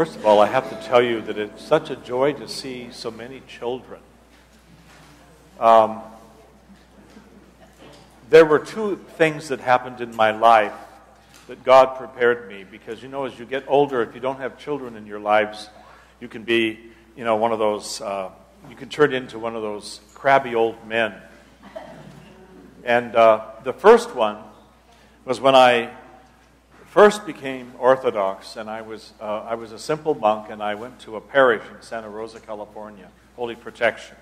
First of all, I have to tell you that it's such a joy to see so many children. Um, there were two things that happened in my life that God prepared me because, you know, as you get older, if you don't have children in your lives, you can be, you know, one of those, uh, you can turn into one of those crabby old men. And uh, the first one was when I first became Orthodox, and I was, uh, I was a simple monk, and I went to a parish in Santa Rosa, California, Holy Protection,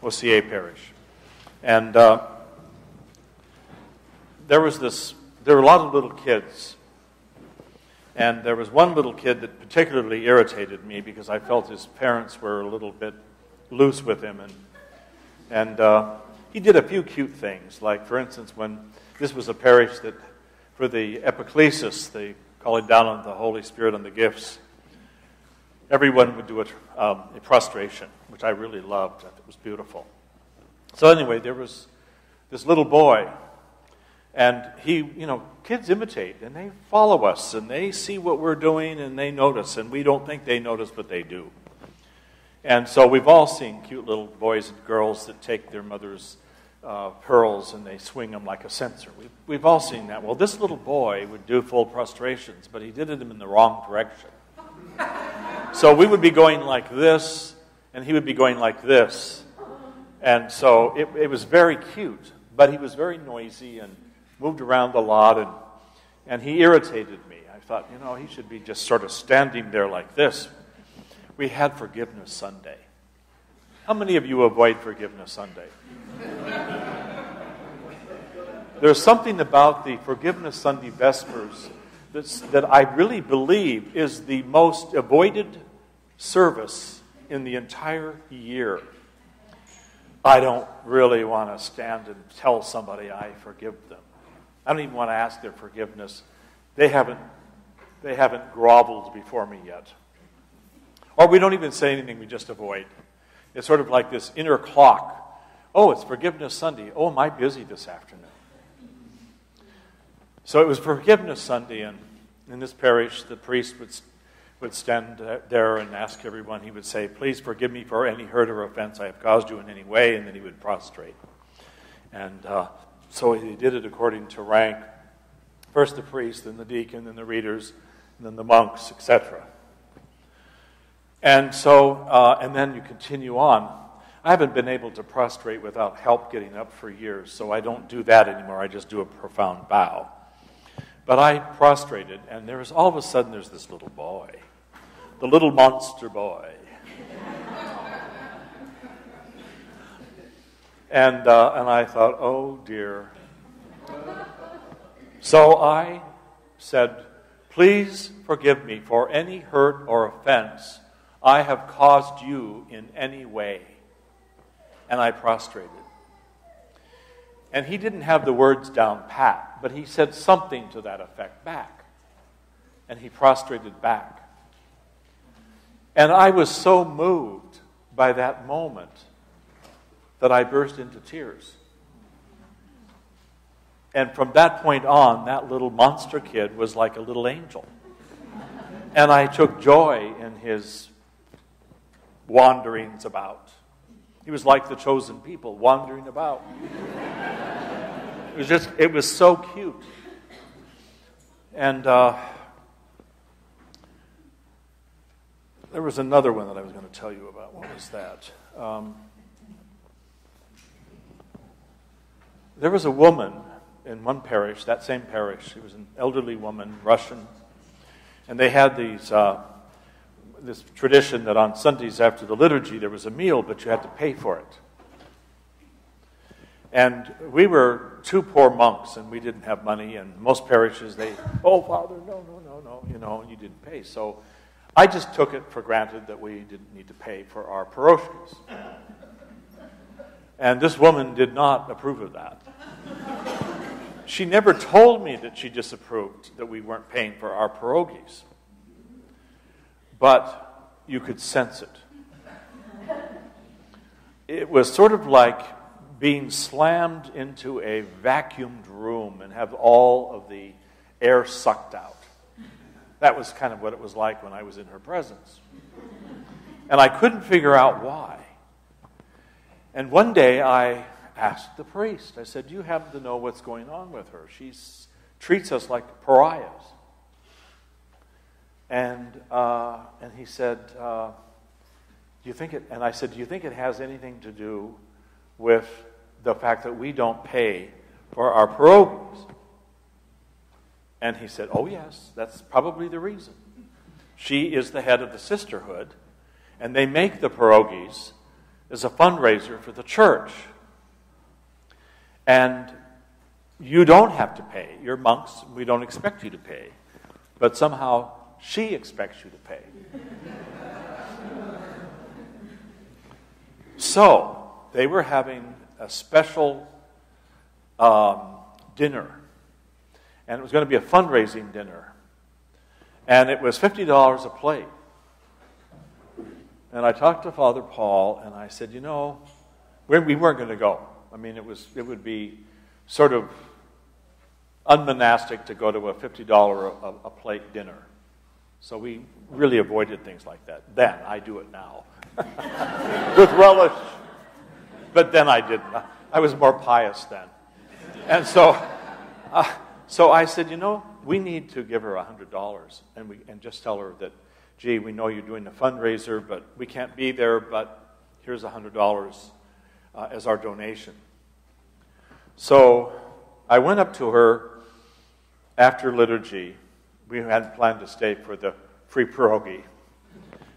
OCA parish. And uh, there was this, there were a lot of little kids. And there was one little kid that particularly irritated me because I felt his parents were a little bit loose with him. And, and uh, he did a few cute things, like, for instance, when this was a parish that for the epiclesis, the calling down on the Holy Spirit and the gifts, everyone would do a, um, a prostration, which I really loved. It was beautiful. So, anyway, there was this little boy, and he, you know, kids imitate and they follow us and they see what we're doing and they notice, and we don't think they notice, but they do. And so we've all seen cute little boys and girls that take their mother's uh, pearls and they swing them like a censer. We've, we've all seen that. Well, this little boy would do full prostrations, but he did it in the wrong direction. so we would be going like this, and he would be going like this. And so it, it was very cute, but he was very noisy and moved around a lot, and, and he irritated me. I thought, you know, he should be just sort of standing there like this. We had Forgiveness Sunday. How many of you avoid Forgiveness Sunday? There's something about the Forgiveness Sunday Vespers that's, that I really believe is the most avoided service in the entire year. I don't really want to stand and tell somebody I forgive them. I don't even want to ask their forgiveness. They haven't, they haven't groveled before me yet. Or we don't even say anything, we just avoid. It's sort of like this inner clock. Oh, it's Forgiveness Sunday. Oh, am I busy this afternoon? So it was Forgiveness Sunday, and in this parish, the priest would, would stand there and ask everyone, he would say, Please forgive me for any hurt or offense I have caused you in any way, and then he would prostrate. And uh, so he did it according to rank. First the priest, then the deacon, then the readers, then the monks, etc. And so, uh, and then you continue on. I haven't been able to prostrate without help getting up for years, so I don't do that anymore. I just do a profound bow. But I prostrated, and there was all of a sudden there's this little boy, the little monster boy. and, uh, and I thought, oh dear. So I said, Please forgive me for any hurt or offense I have caused you in any way. And I prostrated. And he didn't have the words down pat, but he said something to that effect back. And he prostrated back. And I was so moved by that moment that I burst into tears. And from that point on, that little monster kid was like a little angel. And I took joy in his wanderings about. He was like the chosen people, wandering about. it was just, it was so cute. And uh, there was another one that I was going to tell you about. What was that? Um, there was a woman in one parish, that same parish. She was an elderly woman, Russian. And they had these. Uh, this tradition that on Sundays after the liturgy there was a meal, but you had to pay for it. And we were two poor monks, and we didn't have money. And most parishes, they, oh, Father, no, no, no, no, you know, you didn't pay. So I just took it for granted that we didn't need to pay for our pierogies. And this woman did not approve of that. She never told me that she disapproved that we weren't paying for our pierogies but you could sense it. It was sort of like being slammed into a vacuumed room and have all of the air sucked out. That was kind of what it was like when I was in her presence. And I couldn't figure out why. And one day I asked the priest, I said, Do you happen to know what's going on with her? She treats us like pariahs. And, uh, and he said, uh, Do you think it, and I said, Do you think it has anything to do with the fact that we don't pay for our pierogies? And he said, Oh, yes, that's probably the reason. She is the head of the sisterhood, and they make the pierogies as a fundraiser for the church. And you don't have to pay. You're monks, we don't expect you to pay. But somehow she expects you to pay. so, they were having a special um, dinner and it was going to be a fundraising dinner. And it was $50 a plate. And I talked to Father Paul, and I said, you know, we weren't going to go. I mean, it, was, it would be sort of unmonastic to go to a $50 a, a plate dinner. So we really avoided things like that. Then, I do it now. With relish. But then I didn't. I was more pious then. And so... Uh, so I said, you know, we need to give her $100 and, we, and just tell her that, gee, we know you're doing a fundraiser, but we can't be there, but here's $100 uh, as our donation. So I went up to her after liturgy. We hadn't planned to stay for the free pierogi.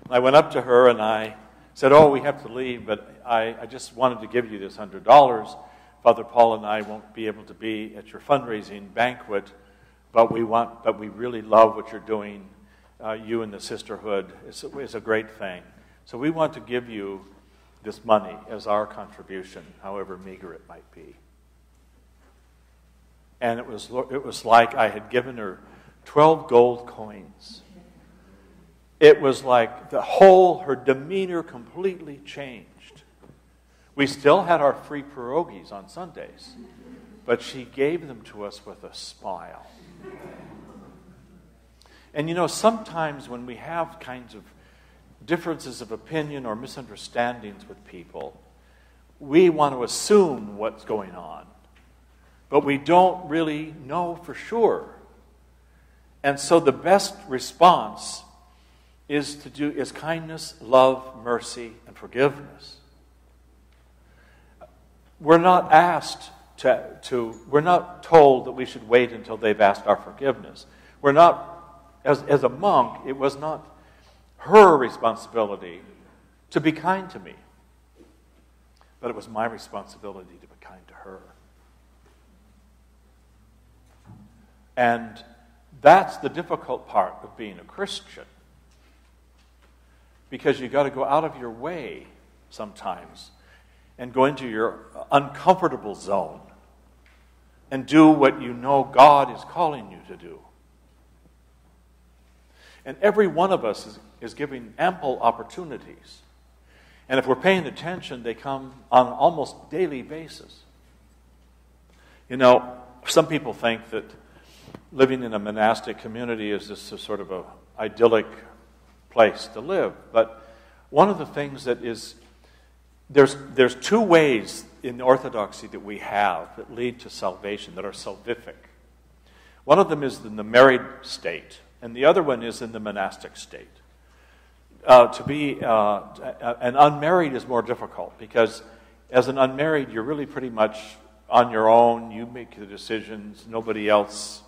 I went up to her and I said, Oh, we have to leave, but I, I just wanted to give you this $100 Father Paul and I won't be able to be at your fundraising banquet, but we want, but we really love what you're doing. Uh, you and the sisterhood is, is a great thing. So we want to give you this money as our contribution, however meager it might be. And it was, it was like I had given her 12 gold coins. It was like the whole, her demeanor completely changed. We still had our free pierogies on Sundays, but she gave them to us with a smile. And you know, sometimes when we have kinds of differences of opinion or misunderstandings with people, we want to assume what's going on, but we don't really know for sure. And so the best response is to do is kindness, love, mercy, and forgiveness we're not asked to, to, we're not told that we should wait until they've asked our forgiveness. We're not, as, as a monk, it was not her responsibility to be kind to me, but it was my responsibility to be kind to her. And that's the difficult part of being a Christian. Because you've got to go out of your way sometimes and go into your uncomfortable zone and do what you know God is calling you to do. And every one of us is, is giving ample opportunities. And if we're paying attention, they come on an almost daily basis. You know, some people think that living in a monastic community is a sort of a idyllic place to live. But one of the things that is there's, there's two ways in orthodoxy that we have that lead to salvation that are salvific. One of them is in the married state, and the other one is in the monastic state. Uh, to be uh, an unmarried is more difficult because as an unmarried, you're really pretty much on your own. You make the decisions. Nobody else,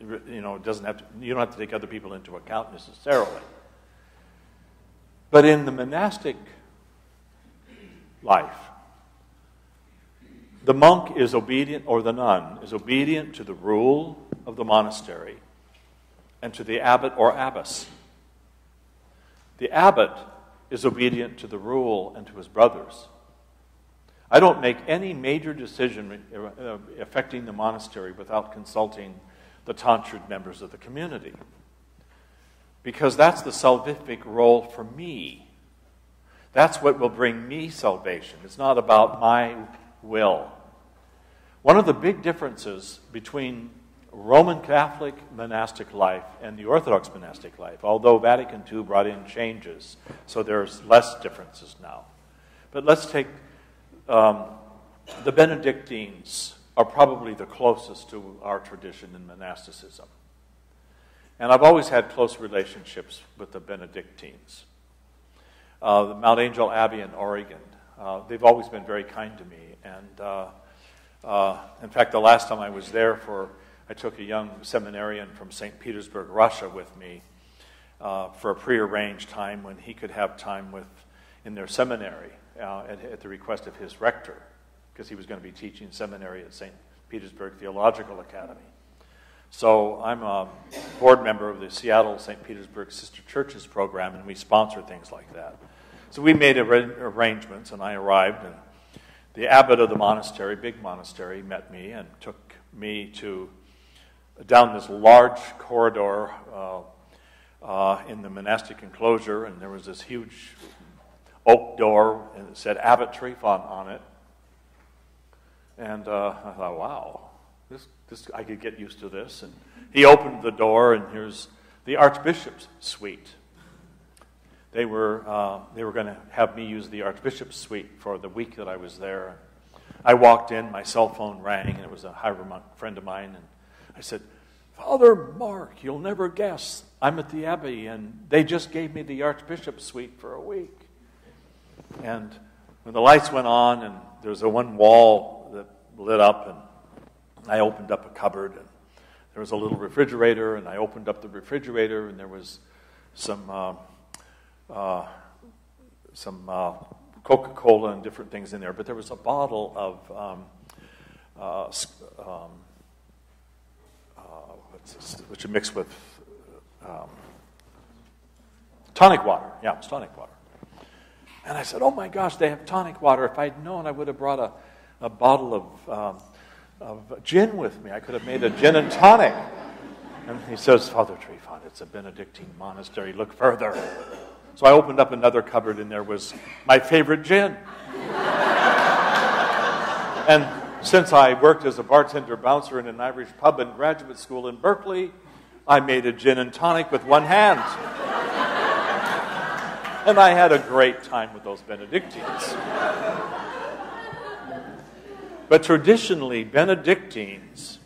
you know, doesn't have to. You don't have to take other people into account necessarily. But in the monastic life. The monk is obedient, or the nun is obedient to the rule of the monastery and to the abbot or abbess. The abbot is obedient to the rule and to his brothers. I don't make any major decision uh, affecting the monastery without consulting the tonsured members of the community. Because that's the salvific role for me. That's what will bring me salvation. It's not about my will. One of the big differences between Roman Catholic monastic life and the Orthodox monastic life, although Vatican II brought in changes, so there's less differences now. But let's take um, the Benedictines are probably the closest to our tradition in monasticism. And I've always had close relationships with the Benedictines. Uh, the Mount Angel Abbey in Oregon, uh, they've always been very kind to me. And uh, uh in fact, the last time I was there for, I took a young seminarian from St. Petersburg, Russia, with me uh, for a prearranged time when he could have time with in their seminary uh, at, at the request of his rector, because he was going to be teaching seminary at St. Petersburg Theological Academy. So I'm a board member of the Seattle St. Petersburg Sister Churches program, and we sponsor things like that. So we made arrangements, and I arrived, and the abbot of the monastery, big monastery, met me and took me to down this large corridor uh, uh, in the monastic enclosure, and there was this huge oak door, and it said Abbot Tryphon on it. And uh, I thought, wow, this, this, I could get used to this. And he opened the door, and here's the Archbishop's suite. They were, uh, they were going to have me use the Archbishop's suite for the week that I was there. I walked in, my cell phone rang, and it was a high friend of mine. And I said, Father Mark, you'll never guess. I'm at the Abbey, and they just gave me the Archbishop's suite for a week. And when the lights went on, and there was a one wall lit up, and I opened up a cupboard, and there was a little refrigerator, and I opened up the refrigerator, and there was some uh, uh, some uh, Coca-Cola and different things in there. But there was a bottle of um, uh, um, uh, which you mix with um, tonic water. Yeah, it's tonic water. And I said, Oh my gosh, they have tonic water. If I'd known, I would have brought a, a bottle of, um, of gin with me. I could have made a gin and tonic. And he says, Father Tryphon, it's a Benedictine monastery. Look further. So I opened up another cupboard, and there was my favorite gin. and since I worked as a bartender bouncer in an Irish pub in graduate school in Berkeley, I made a gin and tonic with one hand and I had a great time with those Benedictines. But traditionally, Benedictines,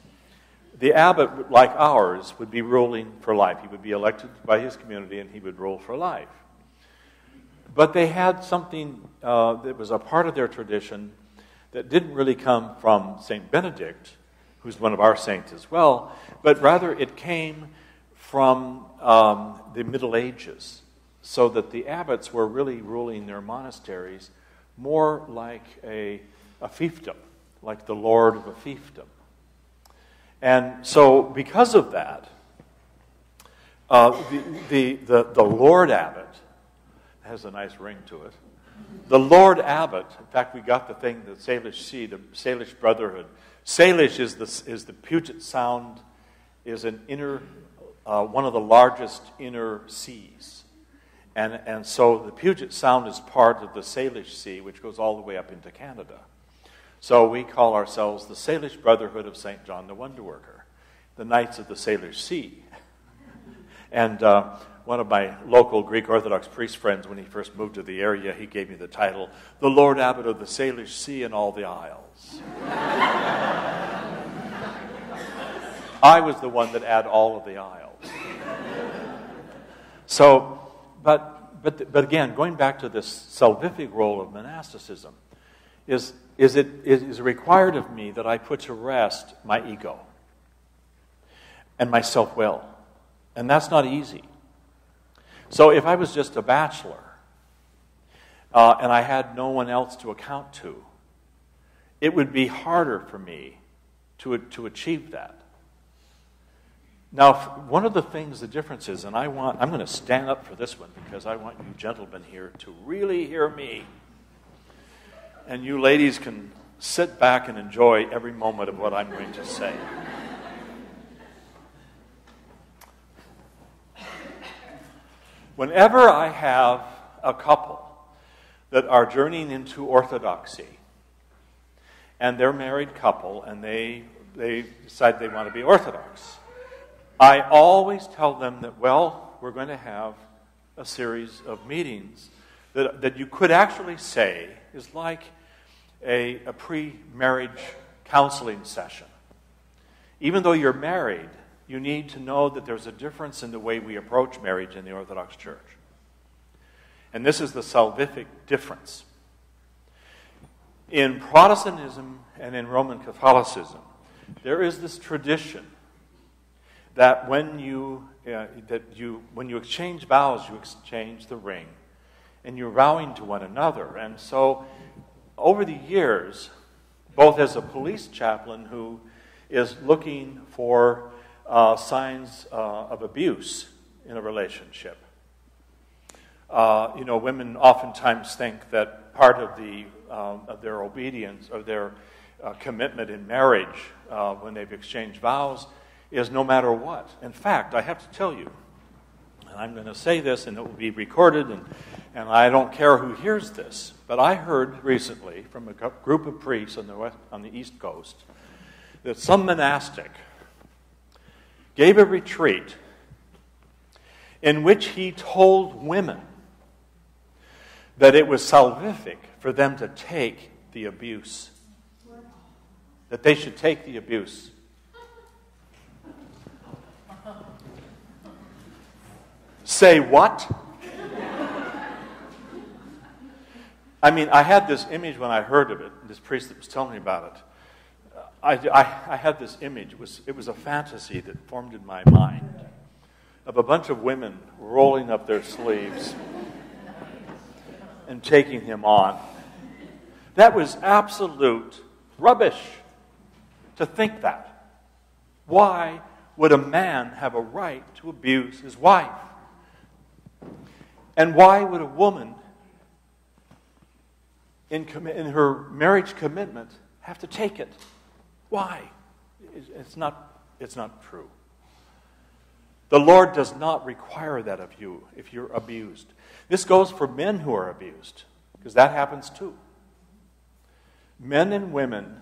the abbot, like ours, would be ruling for life. He would be elected by his community and he would rule for life. But they had something uh, that was a part of their tradition that didn't really come from St. Benedict, who's one of our saints as well, but rather it came from um, the Middle Ages so that the abbots were really ruling their monasteries more like a, a fiefdom, like the lord of a fiefdom. And so, because of that, uh, the, the, the, the Lord Abbot has a nice ring to it. The Lord Abbot, in fact, we got the thing, the Salish Sea, the Salish Brotherhood. Salish is the, is the Puget Sound, is an inner, uh, one of the largest inner seas. And, and so the Puget Sound is part of the Salish Sea, which goes all the way up into Canada. So we call ourselves the Salish Brotherhood of St. John the Wonder Worker, the Knights of the Salish Sea. and uh, one of my local Greek Orthodox priest friends, when he first moved to the area, he gave me the title, The Lord Abbot of the Salish Sea and All the Isles. I was the one that had all of the isles. So but, but, but again, going back to this salvific role of monasticism, is, is it is required of me that I put to rest my ego and my self will. And that's not easy. So if I was just a bachelor uh, and I had no one else to account to, it would be harder for me to, to achieve that. Now, one of the things, the difference is, and I want, I'm going to stand up for this one because I want you gentlemen here to really hear me. And you ladies can sit back and enjoy every moment of what I'm going to say. Whenever I have a couple that are journeying into orthodoxy, and they're married couple, and they they decide they want to be Orthodox. I always tell them that, well, we're going to have a series of meetings that, that you could actually say is like a, a pre marriage counseling session. Even though you're married, you need to know that there's a difference in the way we approach marriage in the Orthodox Church. And this is the salvific difference. In Protestantism and in Roman Catholicism, there is this tradition that when you, uh, that you, when you exchange vows, you exchange the ring and you're vowing to one another. And so, over the years, both as a police chaplain who is looking for uh, signs uh, of abuse in a relationship, uh, you know, women oftentimes think that part of, the, um, of their obedience, of their uh, commitment in marriage uh, when they've exchanged vows, is no matter what. In fact, I have to tell you, and I'm going to say this and it will be recorded, and, and I don't care who hears this, but I heard recently from a group of priests on the, west, on the East Coast that some monastic gave a retreat in which he told women that it was salvific for them to take the abuse. That they should take the abuse. Say what? I mean, I had this image when I heard of it, this priest that was telling me about it. I, I, I, had this image. It was, it was a fantasy that formed in my mind of a bunch of women rolling up their sleeves and taking him on. That was absolute rubbish to think that. Why would a man have a right to abuse his wife? And why would a woman, in, com- in her marriage commitment, have to take it? Why? It's not, it's not true. The Lord does not require that of you if you're abused. This goes for men who are abused, because that happens too. Men and women,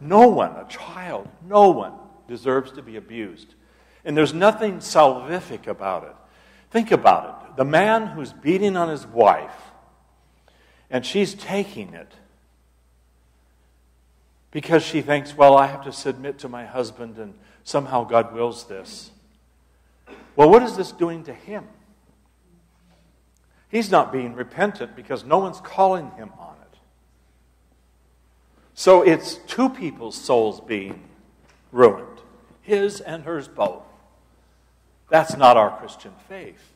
no one, a child, no one deserves to be abused. And there's nothing salvific about it. Think about it. The man who's beating on his wife, and she's taking it because she thinks, well, I have to submit to my husband, and somehow God wills this. Well, what is this doing to him? He's not being repentant because no one's calling him on it. So it's two people's souls being ruined his and hers both. That's not our Christian faith.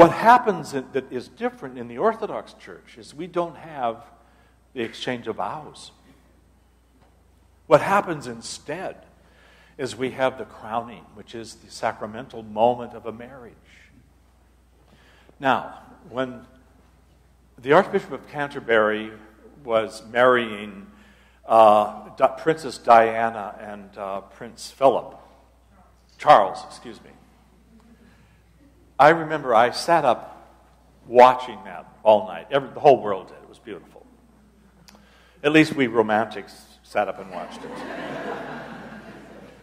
What happens that is different in the Orthodox Church is we don't have the exchange of vows. What happens instead is we have the crowning, which is the sacramental moment of a marriage. Now, when the Archbishop of Canterbury was marrying uh, Princess Diana and uh, Prince Philip, Charles, excuse me, I remember I sat up watching that all night. Every, the whole world did. It was beautiful. At least we romantics sat up and watched it.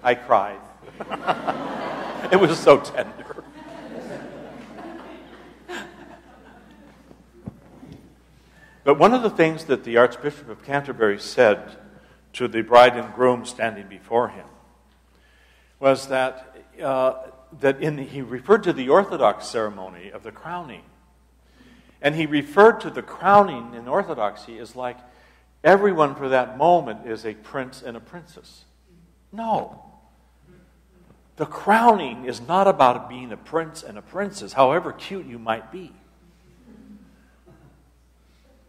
I cried. it was so tender. But one of the things that the Archbishop of Canterbury said to the bride and groom standing before him was that, uh, that in the, he referred to the Orthodox ceremony of the crowning. And he referred to the crowning in Orthodoxy as like everyone for that moment is a prince and a princess. No. The crowning is not about being a prince and a princess, however cute you might be.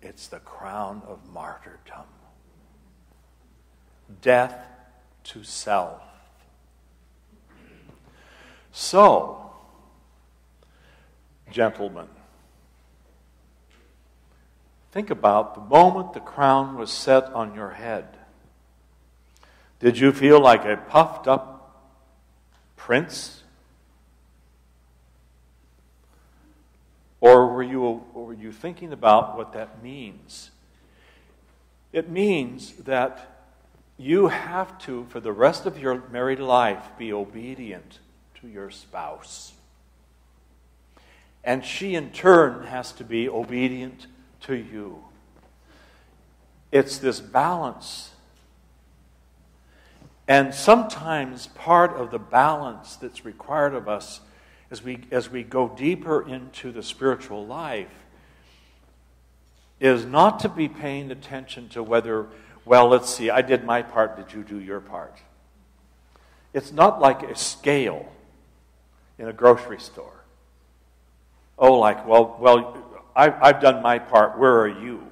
It's the crown of martyrdom. Death to self. So, gentlemen, think about the moment the crown was set on your head. Did you feel like a puffed up prince? Or were you, or were you thinking about what that means? It means that you have to, for the rest of your married life, be obedient your spouse. And she, in turn, has to be obedient to you. It's this balance. And sometimes part of the balance that's required of us as we, as we go deeper into the spiritual life is not to be paying attention to whether, well, let's see, I did my part, did you do your part? It's not like a scale in a grocery store. Oh, like, well, well, I, I've done my part, where are you?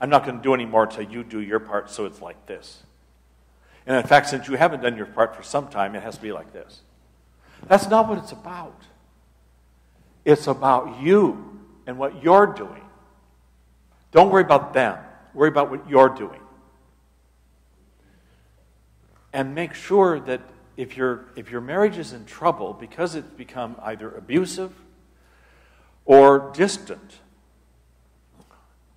I'm not going to do any more until you do your part, so it's like this. And in fact, since you haven't done your part for some time, it has to be like this. That's not what it's about. It's about you and what you're doing. Don't worry about them, worry about what you're doing. And make sure that if, your if your marriage is in trouble because it's become either abusive or distant,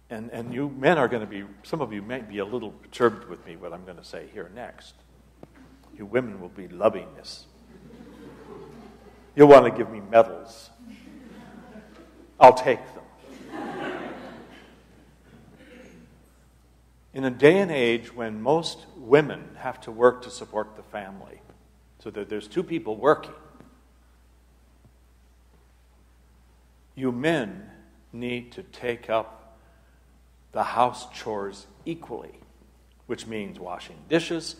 and, and you men are going to be, some of you may be a little perturbed with me, what I'm going to say here next. You women will be loving this. You'll want to give me medals. I'll take them. In a day and age when most women have to work to support the family, so that there's two people working, you men need to take up the house chores equally, which means washing dishes,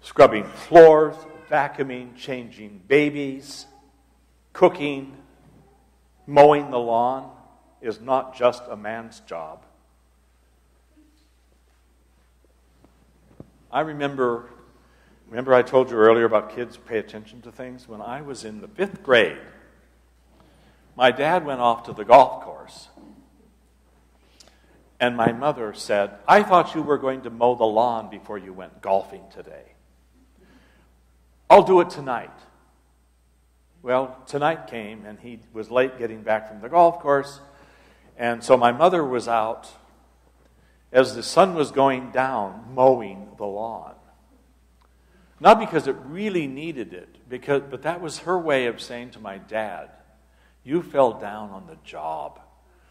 scrubbing floors, vacuuming, changing babies, cooking, mowing the lawn is not just a man's job. I remember, remember I told you earlier about kids pay attention to things? When I was in the fifth grade, my dad went off to the golf course. And my mother said, I thought you were going to mow the lawn before you went golfing today. I'll do it tonight. Well, tonight came, and he was late getting back from the golf course. And so my mother was out as the sun was going down mowing the lawn. Not because it really needed it, because, but that was her way of saying to my dad, You fell down on the job.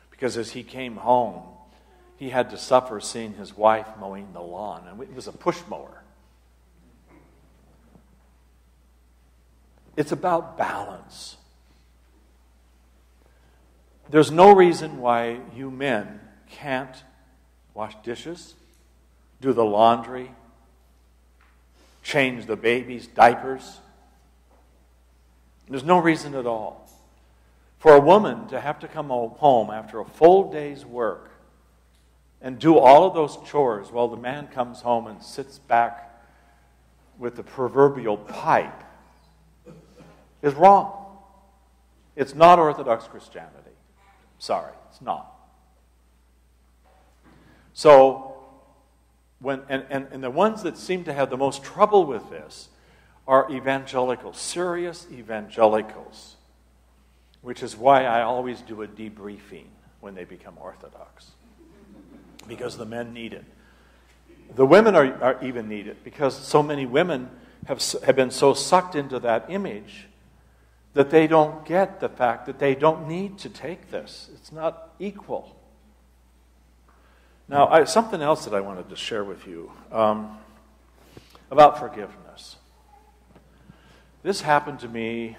Because as he came home, he had to suffer seeing his wife mowing the lawn. And it was a push mower. It's about balance. There's no reason why you men can't wash dishes, do the laundry, change the baby's diapers. There's no reason at all. For a woman to have to come home after a full day's work and do all of those chores while the man comes home and sits back with the proverbial pipe is wrong. It's not Orthodox Christianity. Sorry, it's not. So, when, and, and, and the ones that seem to have the most trouble with this are evangelicals, serious evangelicals, which is why I always do a debriefing when they become Orthodox, because the men need it. The women are, are even need it because so many women have, have been so sucked into that image that they don't get the fact that they don't need to take this. It's not equal. Now, I, something else that I wanted to share with you um, about forgiveness. This happened to me,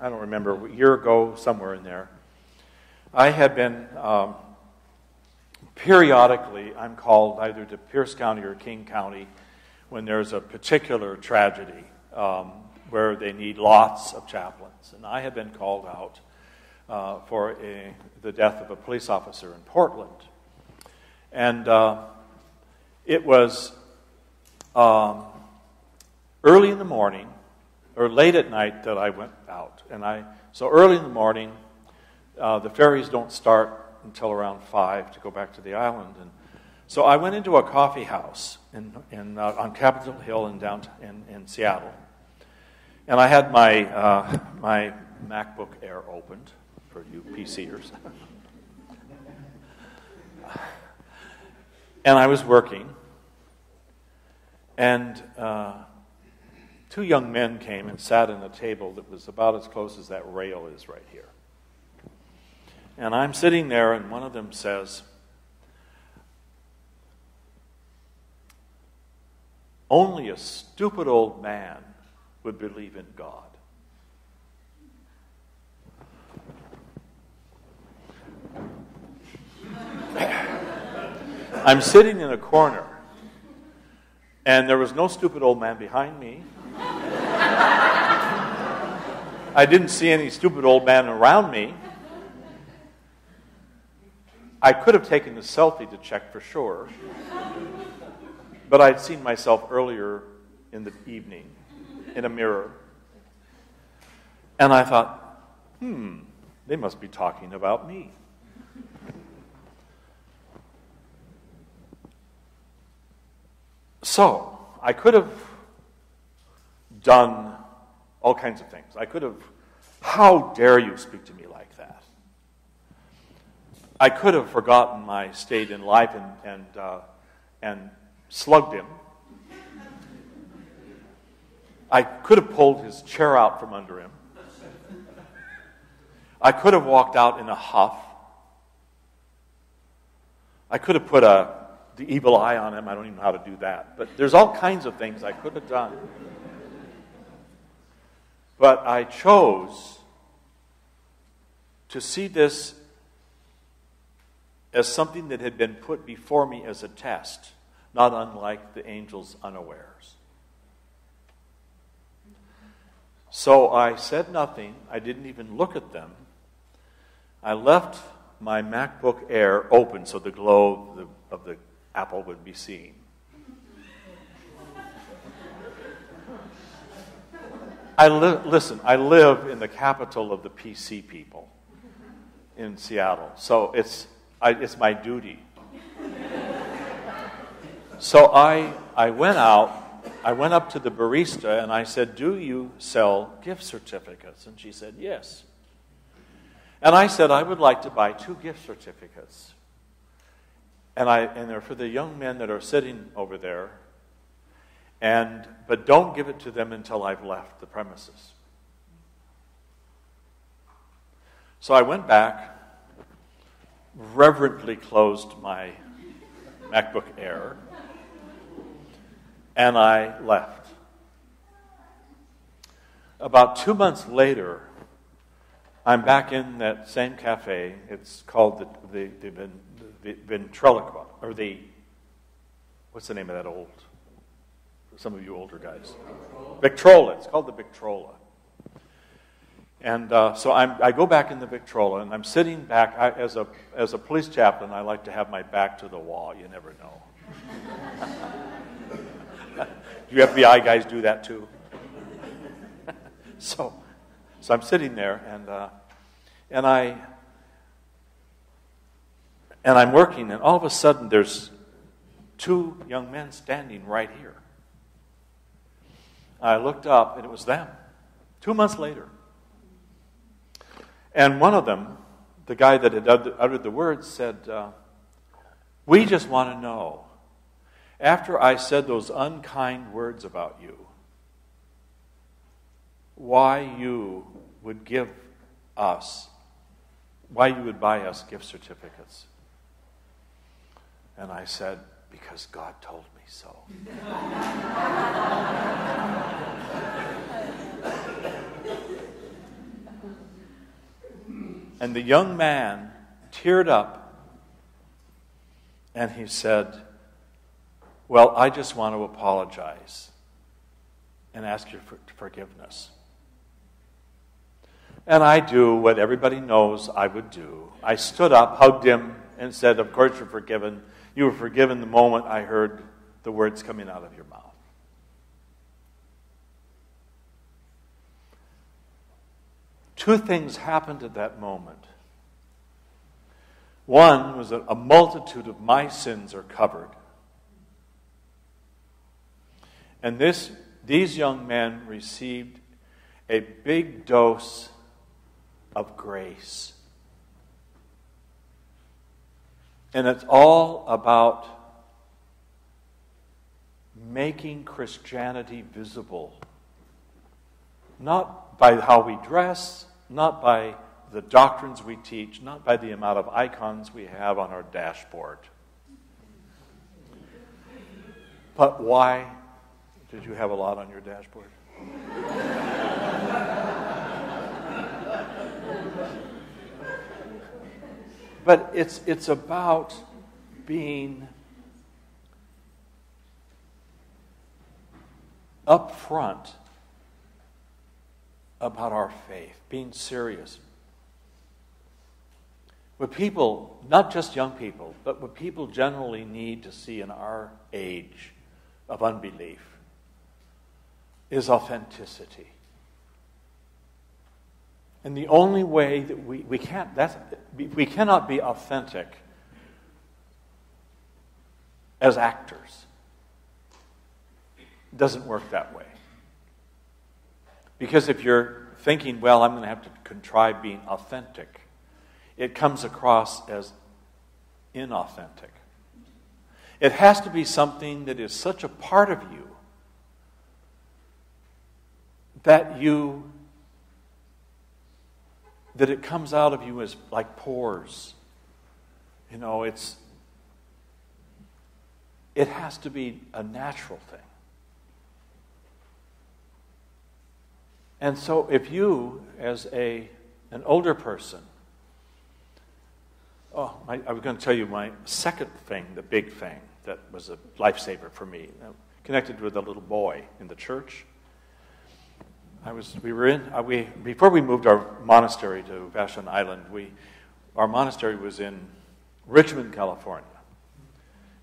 I don't remember, a year ago, somewhere in there. I had been, um, periodically, I'm called either to Pierce County or King County when there's a particular tragedy. Um, where they need lots of chaplains. And I had been called out uh, for a, the death of a police officer in Portland. And uh, it was um, early in the morning, or late at night, that I went out. And I, so early in the morning, uh, the ferries don't start until around 5 to go back to the island. And so I went into a coffee house in, in, uh, on Capitol Hill in, downtown, in, in Seattle. And I had my, uh, my MacBook Air opened for you PCers. And I was working, and uh, two young men came and sat at a table that was about as close as that rail is right here. And I'm sitting there, and one of them says, Only a stupid old man would believe in God. I'm sitting in a corner, and there was no stupid old man behind me. I didn't see any stupid old man around me. I could have taken a selfie to check for sure, but I'd seen myself earlier in the evening in a mirror. And I thought, hmm, they must be talking about me. So, I could have done all kinds of things. I could have, how dare you speak to me like that? I could have forgotten my state in life and, and, uh, and slugged him. I could have pulled his chair out from under him. I could have walked out in a huff. I could have put a the evil eye on him. I don't even know how to do that. But there's all kinds of things I could have done. But I chose to see this as something that had been put before me as a test, not unlike the angels unawares. So I said nothing. I didn't even look at them. I left my MacBook Air open so the glow of the, of the Apple would be seen. I li- listen, I live in the capital of the PC people in Seattle, so it's, I, it's my duty. so I, I went out, I went up to the barista and I said, Do you sell gift certificates? And she said, Yes. And I said, I would like to buy two gift certificates and I and they're for the young men that are sitting over there. And but don't give it to them until I've left the premises. So I went back, reverently closed my MacBook Air, and I left. About two months later, I'm back in that same cafe. It's called the, the, the ventriloquist, or the, what's the name of that old, some of you older guys? Victrola. It's called the Victrola. And uh, so I'm, i go back in the Victrola, and I'm sitting back. I, as, a, as a police chaplain, I like to have my back to the wall. You never know. do you FBI guys do that too? so, so I'm sitting there, and, uh, and I, and I'm working, and all of a sudden there's two young men standing right here. I looked up, and it was them, two months later. And one of them, the guy that had uttered the words, said, uh, We just want to know, after I said those unkind words about you, why you would give us, why you would buy us gift certificates. And I said, Because God told me so. and the young man teared up and he said, Well, I just want to apologize and ask you for forgiveness. And I do what everybody knows I would do. I stood up, hugged him, and said, Of course you're forgiven. You were forgiven the moment I heard the words coming out of your mouth. Two things happened at that moment. One was that a multitude of my sins are covered. And this, these young men received a big dose of grace. And it's all about making Christianity visible. Not by how we dress, not by the doctrines we teach, not by the amount of icons we have on our dashboard. But why did you have a lot on your dashboard? But it's, it's about being upfront about our faith, being serious. What people, not just young people, but what people generally need to see in our age of unbelief is authenticity. And the only way that we, we can't, that's, we cannot be authentic as actors. It doesn't work that way. Because if you're thinking, well, I'm going to have to contrive being authentic, it comes across as inauthentic. It has to be something that is such a part of you that you that it comes out of you as like pores. You know, it's it has to be a natural thing. And so if you as a an older person Oh, I, I was going to tell you my second thing, the big thing that was a lifesaver for me, uh, connected with a little boy in the church. I was, we were in, uh, we, before we moved our monastery to Vashon Island, we, our monastery was in Richmond, California,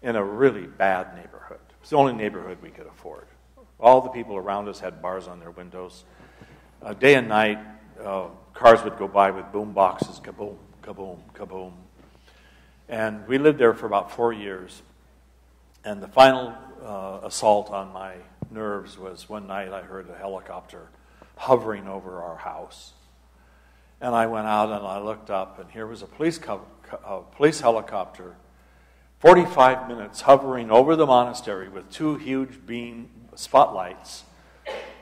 in a really bad neighborhood. It's the only neighborhood we could afford. All the people around us had bars on their windows. Uh, day and night, uh, cars would go by with boom boxes, kaboom, kaboom, kaboom. And we lived there for about four years. And the final uh, assault on my nerves was one night I heard a helicopter hovering over our house. And I went out and I looked up, and here was a police, co- a police helicopter, 45 minutes hovering over the monastery with two huge beam spotlights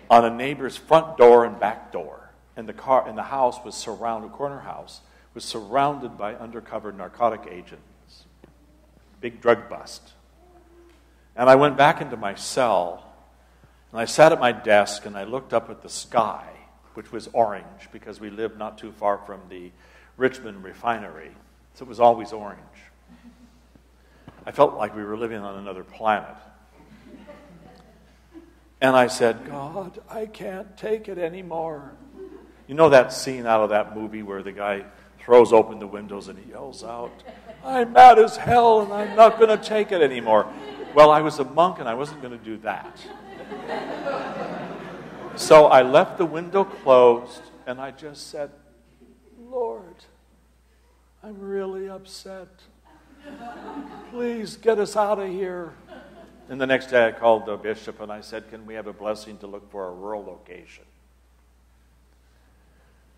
on a neighbor's front door and back door. And the car and the house was surrounded, corner house was surrounded by undercover narcotic agents. Big drug bust. And I went back into my cell and I sat at my desk and I looked up at the sky, which was orange because we lived not too far from the Richmond refinery. So it was always orange. I felt like we were living on another planet. And I said, God, I can't take it anymore. You know that scene out of that movie where the guy throws open the windows and he yells out, I'm mad as hell and I'm not going to take it anymore. Well, I was a monk and I wasn't going to do that. So I left the window closed and I just said, Lord, I'm really upset. Please get us out of here. And the next day I called the bishop and I said, Can we have a blessing to look for a rural location?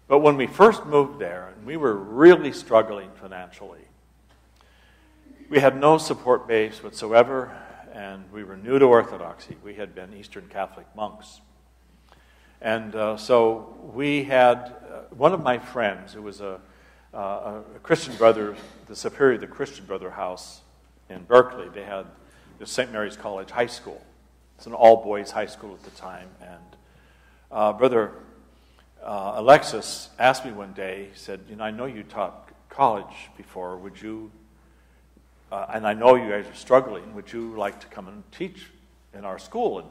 But when we first moved there, and we were really struggling financially, we had no support base whatsoever and we were new to Orthodoxy. We had been Eastern Catholic monks. And uh, so we had uh, one of my friends, who was a, uh, a Christian brother, the superior of the Christian Brother House in Berkeley. They had the St. Mary's College High School. It's an all boys high school at the time. And uh, Brother uh, Alexis asked me one day, he said, You know, I know you taught college before. Would you uh, and I know you guys are struggling. Would you like to come and teach in our school? And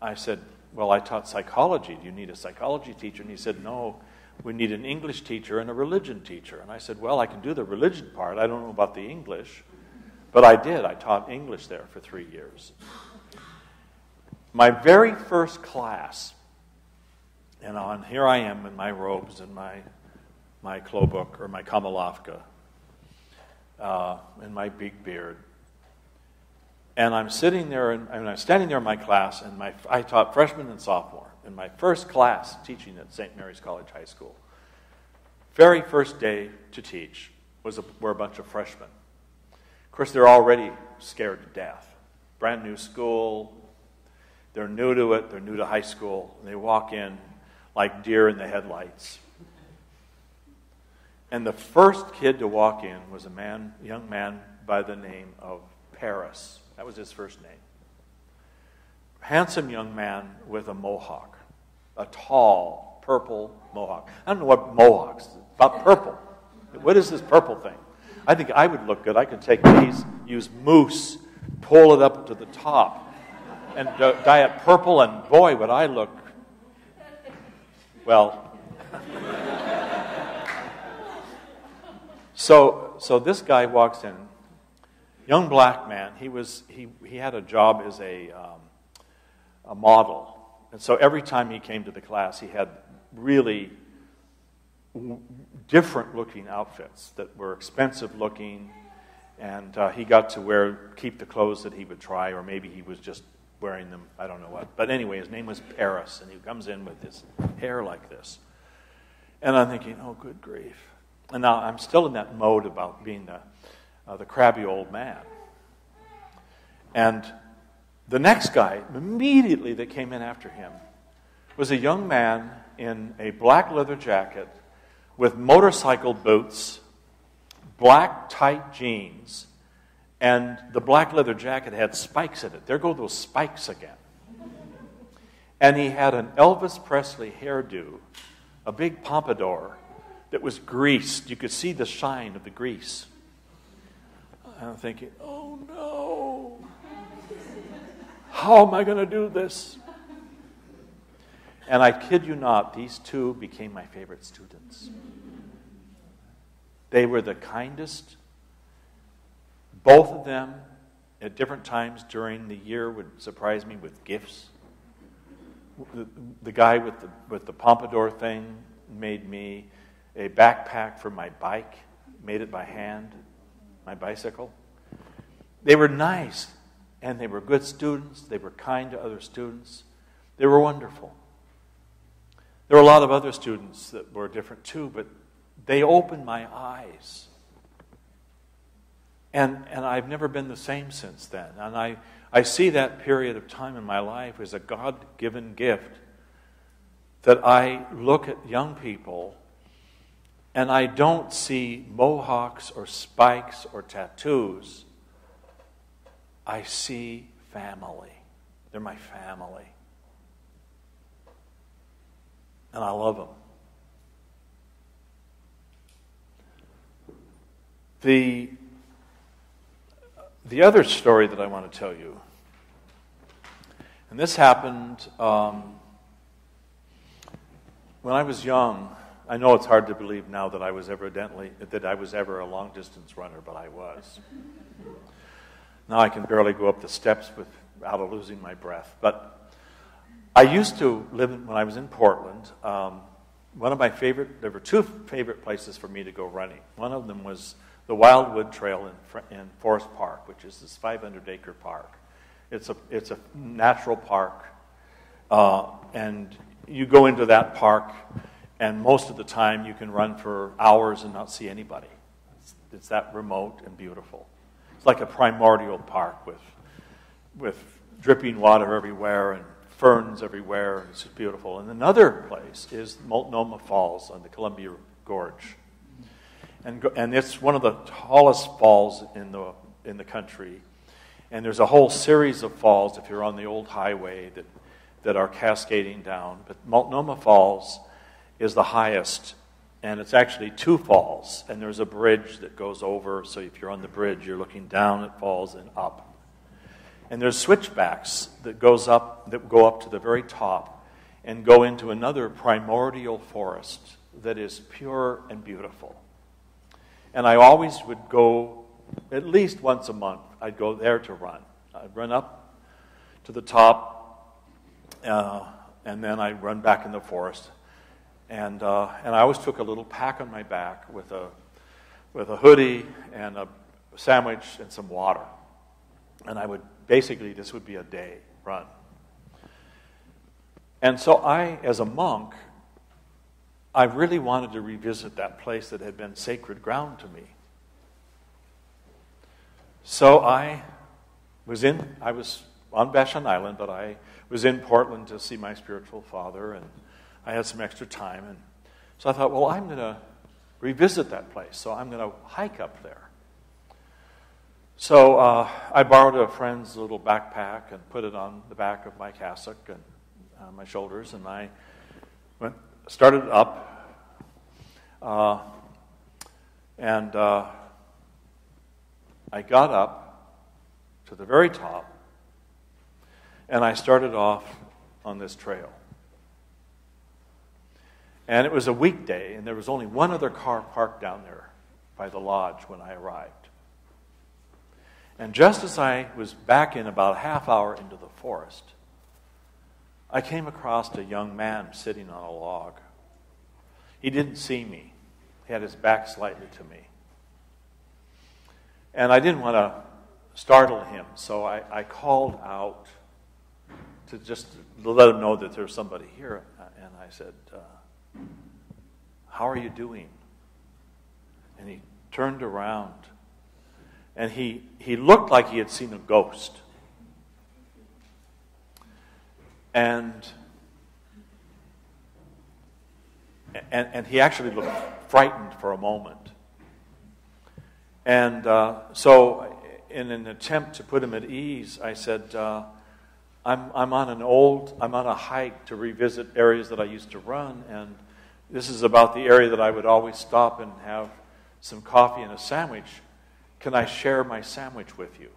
I said, Well, I taught psychology. Do you need a psychology teacher? And he said, No, we need an English teacher and a religion teacher. And I said, Well, I can do the religion part. I don't know about the English. But I did. I taught English there for three years. My very first class, and on here I am in my robes and my, my klobuk or my kamilavka, uh, and my big beard. And I'm sitting there, and, and I'm standing there in my class, and my, I taught freshman and sophomore in my first class teaching at St. Mary's College High School. Very first day to teach was a, were a bunch of freshmen. Of course, they're already scared to death. Brand new school, They're new to it, they're new to high school, and they walk in like deer in the headlights. And the first kid to walk in was a man, young man by the name of Paris. That was his first name. Handsome young man with a mohawk, a tall purple mohawk. I don't know what mohawks, about purple. What is this purple thing? I think I would look good. I could take these, use mousse, pull it up to the top, and dye it purple, and boy, would I look well. So, so this guy walks in, young black man. He was he he had a job as a um, a model, and so every time he came to the class, he had really different looking outfits that were expensive looking, and uh, he got to wear keep the clothes that he would try, or maybe he was just wearing them. I don't know what. But anyway, his name was Paris, and he comes in with his hair like this, and I'm thinking, oh, good grief. And now I'm still in that mode about being the uh, the crabby old man, and the next guy immediately that came in after him was a young man in a black leather jacket with motorcycle boots, black tight jeans, and the black leather jacket had spikes in it. There go those spikes again. And he had an Elvis Presley hairdo, a big pompadour that was greased. You could see the shine of the grease. And I'm thinking, oh no, how am I going to do this? And I kid you not, these two became my favorite students. They were the kindest. Both of them, at different times during the year, would surprise me with gifts. The, the guy with the, with the pompadour thing made me a backpack for my bike, made it by hand, my bicycle. They were nice, and they were good students. They were kind to other students. They were wonderful. There were a lot of other students that were different too, but they opened my eyes. And, and I've never been the same since then. And I, I see that period of time in my life as a God given gift that I look at young people and I don't see mohawks or spikes or tattoos. I see family. They're my family and I love them. The, the other story that I want to tell you, and this happened um, when I was young. I know it's hard to believe now that I was evidently that I was ever a long distance runner, but I was. Now I can barely go up the steps without losing my breath. But I used to live when I was in Portland. Um, one of my favorite, there were two favorite places for me to go running. One of them was the Wildwood Trail in, in Forest Park, which is this 500 acre park. It's a, it's a natural park. Uh, and you go into that park, and most of the time you can run for hours and not see anybody. It's, it's that remote and beautiful. It's like a primordial park with, with dripping water everywhere and ferns everywhere. It's just beautiful. And another place is Multnomah Falls on the Columbia Gorge. And, and it's one of the tallest falls in the, in the country. And there's a whole series of falls, if you're on the old highway, that, that are cascading down. But Multnomah Falls is the highest, and it's actually two falls. And there's a bridge that goes over, so if you're on the bridge, you're looking down at falls and up. And there's switchbacks that goes up that go up to the very top and go into another primordial forest that is pure and beautiful. And I always would go at least once a month. I'd go there to run. I'd run up to the top, uh, and then I'd run back in the forest. And, uh, and I always took a little pack on my back with a, with a hoodie and a sandwich and some water. And I would basically, this would be a day run. And so I, as a monk, I really wanted to revisit that place that had been sacred ground to me. So I was in, I was on Vashon Island, but I was in Portland to see my spiritual father, and I had some extra time. And so I thought, well, I'm going to revisit that place, so I'm going to hike up there. So uh, I borrowed a friend's little backpack and put it on the back of my cassock and uh, my shoulders, and I went started up, uh, and uh, I got up to the very top, and I started off on this trail. And it was a weekday, and there was only one other car parked down there by the lodge when I arrived. And just as I was back in about a half hour into the forest, I came across a young man sitting on a log. He didn't see me, he had his back slightly to me. And I didn't want to startle him, so I, I called out to just let him know that there's somebody here. And I said, uh, How are you doing? And he turned around and he, he looked like he had seen a ghost. And, and, and he actually looked frightened for a moment. And uh, so, in an attempt to put him at ease, I said, uh, I'm, I'm on an old, I'm on a hike to revisit areas that I used to run, and this is about the area that I would always stop and have some coffee and a sandwich. Can I share my sandwich with you?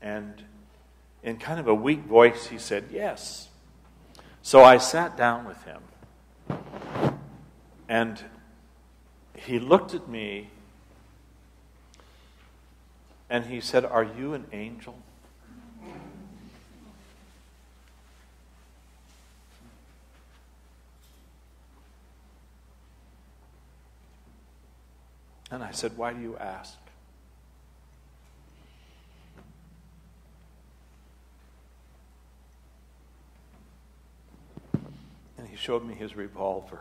And in kind of a weak voice, he said, Yes. So I sat down with him. And he looked at me and he said, Are you an angel? And I said, Why do you ask? And he showed me his revolver.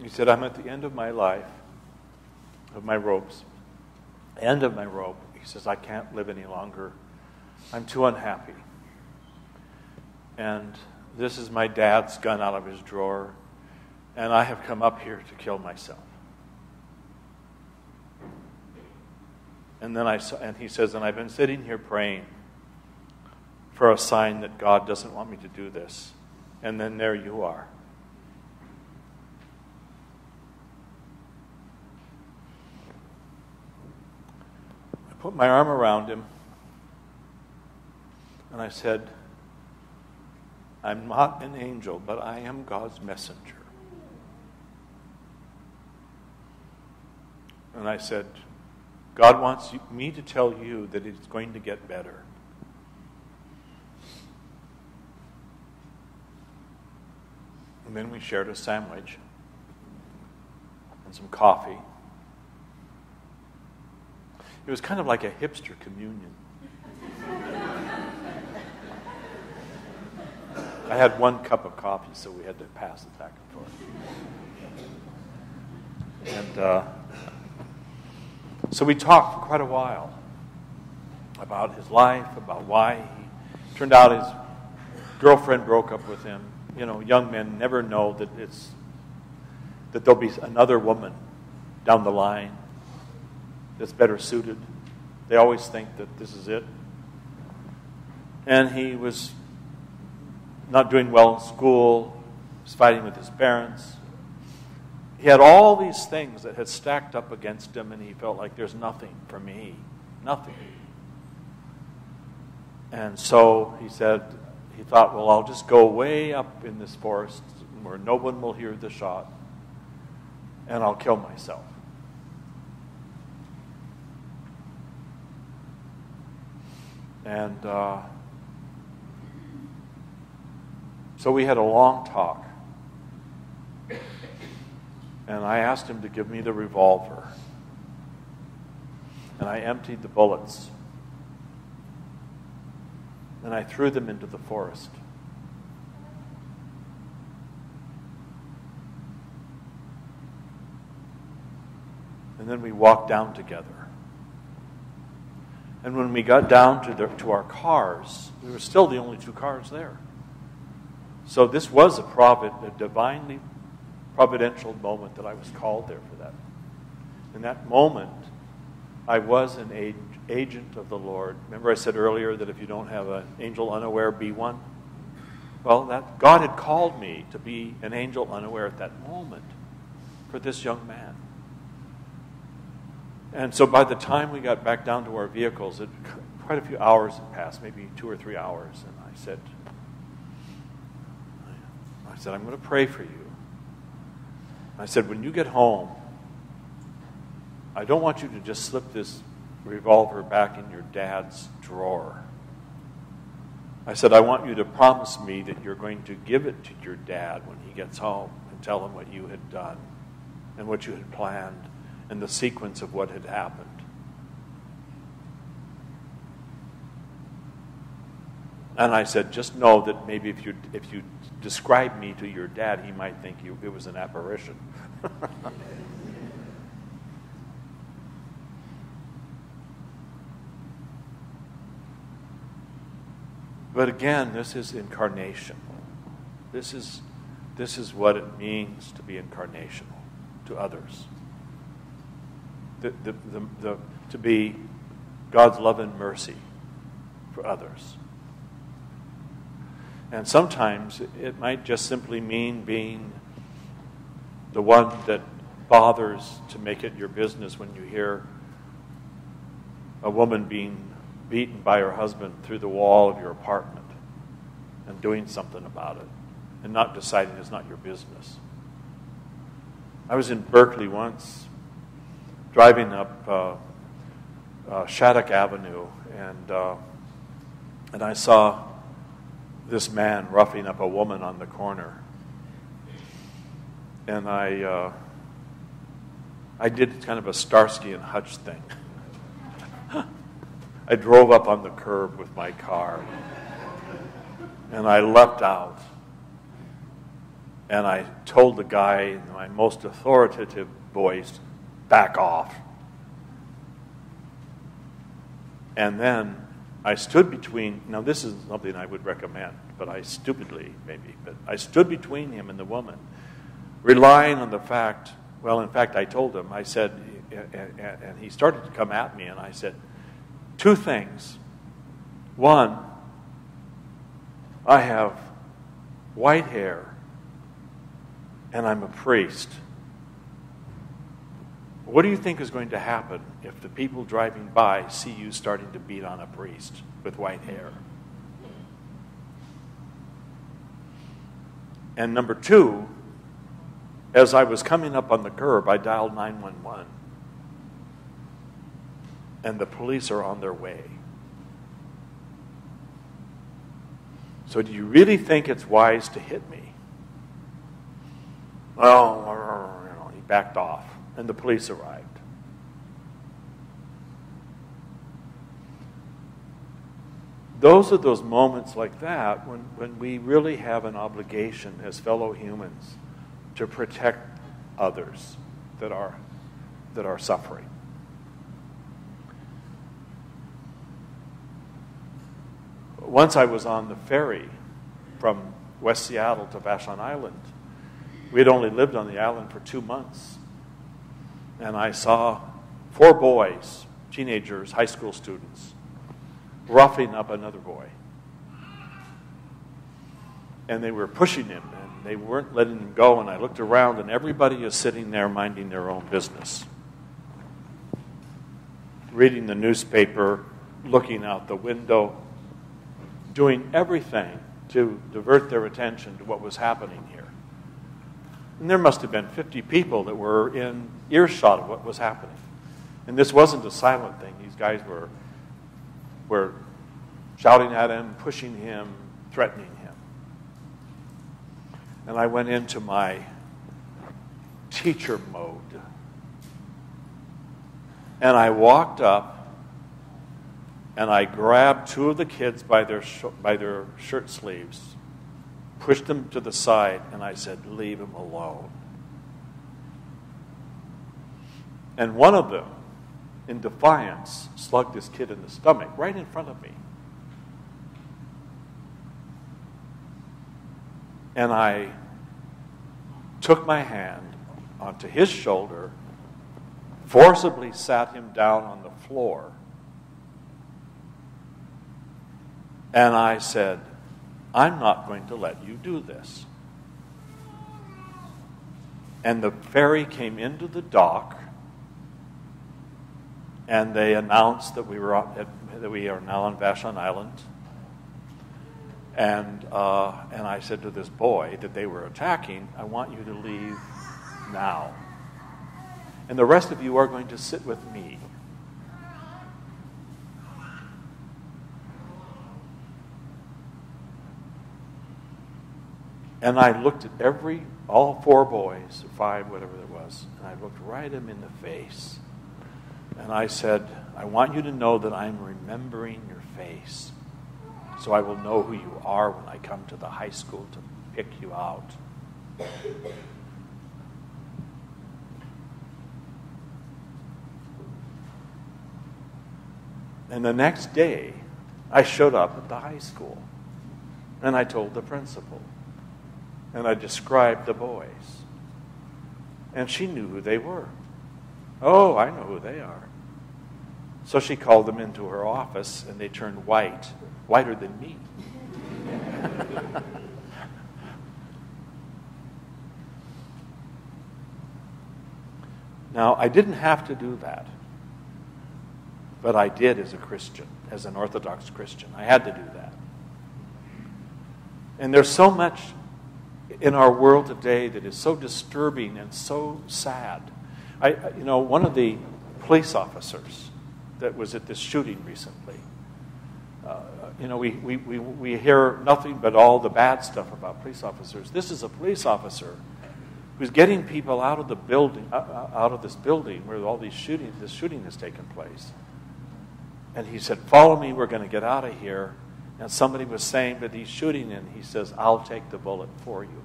He said, I'm at the end of my life, of my ropes, end of my rope. He says, I can't live any longer. I'm too unhappy. And this is my dad's gun out of his drawer, and I have come up here to kill myself. And then I and he says, and I've been sitting here praying for a sign that God doesn't want me to do this. And then there you are. Put my arm around him and I said, I'm not an angel, but I am God's messenger. And I said, God wants me to tell you that it's going to get better. And then we shared a sandwich and some coffee. It was kind of like a hipster communion. I had one cup of coffee, so we had to pass it back and forth. And uh, so we talked for quite a while about his life, about why he turned out his girlfriend broke up with him. You know, young men never know that it's that there'll be another woman down the line that's better suited. They always think that this is it. And he was not doing well in school, was fighting with his parents. He had all these things that had stacked up against him, and he felt like there's nothing for me. Nothing. And so he said, he thought, well, I'll just go way up in this forest where no one will hear the shot, and I'll kill myself. And uh, so we had a long talk. And I asked him to give me the revolver. And I emptied the bullets. And I threw them into the forest. And then we walked down together. And when we got down to, the, to our cars, we were still the only two cars there. So this was a, provid, a divinely providential moment that I was called there for that. In that moment, I was an agent of the Lord. Remember, I said earlier that if you don't have an angel unaware, be one? Well, that God had called me to be an angel unaware at that moment for this young man. And so by the time we got back down to our vehicles, it, quite a few hours had passed, maybe two or three hours, and I said, I said, I'm going to pray for you. I said, when you get home, I don't want you to just slip this revolver back in your dad's drawer. I said, I want you to promise me that you're going to give it to your dad when he gets home and tell him what you had done and what you had planned and the sequence of what had happened. And I said, just know that maybe if you, if you describe me to your dad, he might think you, it was an apparition. But again, this is incarnation. This is, this is what it means to be incarnational to others. The, the, the, to be God's love and mercy for others. And sometimes it might just simply mean being the one that bothers to make it your business when you hear a woman being beaten by her husband through the wall of your apartment and doing something about it and not deciding it's not your business. I was in Berkeley once, driving up uh, uh, Shattuck Avenue, and, uh, and I saw this man roughing up a woman on the corner. And I, uh, I did kind of a Starsky and Hutch thing. I drove up on the curb with my car and I leapt out. And I told the guy in my most authoritative voice, back off. And then I stood between, now this is something I would recommend, but I stupidly, maybe, but I stood between him and the woman, relying on the fact, well, in fact, I told him, I said, and he started to come at me, and I said, two things. One, I have white hair and I'm a priest. What do you think is going to happen if the people driving by see you starting to beat on a priest with white hair? And number two, as I was coming up on the curb, I dialed 911 and the police are on their way. So, do you really think it's wise to hit me? Well, you know, he backed off, and the police arrived. Those are those moments like that when, when we really have an obligation as fellow humans to protect others that are, that are suffering. once I was on the ferry from West Seattle to Vashon Island. We had only lived on the island for two months. And I saw four boys, teenagers, high school students, roughing up another boy. And they were pushing him, and they weren't letting him go. And I looked around, and everybody is sitting there minding their own business, reading the newspaper, looking out the window, doing everything to divert their attention to what was happening here. And there must have been 50 people that were in earshot of what was happening. And this wasn't a silent thing. These guys were, were shouting at him, pushing him, threatening him. And I went into my teacher mode. And I walked up and I grabbed two of the kids by their, sh- by their shirt sleeves, pushed them to the side, and I said, Leave him alone. And one of them, in defiance, slugged this kid in the stomach right in front of me. And I took my hand onto his shoulder, forcibly sat him down on the floor, and I said, I'm not going to let you do this. And the ferry came into the dock, and they announced that we were at, that we are now on Vashon Island. And uh, and I said to this boy that they were attacking, I want you to leave now. And the rest of you are going to sit with me. And I looked at every, all four boys, five, whatever there was, and I looked right at them in the face. And I said, I want you to know that I'm remembering your face. So I will know who you are when I come to the high school to pick you out. And the next day, I showed up at the high school and I told the principal and I described the boys. And she knew who they were. Oh, I know who they are. So she called them into her office and they turned white, whiter than me. now, I didn't have to do that. But I did as a Christian, as an Orthodox Christian. I had to do that. And there's so much in our world today that is so disturbing and so sad. I, you know, one of the police officers that was at this shooting recently, uh, you know, we, we, we, we hear nothing but all the bad stuff about police officers. This is a police officer who's getting people out of the building, uh, uh out of this building where all these shooting, this shooting has taken place. And he said, Follow me, we're going to get out of here. And somebody was saying that he's shooting, and he says, I'll take the bullet for you.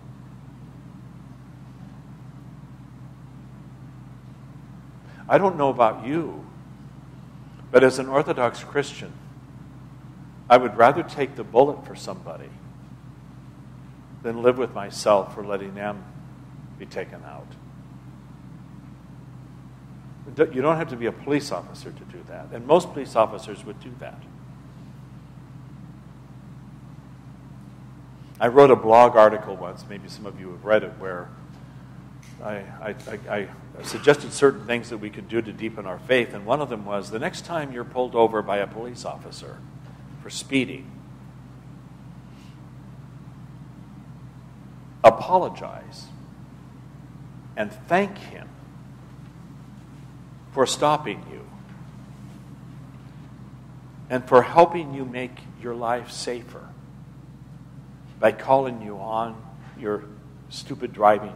I don't know about you, but as an Orthodox Christian, I would rather take the bullet for somebody than live with myself for letting them be taken out. You don't have to be a police officer to do that. And most police officers would do that. I wrote a blog article once, maybe some of you have read it, where I, I, I, suggested certain things that we could do to deepen our faith. And one of them was the next time you're pulled over by a police officer for speeding, apologize and thank him for stopping you and for helping you make your life safer by calling you on your stupid driving.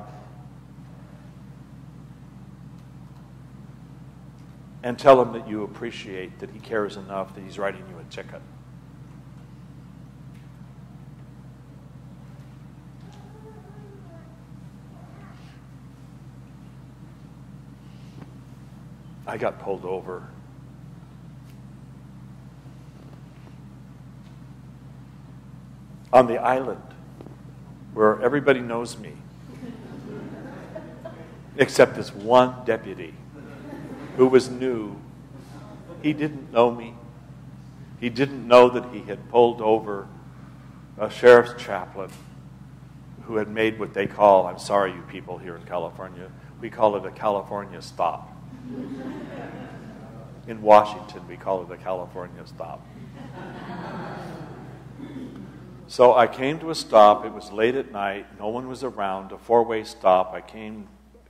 And tell him that you appreciate that he cares enough that he's writing you a ticket. I got pulled over. On the island where everybody knows me, except this one deputy who was new. He didn't know me. He didn't know that he had pulled over a sheriff's chaplain who had made what they call, I'm sorry, you people here in California, we call it a California stop. In Washington, we call it a California stop. So I came to a stop. It was late at night. No one was around. A four way stop. I came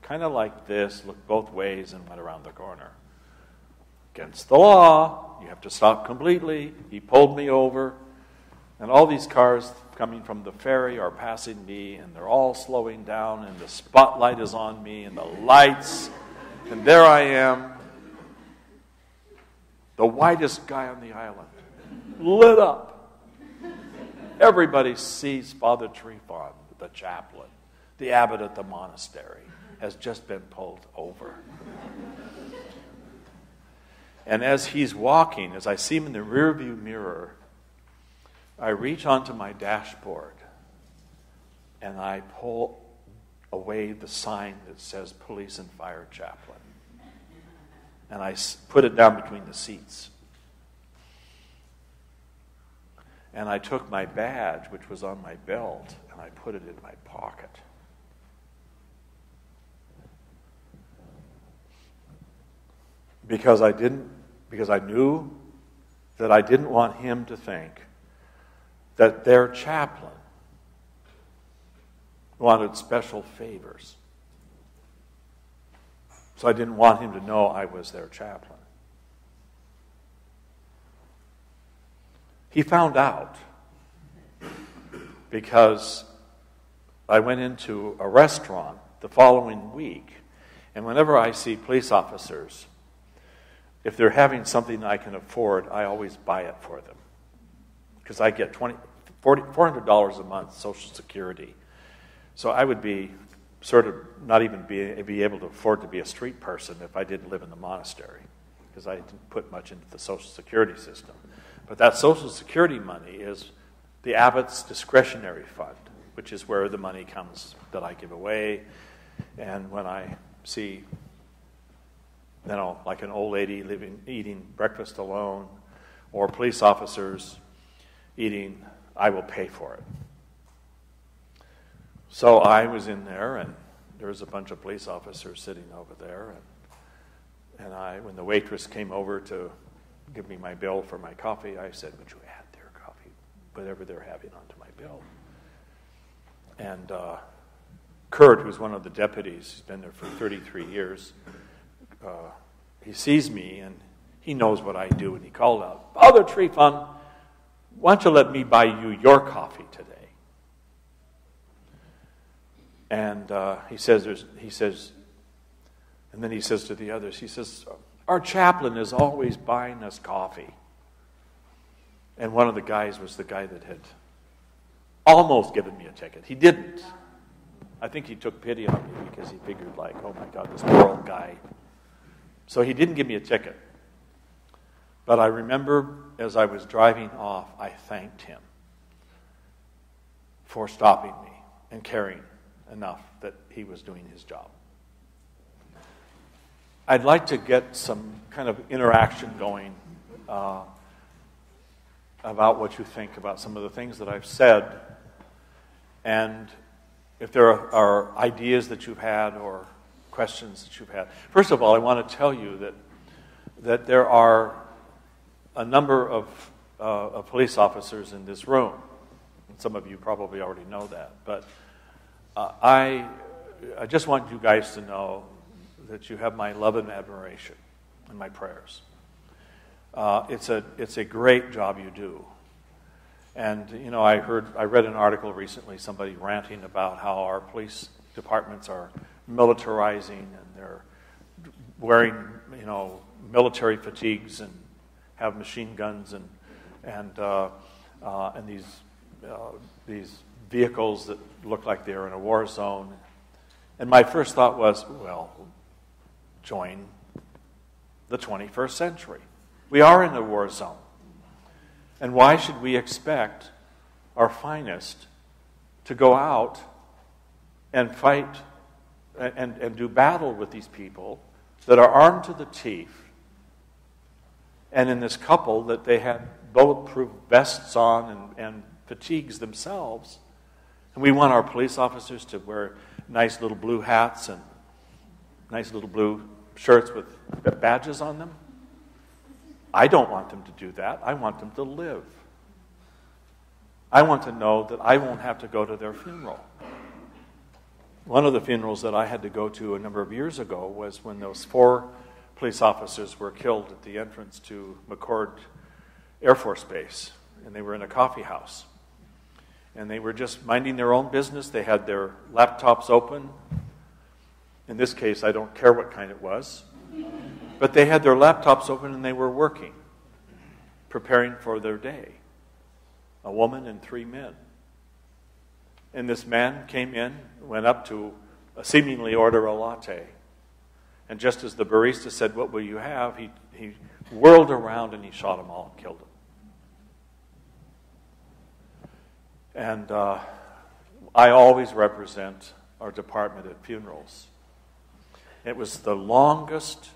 kind of like this, looked both ways, and went around the corner. Against the law. You have to stop completely. He pulled me over. And all these cars coming from the ferry are passing me, and they're all slowing down, and the spotlight is on me, and the lights and there I am, the whitest guy on the island, lit up. Everybody sees Father Tryphon, the chaplain, the abbot at the monastery, has just been pulled over. And as he's walking, as I see him in the rearview mirror, I reach onto my dashboard and I pull away the sign that says police and fire chaplain. And I put it down between the seats. And I took my badge, which was on my belt, and I put it in my pocket. Because I didn't, because I knew that I didn't want him to think that their chaplain wanted special favors. So I didn't want him to know I was their chaplain. He found out because I went into a restaurant the following week, and whenever I see police officers, if they're having something I can afford, I always buy it for them. Because I get 20, $40, $400 a month Social Security. So I would be sort of not even be, be able to afford to be a street person if I didn't live in the monastery, because I didn't put much into the Social Security system. But that Social Security money is the abbot's discretionary fund, which is where the money comes that I give away. And when I see, you know, like an old lady living, eating breakfast alone, or police officers eating, I will pay for it. So I was in there, and there was a bunch of police officers sitting over there, and and I, when the waitress came over to give me my bill for my coffee, I said, Would you add their coffee, whatever they're having, onto my bill? And uh, Kurt, who's one of the deputies, he's been there for 33 years, uh, he sees me and he knows what I do, and he called out, Father Tryphon, why don't you let me buy you your coffee today? And uh, he says, there's he says, and then he says to the others, he says, our chaplain is always buying us coffee. And one of the guys was the guy that had almost given me a ticket. He didn't. I think he took pity on me because he figured, like, oh my God, this poor old guy. So he didn't give me a ticket. But I remember as I was driving off, I thanked him for stopping me and caring enough that he was doing his job. I'd like to get some kind of interaction going uh, about what you think about some of the things that I've said. And if there are, are ideas that you've had or questions that you've had. First of all, I want to tell you that, that there are a number of, uh, of police officers in this room. Some of you probably already know that. But uh, I, I just want you guys to know that you have my love and admiration and my prayers. Uh, it's, a, it's a great job you do. And, you know, I heard, I read an article recently, somebody ranting about how our police departments are militarizing and they're wearing, you know, military fatigues and have machine guns and, and, uh, uh, and these, uh, these vehicles that look like they're in a war zone. And my first thought was, well, join the 21st century. We are in a war zone. And why should we expect our finest to go out and fight and, and do battle with these people that are armed to the teeth? And in this couple, that they had bulletproof vests on and, and fatigues themselves. And we want our police officers to wear nice little blue hats and nice little blue shirts with badges on them. I don't want them to do that. I want them to live. I want to know that I won't have to go to their funeral. One of the funerals that I had to go to a number of years ago was when those four police officers were killed at the entrance to McChord Air Force Base, and they were in a coffee house. And they were just minding their own business. They had their laptops open, in this case, I don't care what kind it was. But they had their laptops open and they were working, preparing for their day. A woman and three men. And this man came in, went up to seemingly order a latte. And just as the barista said, What will you have? he, he whirled around and he shot them all and killed them. And uh, I always represent our department at funerals. It was the longest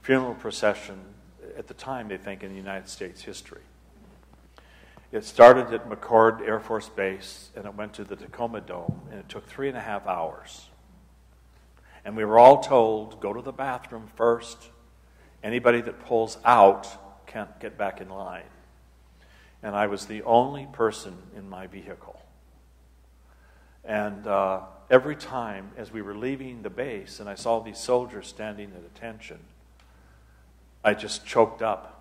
funeral procession at the time, they think, in the United States history. It started at McChord Air Force Base and it went to the Tacoma Dome, and it took three and a half hours. And we were all told go to the bathroom first. Anybody that pulls out can't get back in line. And I was the only person in my vehicle. And uh, every time as we were leaving the base and I saw these soldiers standing at attention, I just choked up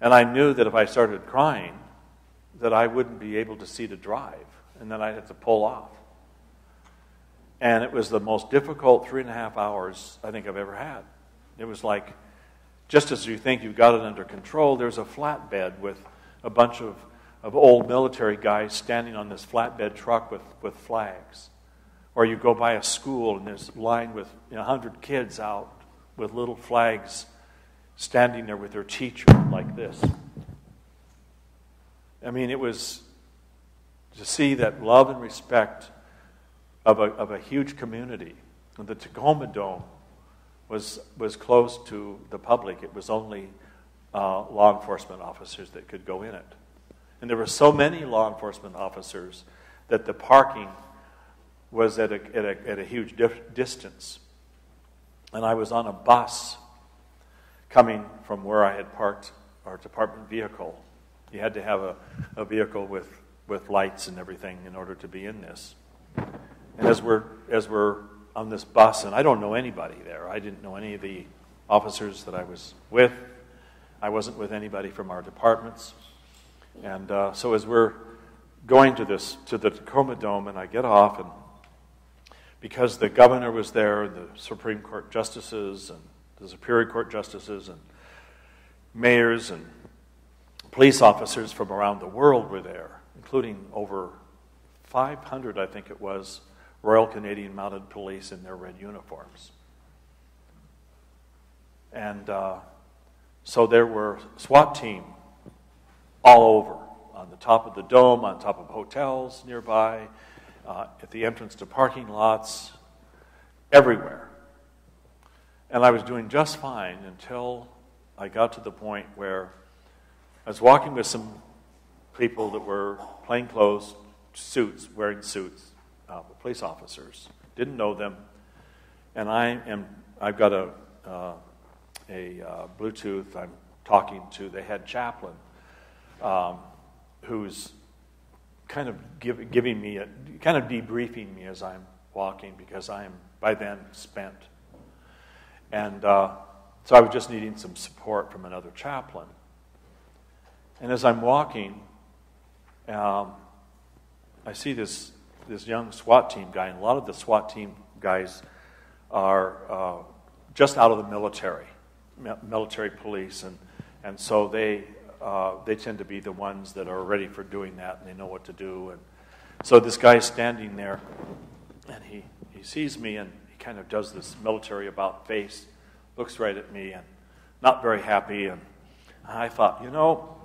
and I knew that if I started crying, that I wouldn't be able to see to drive, and then I'd have to pull off. And it was the most difficult three and a half hours I think I've ever had. It was like, just as you think you've got it under control, there's a flatbed with a bunch of, of old military guys standing on this flatbed truck with, with flags. Or you go by a school and there's lined with you know, 100 kids out with little flags standing there with her teacher like this. I mean, it was to see that love and respect of a, of a huge community. The Tacoma Dome was, was closed to the public. It was only uh, law enforcement officers that could go in it. And there were so many law enforcement officers that the parking was at a, at a, at a huge dif- distance. And I was on a bus coming from where I had parked our department vehicle. You had to have a, a vehicle with, with lights and everything in order to be in this. And as we're, as we're on this bus, and I don't know anybody there, I didn't know any of the officers that I was with. I wasn't with anybody from our departments. And uh, so as we're going to this to the Tacoma Dome, and I get off, and because the governor was there, the Supreme Court justices, and the Superior Court justices and mayors and police officers from around the world were there, including over 500, I think it was, Royal Canadian Mounted Police in their red uniforms. And uh, so there were SWAT team all over on the top of the dome, on top of hotels nearby, uh, at the entrance to parking lots, everywhere. And I was doing just fine until I got to the point where I was walking with some people that were plainclothes suits, wearing suits, uh, police officers. Didn't know them, and I am. I've got a uh, a uh, Bluetooth. I'm talking to the head chaplain, um, who's kind of give, giving me a kind of debriefing me as I'm walking because I am by then spent. And uh, so I was just needing some support from another chaplain. And as I'm walking, um, I see this, this young SWAT team guy, and a lot of the SWAT team guys are uh, just out of the military, military police, and, and so they, uh, they tend to be the ones that are ready for doing that, and they know what to do. And so this guy's standing there, and he, he sees me, and kind of does this military about face, looks right at me, and not very happy. And I thought, you know,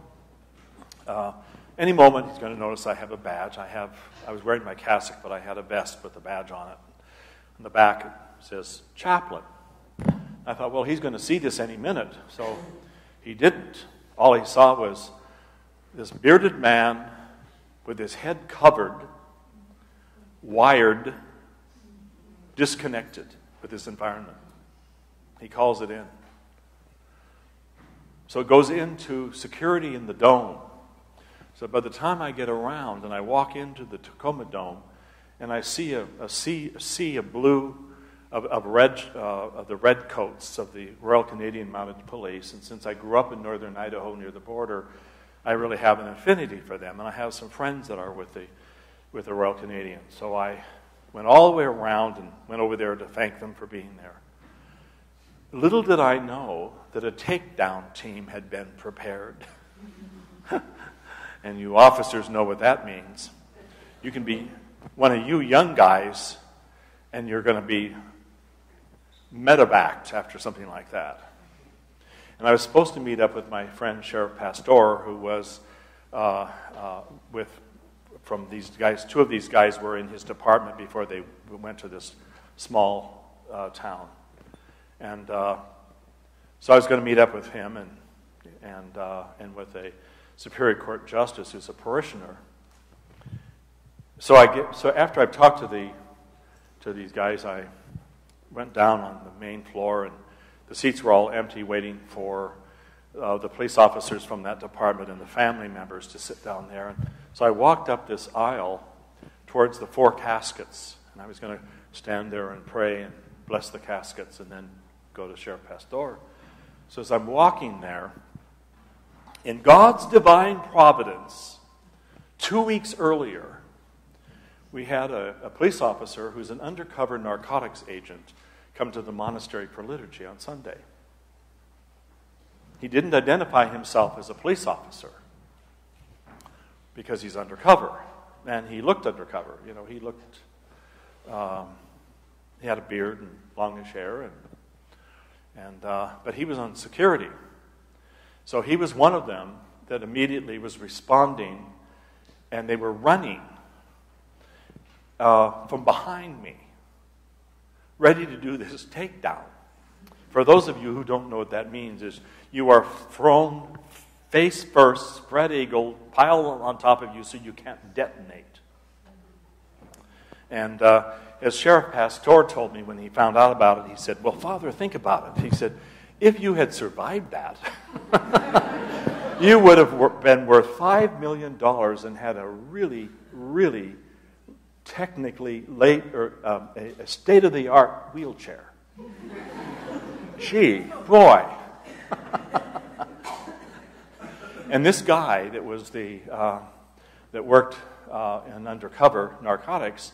uh, any moment he's going to notice I have a badge. I have. I was wearing my cassock, but I had a vest with a badge on it. On the back it says chaplain. I thought, well, he's going to see this any minute. So he didn't. All he saw was this bearded man with his head covered, wired disconnected with this environment. He calls it in. So it goes into security in the dome. So by the time I get around and I walk into the Tacoma Dome and I see a, a sea, a sea of blue, of, of red, uh, of the red coats of the Royal Canadian Mounted Police, and since I grew up in northern Idaho near the border, I really have an affinity for them, and I have some friends that are with the, with the Royal Canadians. So I Went all the way around and went over there to thank them for being there. Little did I know that a takedown team had been prepared. and you officers know what that means. You can be one of you young guys, and you're going to be medevaced after something like that. And I was supposed to meet up with my friend Sheriff Pastor, who was uh, uh, with from these guys. Two of these guys were in his department before they went to this small uh, town, and uh, so I was going to meet up with him and and uh, and with a Superior Court justice who's a parishioner. So I get so after I've talked to the to these guys, I went down on the main floor and the seats were all empty, waiting for uh, the police officers from that department and the family members to sit down there. And so I walked up this aisle towards the four caskets, and I was going to stand there and pray and bless the caskets and then go to Sheriff Pastor. So as I'm walking there, in God's divine providence, two weeks earlier, we had a, a police officer who's an undercover narcotics agent come to the monastery for liturgy on Sunday. He didn't identify himself as a police officer because he's undercover. And he looked undercover. You know, he looked, um, he had a beard and longish hair, and, and, uh, but he was on security. So he was one of them that immediately was responding, and they were running uh, from behind me, ready to do this takedown. For those of you who don't know what that means, is you are thrown face first, spread eagle, pile on top of you so you can't detonate. And uh, as Sheriff Pastor told me when he found out about it, he said, Well, Father, think about it. He said, If you had survived that, you would have been worth $5 million and had a really, really technically late or um, a, a state of the art wheelchair. Gee, boy. and this guy that was the uh, that worked uh, in undercover narcotics,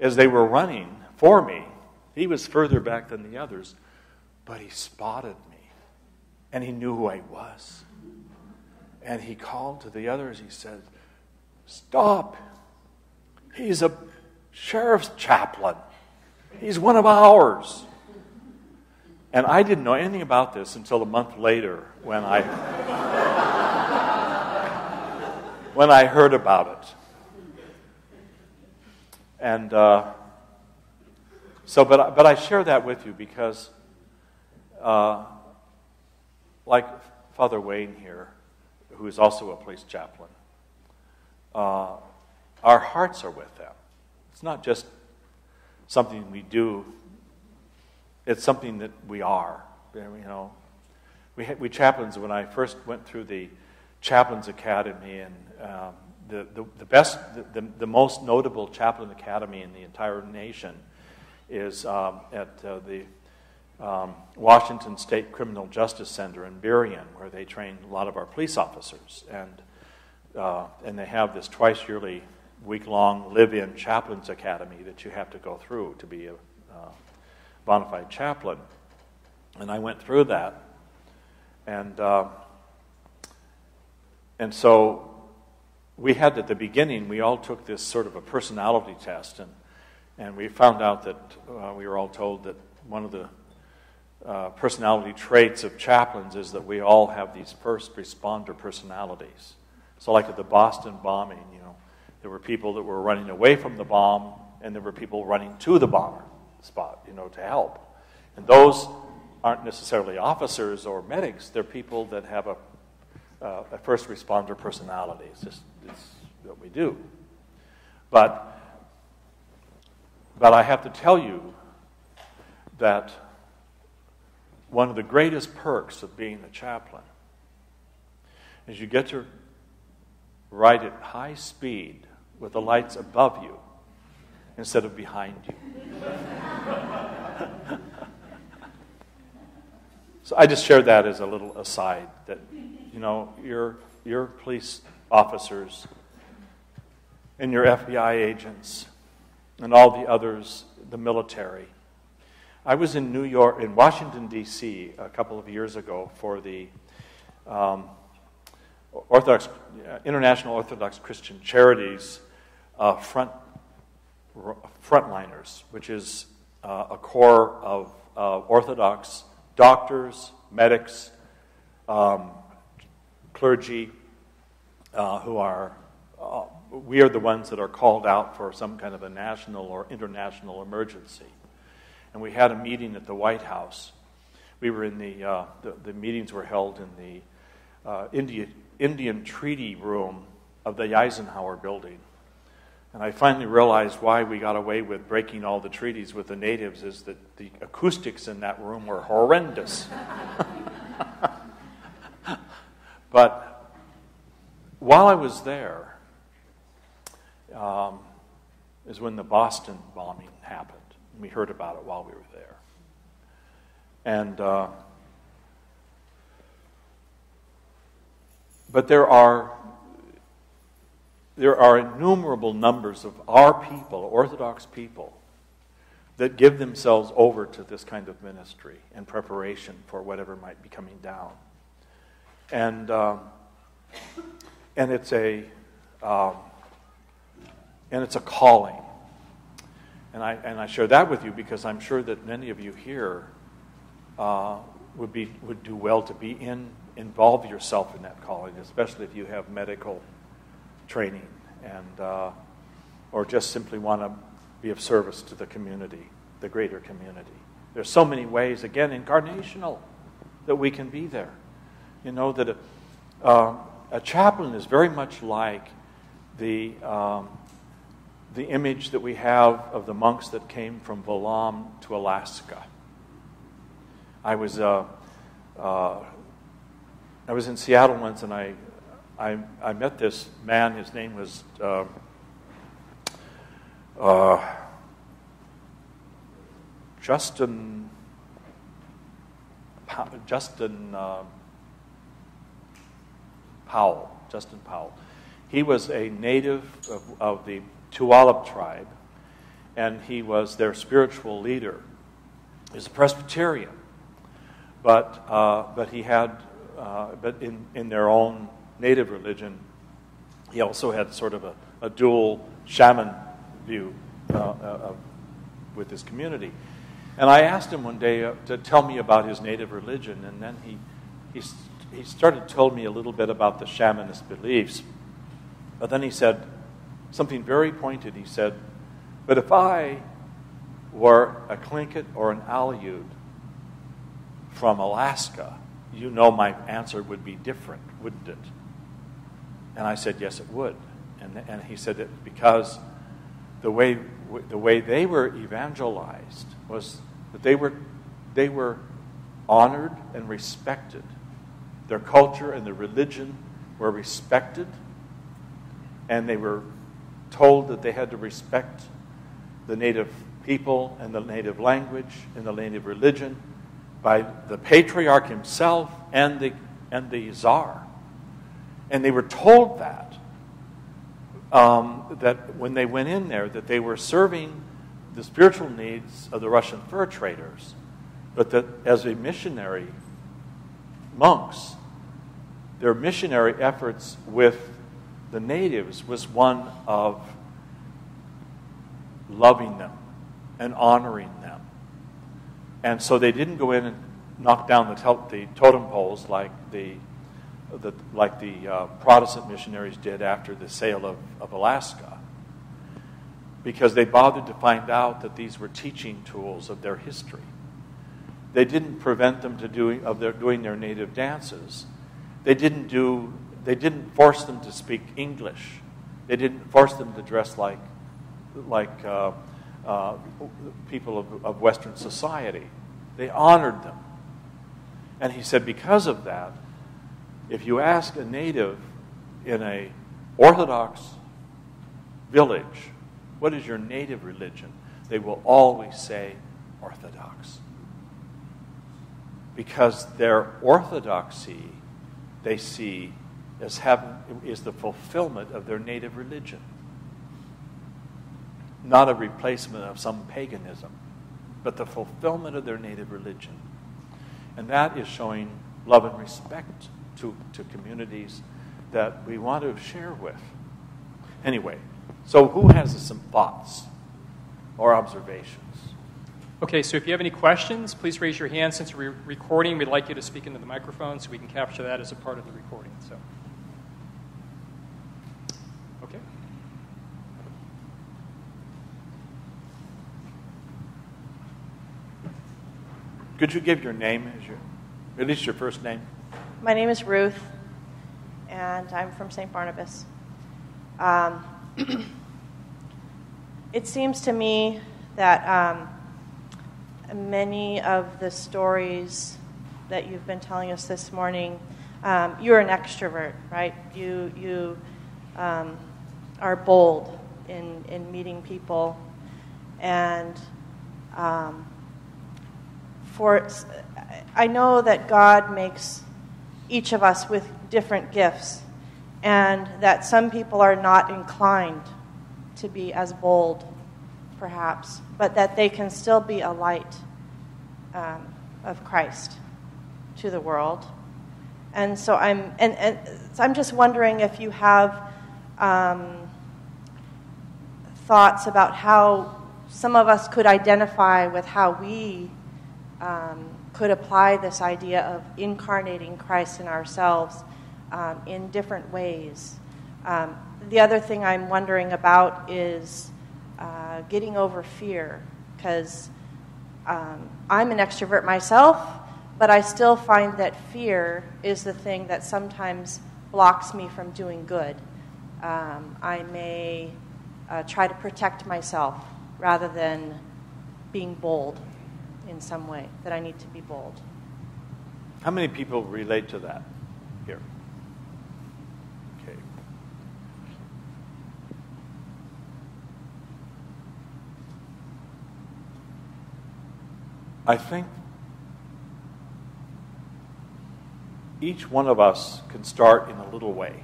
as they were running for me, he was further back than the others, but he spotted me, and he knew who I was, and he called to the others. He said, "Stop! He's a sheriff's chaplain. He's one of ours." And I didn't know anything about this until a month later when I when I heard about it. And uh, so, but but I share that with you because, uh, like Father Wayne here, who is also a police chaplain, uh, our hearts are with them. It's not just something we do it's something that we are. You know, we, we chaplains, when I first went through the chaplains academy and um, the, the, the, best, the, the, most notable chaplain academy in the entire nation is um, at uh, the um, Washington State Criminal Justice Center in Burien, where they train a lot of our police officers. And, uh, and they have this twice yearly, week long live in chaplains academy that you have to go through to be a uh, bona fide chaplain. And I went through that. And, uh, and so we had at the beginning, we all took this sort of a personality test. And, and we found out that uh, we were all told that one of the uh, personality traits of chaplains is that we all have these first responder personalities. So, like at the Boston bombing, you know, there were people that were running away from the bomb, and there were people running to the bomber spot, you know, to help. And those aren't necessarily officers or medics, they're people that have a, uh, a first responder personality. It's just it's what we do. But, but I have to tell you that one of the greatest perks of being a chaplain is you get to ride at high speed with the lights above you instead of behind you. so I just shared that as a little aside that, you know, your, your police officers and your FBI agents and all the others, the military. I was in New York, in Washington, D.C., a couple of years ago for the um, Orthodox, International Orthodox Christian Charities uh, front frontliners, which is uh, a corps of uh, Orthodox doctors, medics, um, clergy uh, who are, uh, we are the ones that are called out for some kind of a national or international emergency. And we had a meeting at the White House. We were in the, uh, the, the, meetings were held in the uh, India, Indian Treaty Room of the Eisenhower building. And I finally realized why we got away with breaking all the treaties with the natives is that the acoustics in that room were horrendous. but while I was there, um, is when the Boston bombing happened. We heard about it while we were there. And, uh, but there are there are innumerable numbers of our people, Orthodox people, that give themselves over to this kind of ministry in preparation for whatever might be coming down. And, um, and it's a um, and it's a calling. And I, and I share that with you because I'm sure that many of you here uh, would, be, would do well to be in, involve yourself in that calling, especially if you have medical training and, uh, or just simply want to be of service to the community, the greater community. There's so many ways, again, incarnational, that we can be there. You know, that a, uh, a chaplain is very much like the, um, the image that we have of the monks that came from Valaam to Alaska. I was, uh, uh, I was in Seattle once and I I, I met this man. His name was uh, uh, Justin. Justin uh, Powell. Justin Powell. He was a native of, of the Tulalip tribe, and he was their spiritual leader. He's a Presbyterian, but uh, but he had uh, but in in their own native religion, he also had sort of a, a dual shaman view uh, uh, with his community. And I asked him one day uh, to tell me about his native religion, and then he, he, he started told me a little bit about the shamanist beliefs. But then he said something very pointed. He said, But if I were a Tlingit or an Aleut from Alaska, you know my answer would be different, wouldn't it? And I said, Yes, it would. And, and he said that because the way, the way they were evangelized was that they were, they were honored and respected. Their culture and their religion were respected, and they were told that they had to respect the native people and the native language and the native religion by the patriarch himself and the, and the czar. And they were told that, um, that when they went in there, that they were serving the spiritual needs of the Russian fur traders, but that as a missionary, monks, their missionary efforts with the natives was one of loving them and honoring them. And so they didn't go in and knock down the, the totem poles like the the, like the uh, Protestant missionaries did after the sale of, of Alaska, because they bothered to find out that these were teaching tools of their history. They didn't prevent them to doing, of their, doing their native dances. They didn't, do, they didn't force them to speak English. They didn't force them to dress like, like uh, uh, people of, of Western society. They honored them. And he said, because of that, if you ask a native in a Orthodox village, what is your native religion? They will always say Orthodox. Because their orthodoxy they see as having is the fulfillment of their native religion. Not a replacement of some paganism, but the fulfillment of their native religion. And that is showing love and respect to, to communities that we want to share with. Anyway, so who has some thoughts or observations? Okay, so if you have any questions, please raise your hand. Since we're recording, we'd like you to speak into the microphone so we can capture that as a part of the recording. So, okay. Could you give your name as your, at least your first name? My name is Ruth, and I'm from St. Barnabas. Um, it seems to me that um, many of the stories that you've been telling us this morning, um, you're an extrovert, right? You, you um, are bold in, in meeting people. And um, for I know that God makes each of us with different gifts, and that some people are not inclined to be as bold, perhaps, but that they can still be a light um, of Christ to the world. And so I'm, and, and so I'm just wondering if you have um, thoughts about how some of us could identify with how we um, could apply this idea of incarnating Christ in ourselves um, in different ways. Um, the other thing I'm wondering about is uh, getting over fear, because um, I'm an extrovert myself, but I still find that fear is the thing that sometimes blocks me from doing good. Um, I may uh, try to protect myself rather than being bold in some way, that I need to be bold. How many people relate to that here? Okay. I think each one of us can start in a little way.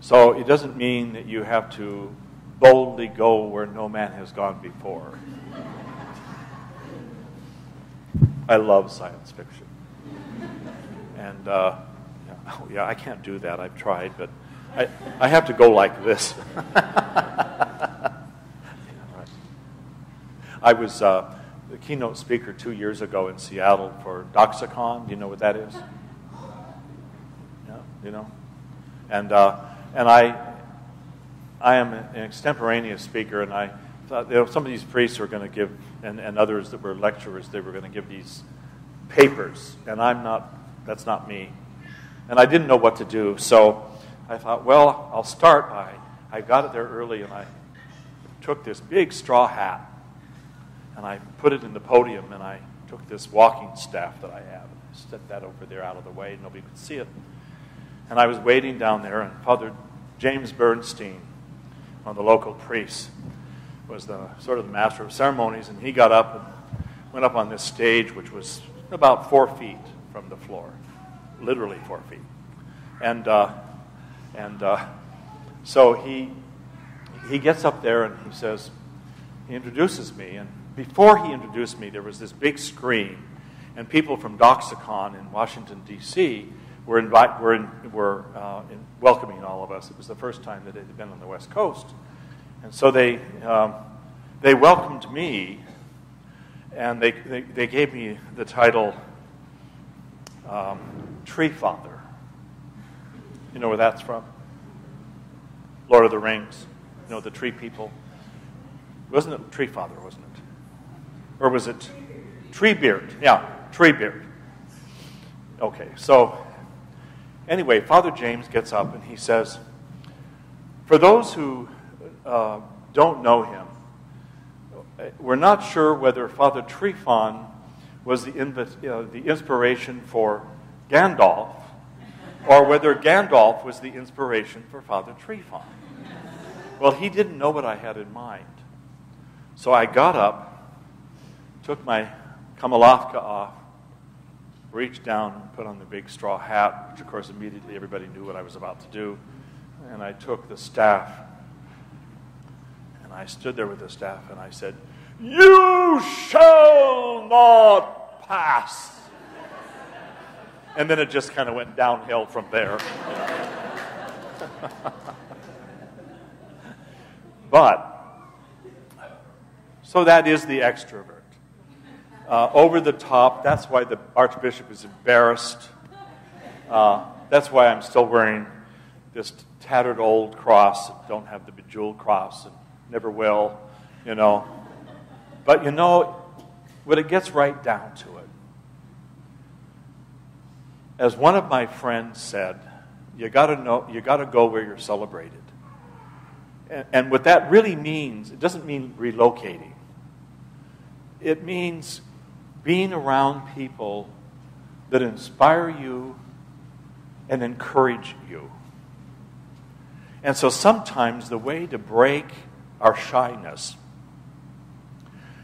So it doesn't mean that you have to boldly go where no man has gone before. I love science fiction. And uh, yeah, oh, yeah, I can't do that. I've tried, but I, I have to go like this. I was uh, the keynote speaker two years ago in Seattle for Doxacon. Do you know what that is? Yeah, you know? And, uh, and I, I am an extemporaneous speaker, and I thought you know, some of these priests were going to give, and, and others that were lecturers, they were going to give these papers, and I'm not, that's not me. And I didn't know what to do, so I thought, well, I'll start by, I got it there early, and I took this big straw hat, and I put it in the podium, and I took this walking staff that I have, and I set that over there out of the way, nobody could see it. And I was waiting down there, and Father James Bernstein, one of the local priests, was the sort of the master of ceremonies, and he got up and went up on this stage, which was about four feet from the floor, literally four feet. And uh, and uh, so he he gets up there and he says, he introduces me, and before he introduced me, there was this big screen, and people from Doxacon in Washington D.C. were invite, were, in, were uh, in welcoming all of us. It was the first time that it had been on the West Coast. And so they, um, they welcomed me, and they, they, they, gave me the title um, Tree Father. You know where that's from? Lord of the Rings. You know, the tree people. Wasn't it Tree Father, wasn't it? Or was it Treebeard? Yeah, Treebeard. Okay, so anyway, Father James gets up and he says, For those who uh, don't know him. We're not sure whether Father Tryphon was the, uh, the inspiration for Gandalf or whether Gandalf was the inspiration for Father Tryphon. Well, he didn't know what I had in mind. So I got up, took my kamilavka off, reached down and put on the big straw hat, which of course immediately everybody knew what I was about to do, and I took the staff and I stood there with the staff and I said, You shall not pass. And then it just kind of went downhill from there. but So that is the extrovert. Uh, over the top, that's why the Archbishop is embarrassed. Uh, that's why I'm still wearing this tattered old cross. Don't have the bejeweled cross and never will, you know. But you know, when it gets right down to it, as one of my friends said, you got to know, you got to go where you're celebrated. And, and what that really means, it doesn't mean relocating. It means being around people that inspire you and encourage you. And so sometimes the way to break our shyness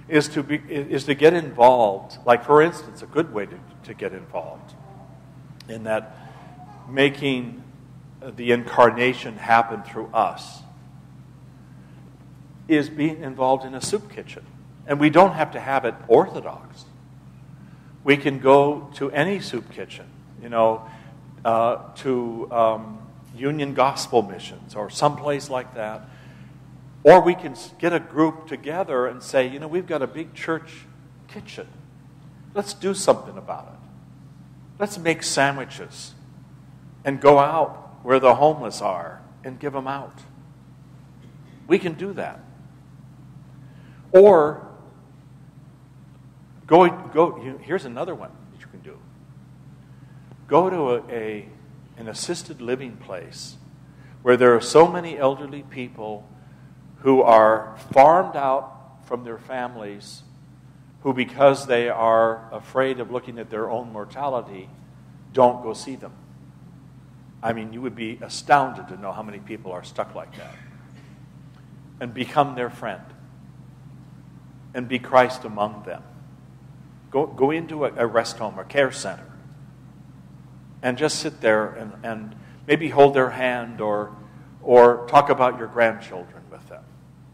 is to, be, is to get involved. Like, for instance, a good way to, to get involved in that making the incarnation happen through us is being involved in a soup kitchen. And we don't have to have it orthodox. We can go to any soup kitchen, you know, uh, to um, Union Gospel Missions or someplace like that. Or we can get a group together and say, you know, we've got a big church kitchen. Let's do something about it. Let's make sandwiches and go out where the homeless are and give them out. We can do that. Or go, go here's another one that you can do. Go to a, a an assisted living place where there are so many elderly people who are farmed out from their families, who, because they are afraid of looking at their own mortality, don't go see them. I mean, you would be astounded to know how many people are stuck like that. And become their friend. And be Christ among them. Go, go into a, a rest home or care center and just sit there and, and maybe hold their hand or, or talk about your grandchildren with them,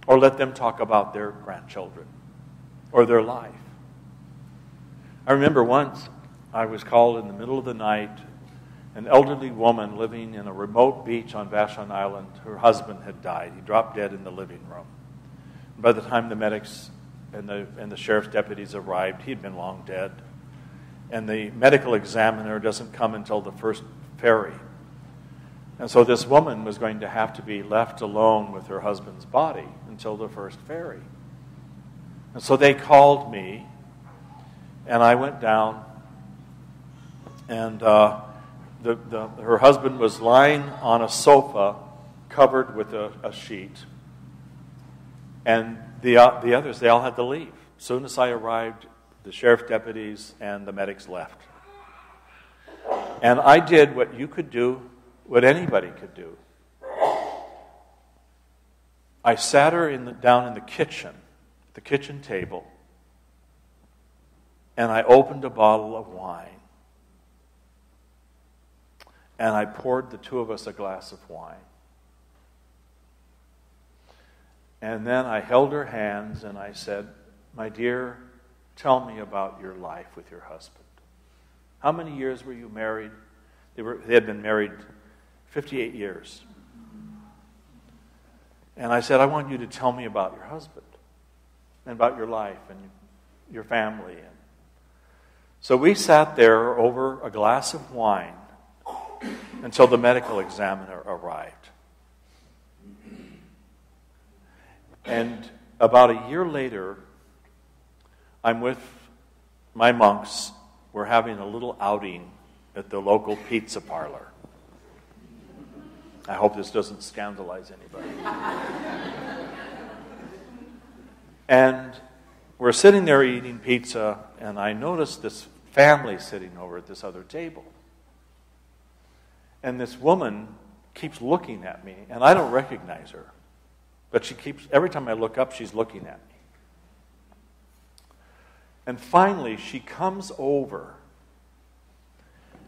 or let them talk about their grandchildren or their life. I remember once I was called in the middle of the night. An elderly woman living in a remote beach on Vashon Island, her husband had died. He dropped dead in the living room. By the time the medics and the, and the sheriff's deputies arrived, he'd been long dead and the medical examiner doesn't come until the first ferry. And so this woman was going to have to be left alone with her husband's body until the first ferry. And so they called me, and I went down, and uh, the, the, her husband was lying on a sofa covered with a, a sheet. And the, uh, the others, they all had to leave. As soon as I arrived, the sheriff deputies, and the medics left. And I did what you could do, what anybody could do. I sat her in the, down in the kitchen, the kitchen table, and I opened a bottle of wine. And I poured the two of us a glass of wine. And then I held her hands and I said, My dear, Tell me about your life with your husband. How many years were you married? They, were, they had been married 58 years. And I said, I want you to tell me about your husband and about your life and your family. And so we sat there over a glass of wine until the medical examiner arrived. And about a year later, I'm with my monks. We're having a little outing at the local pizza parlor. I hope this doesn't scandalize anybody. and we're sitting there eating pizza, and I notice this family sitting over at this other table. And this woman keeps looking at me, and I don't recognize her. But she keeps, every time I look up, she's looking at me. And finally, she comes over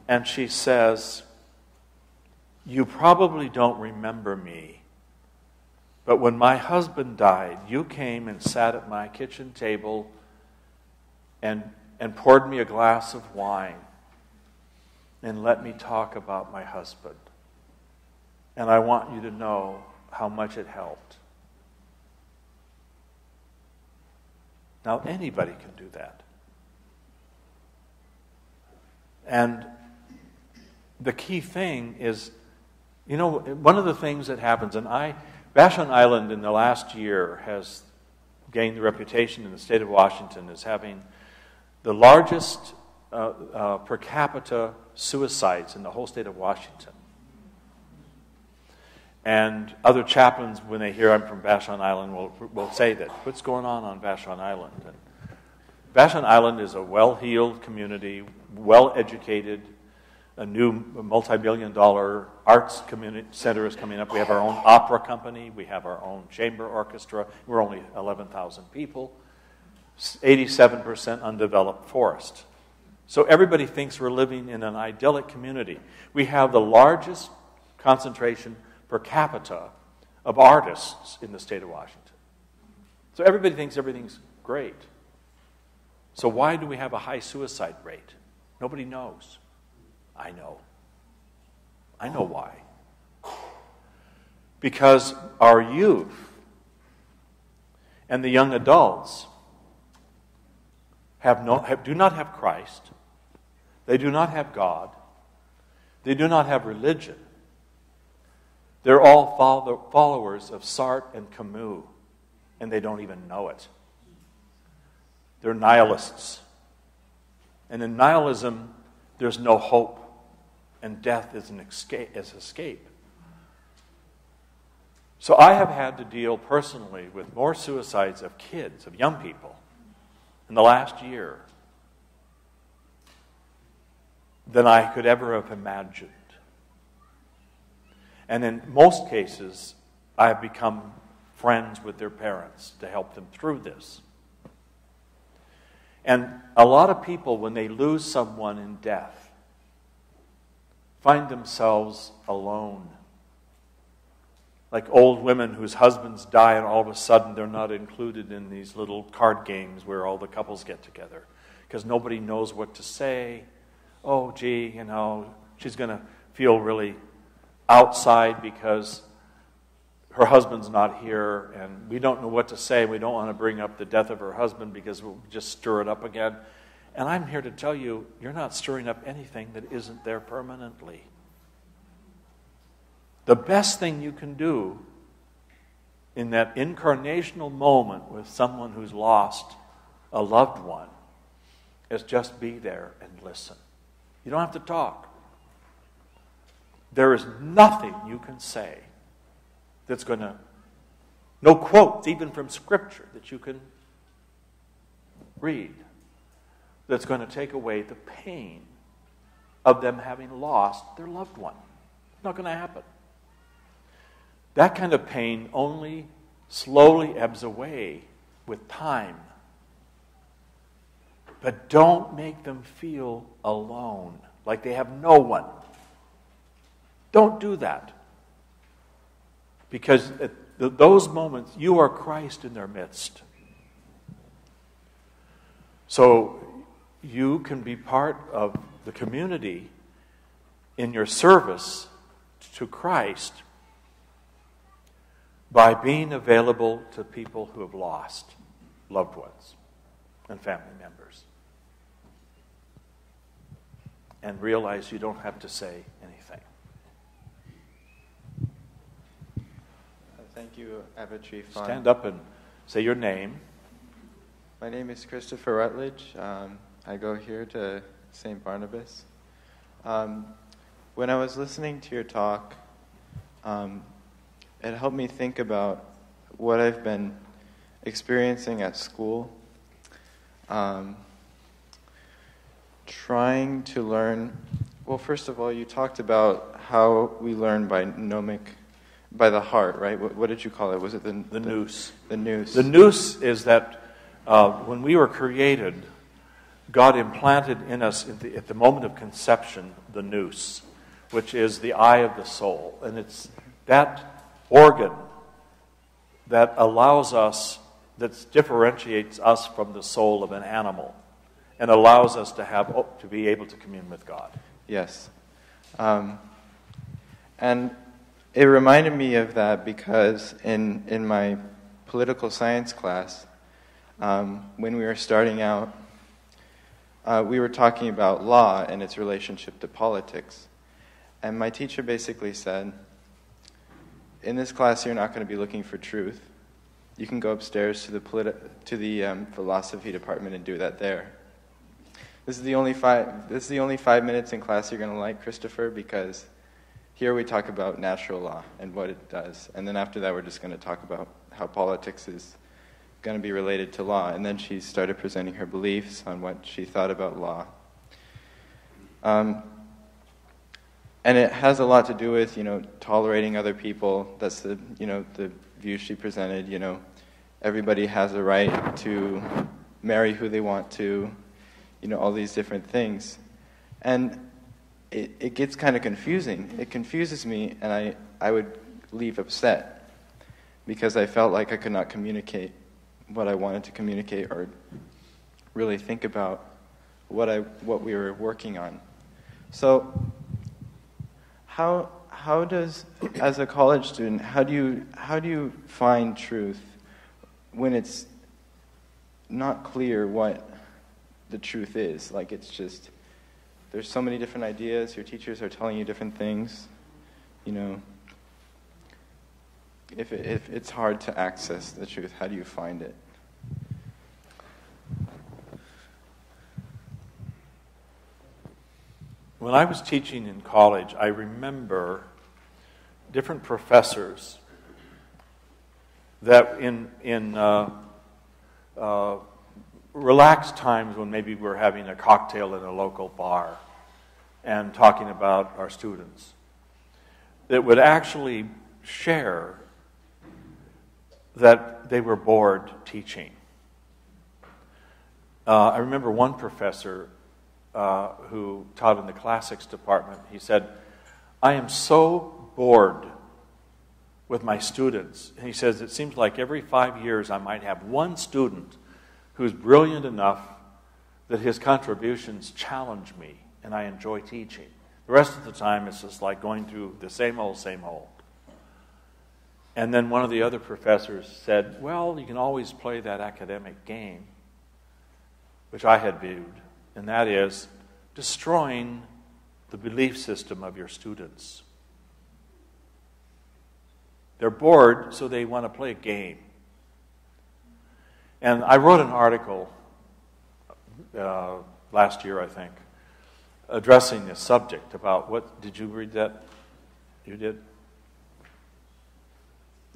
and she says, You probably don't remember me, but when my husband died, you came and sat at my kitchen table and, and poured me a glass of wine and let me talk about my husband. And I want you to know how much it helped. Now, anybody can do that. And the key thing is, you know, one of the things that happens, and I, Vashon Island in the last year has gained the reputation in the state of Washington as having the largest uh, uh, per capita suicides in the whole state of Washington. And other chaplains, when they hear I'm from Vashon Island, will, will say that. What's going on on Vashon Island? And Vashon Island is a well heeled community, well educated. A new multi million dollar arts center is coming up. We have our own opera company, we have our own chamber orchestra. We're only 11,000 people, 87% undeveloped forest. So everybody thinks we're living in an idyllic community. We have the largest concentration per capita of artists in the state of Washington. So everybody thinks everything's great. So why do we have a high suicide rate? Nobody knows. I know. I know why. Because our youth and the young adults have no, have, do not have Christ, they do not have God, they do not have religion, they're all followers of Sartre and Camus, and they don't even know it. They're nihilists. And in nihilism, there's no hope, and death is an escape. Is escape. So I have had to deal personally with more suicides of kids, of young people, in the last year than I could ever have imagined. And in most cases, I have become friends with their parents to help them through this. And a lot of people, when they lose someone in death, find themselves alone. Like old women whose husbands die, and all of a sudden they're not included in these little card games where all the couples get together because nobody knows what to say. Oh, gee, you know, she's going to feel really outside because her husband's not here and we don't know what to say. We don't want to bring up the death of her husband because we'll just stir it up again. And I'm here to tell you, you're not stirring up anything that isn't there permanently. The best thing you can do in that incarnational moment with someone who's lost a loved one is just be there and listen. You don't have to talk. There is nothing you can say that's going to, no quotes, even from Scripture, that you can read, that's going to take away the pain of them having lost their loved one. It's not going to happen. That kind of pain only slowly ebbs away with time. But don't make them feel alone, like they have no one. Don't do that. Because at those moments, you are Christ in their midst. So you can be part of the community in your service to Christ by being available to people who have lost loved ones and family members. And realize you don't have to say anything. Thank you, Fund. Stand up and say your name. My name is Christopher Rutledge. Um, I go here to St. Barnabas. Um, when I was listening to your talk, um, it helped me think about what I've been experiencing at school. Um, trying to learn, well, first of all, you talked about how we learn by gnomic by the heart, right? What, what, did you call it? Was it the, the, the nous? The nous. The nous is that uh, when we were created, God implanted in us at the, at the moment of conception the nous, which is the eye of the soul. And it's that organ that allows us, that differentiates us from the soul of an animal and allows us to, have, to be able to commune with God. Yes. Um, and it reminded me of that because in, in my political science class, um, when we were starting out, uh, we were talking about law and its relationship to politics. And my teacher basically said, In this class, you're not going to be looking for truth. You can go upstairs to the, politi- to the um, philosophy department and do that there. This is, the only five, this is the only five minutes in class you're going to like, Christopher, because here we talk about natural law and what it does. And then after that, we're just going to talk about how politics is going to be related to law. And then she started presenting her beliefs on what she thought about law. Um, and it has a lot to do with, you know, tolerating other people. That's the, you know, the view she presented. You know, everybody has a right to marry who they want to. You know, all these different things, and it, it gets kind of confusing. It confuses me, and I, I would leave upset because I felt like I could not communicate what I wanted to communicate or really think about what I what we were working on. So how how does as a college student how do you how do you find truth when it's not clear what the truth is like it's just there's so many different ideas your teachers are telling you different things you know if, it, if it's hard to access the truth, how do you find it? When I was teaching in college, I remember different professors that in, in uh, uh, relaxed times when maybe we're having a cocktail in a local bar and talking about our students, that would actually share that they were bored teaching. Uh, I remember one professor uh, who taught in the classics department. He said, I am so bored with my students. And he says, It seems like every five years I might have one student who's brilliant enough that his contributions challenge me and I enjoy teaching. The rest of the time, it's just like going through the same old, same old. And then one of the other professors said, Well, you can always play that academic game, which I had viewed, and that is destroying the belief system of your students. They're bored, so they want to play a game. And I wrote an article uh, last year, I think, addressing this subject about what. Did you read that? You did?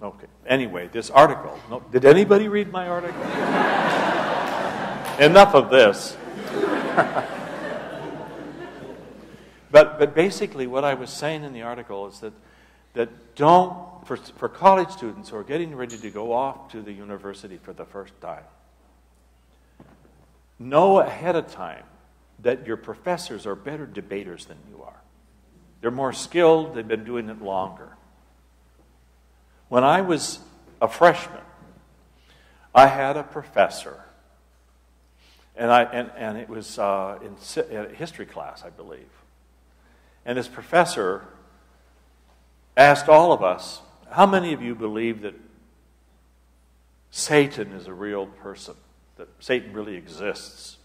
Okay. Anyway, this article. No, did anybody read my article? Enough of this. but, but basically, what I was saying in the article is that, that don't, for, for college students who are getting ready to go off to the university for the first time, know ahead of time that your professors are better debaters than you are. They're more skilled, they've been doing it longer. When I was a freshman, I had a professor, and, I, and, and it was uh, in, in history class, I believe. And this professor asked all of us, How many of you believe that Satan is a real person, that Satan really exists?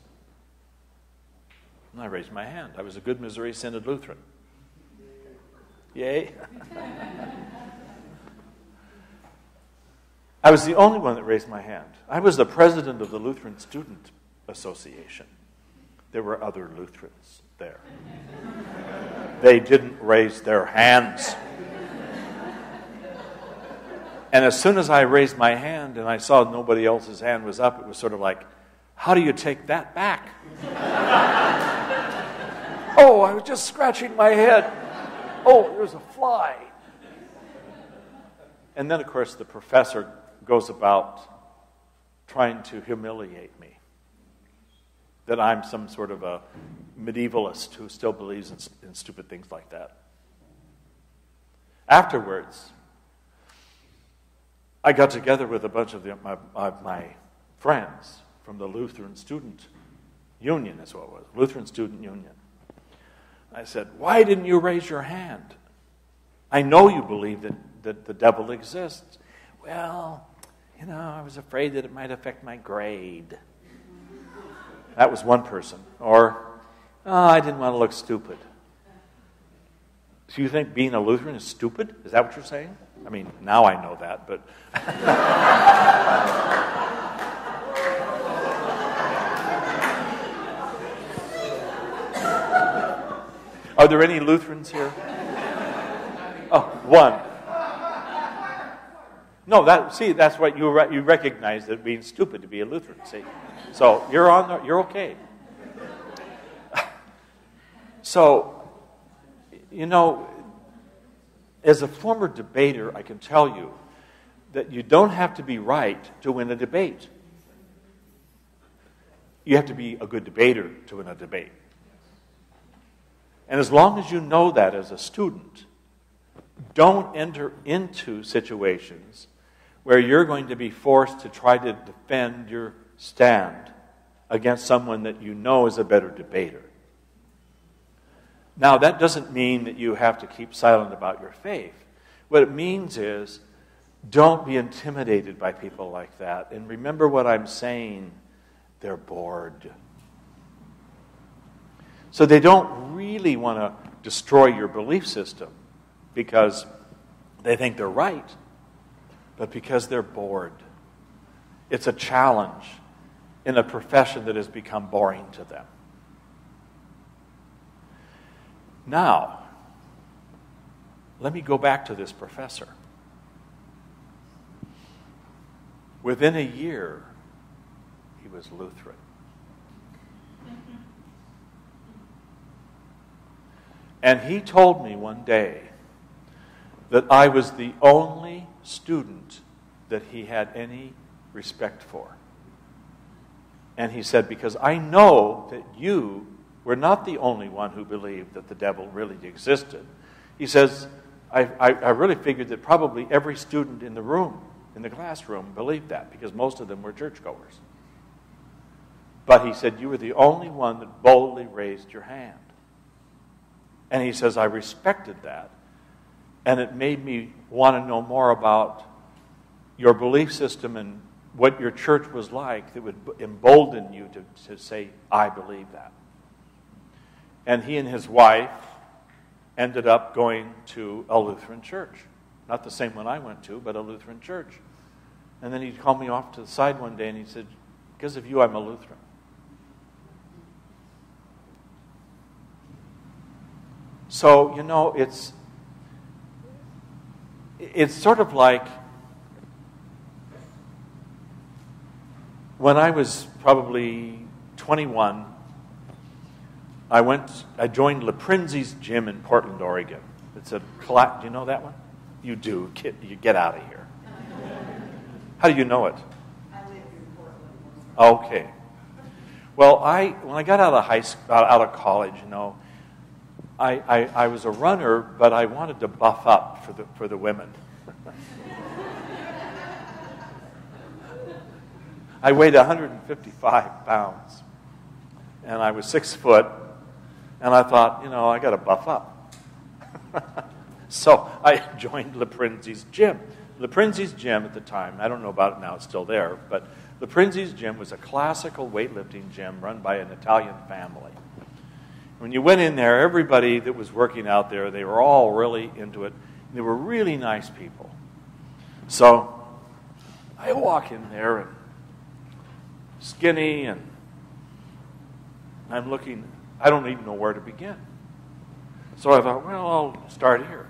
And I raised my hand. I was a good Missouri Synod Lutheran. Yay. I was the only one that raised my hand. I was the president of the Lutheran Student Association. There were other Lutherans there. They didn't raise their hands. And as soon as I raised my hand and I saw nobody else's hand was up, it was sort of like, how do you take that back? Oh, I was just scratching my head. Oh, there's a fly. And then, of course, the professor goes about trying to humiliate me. That I'm some sort of a medievalist who still believes in, in stupid things like that. Afterwards, I got together with a bunch of the, my, my friends from the Lutheran Student Union, is what it was Lutheran Student Union. I said, Why didn't you raise your hand? I know you believe that, that the devil exists. Well, you know, I was afraid that it might affect my grade. That was one person. Or, oh, I didn't want to look stupid. So you think being a Lutheran is stupid? Is that what you're saying? I mean, now I know that, but. Are there any Lutherans here? Oh, one. No, that see, that's what you re- you recognize that being stupid to be a Lutheran. See, so you're on. The, you're okay. so, you know, as a former debater, I can tell you that you don't have to be right to win a debate. You have to be a good debater to win a debate. And as long as you know that as a student, don't enter into situations where you're going to be forced to try to defend your stand against someone that you know is a better debater. Now, that doesn't mean that you have to keep silent about your faith. What it means is don't be intimidated by people like that. And remember what I'm saying they're bored. So they don't really want to destroy your belief system because they think they're right but because they're bored. It's a challenge in a profession that has become boring to them. Now, let me go back to this professor. Within a year, he was Lutheran. And he told me one day that I was the only student that he had any respect for. And he said, Because I know that you were not the only one who believed that the devil really existed. He says, I, I, I, really figured that probably every student in the room, in the classroom, believed that because most of them were churchgoers. But he said, You were the only one that boldly raised your hand. And he says, I respected that and it made me want to know more about your belief system and what your church was like that would embolden you to, to say, I believe that. And he and his wife ended up going to a Lutheran church. Not the same one I went to, but a Lutheran church. And then he called me off to the side one day and he said, Because of you, I'm a Lutheran. So, you know, it's it's sort of like when I was probably 21, I went, I joined Laprinzi's gym in Portland, Oregon. It's a, do you know that one? You do. Get, you get out of here. How do you know it? I live in Portland. Okay. Well, I when I got out of high school, out of college, you know, I, I, I was a runner, but I wanted to buff up for the, for the women. I weighed 155 pounds, and I was six foot, and I thought, you know, I got to buff up. so I joined Laprinzi's gym. Laprinzi's gym at the time, I don't know about it now, it's still there, but Laprinzi's gym was a classical weightlifting gym run by an Italian family. When you went in there, everybody that was working out there, they were all really into it. They were really nice people. So I walk in there and skinny and I'm looking, I don't even know where to begin. So I thought, well, I'll start here.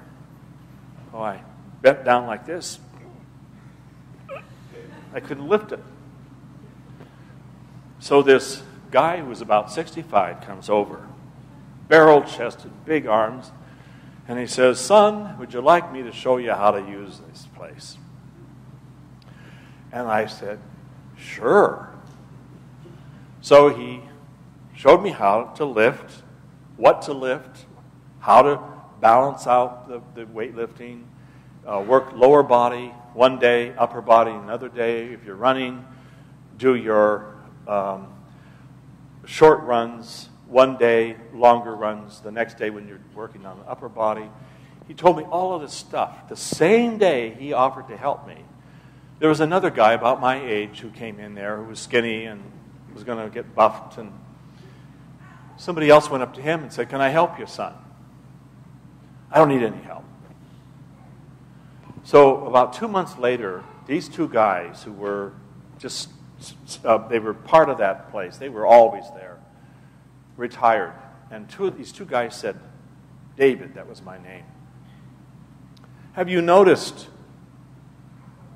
So I bent down like this. I couldn't lift it. So this guy who was about 65 comes over barrel chested, big arms. And he says, Son, would you like me to show you how to use this place? And I said, Sure. So he showed me how to lift, what to lift, how to balance out the, the weightlifting, uh, work lower body one day, upper body another day. If you're running, do your um, short runs one day, longer runs the next day when you're working on the upper body. He told me all of this stuff. The same day he offered to help me There was another guy about my age who came in there who was skinny and was going to get buffed. And somebody else went up to him and said, Can I help you, son? I don't need any help. So, about two months later, these two guys who were just, uh, they were part of that place, they were always there, retired. And two, these two guys said, David, that was my name. Have you noticed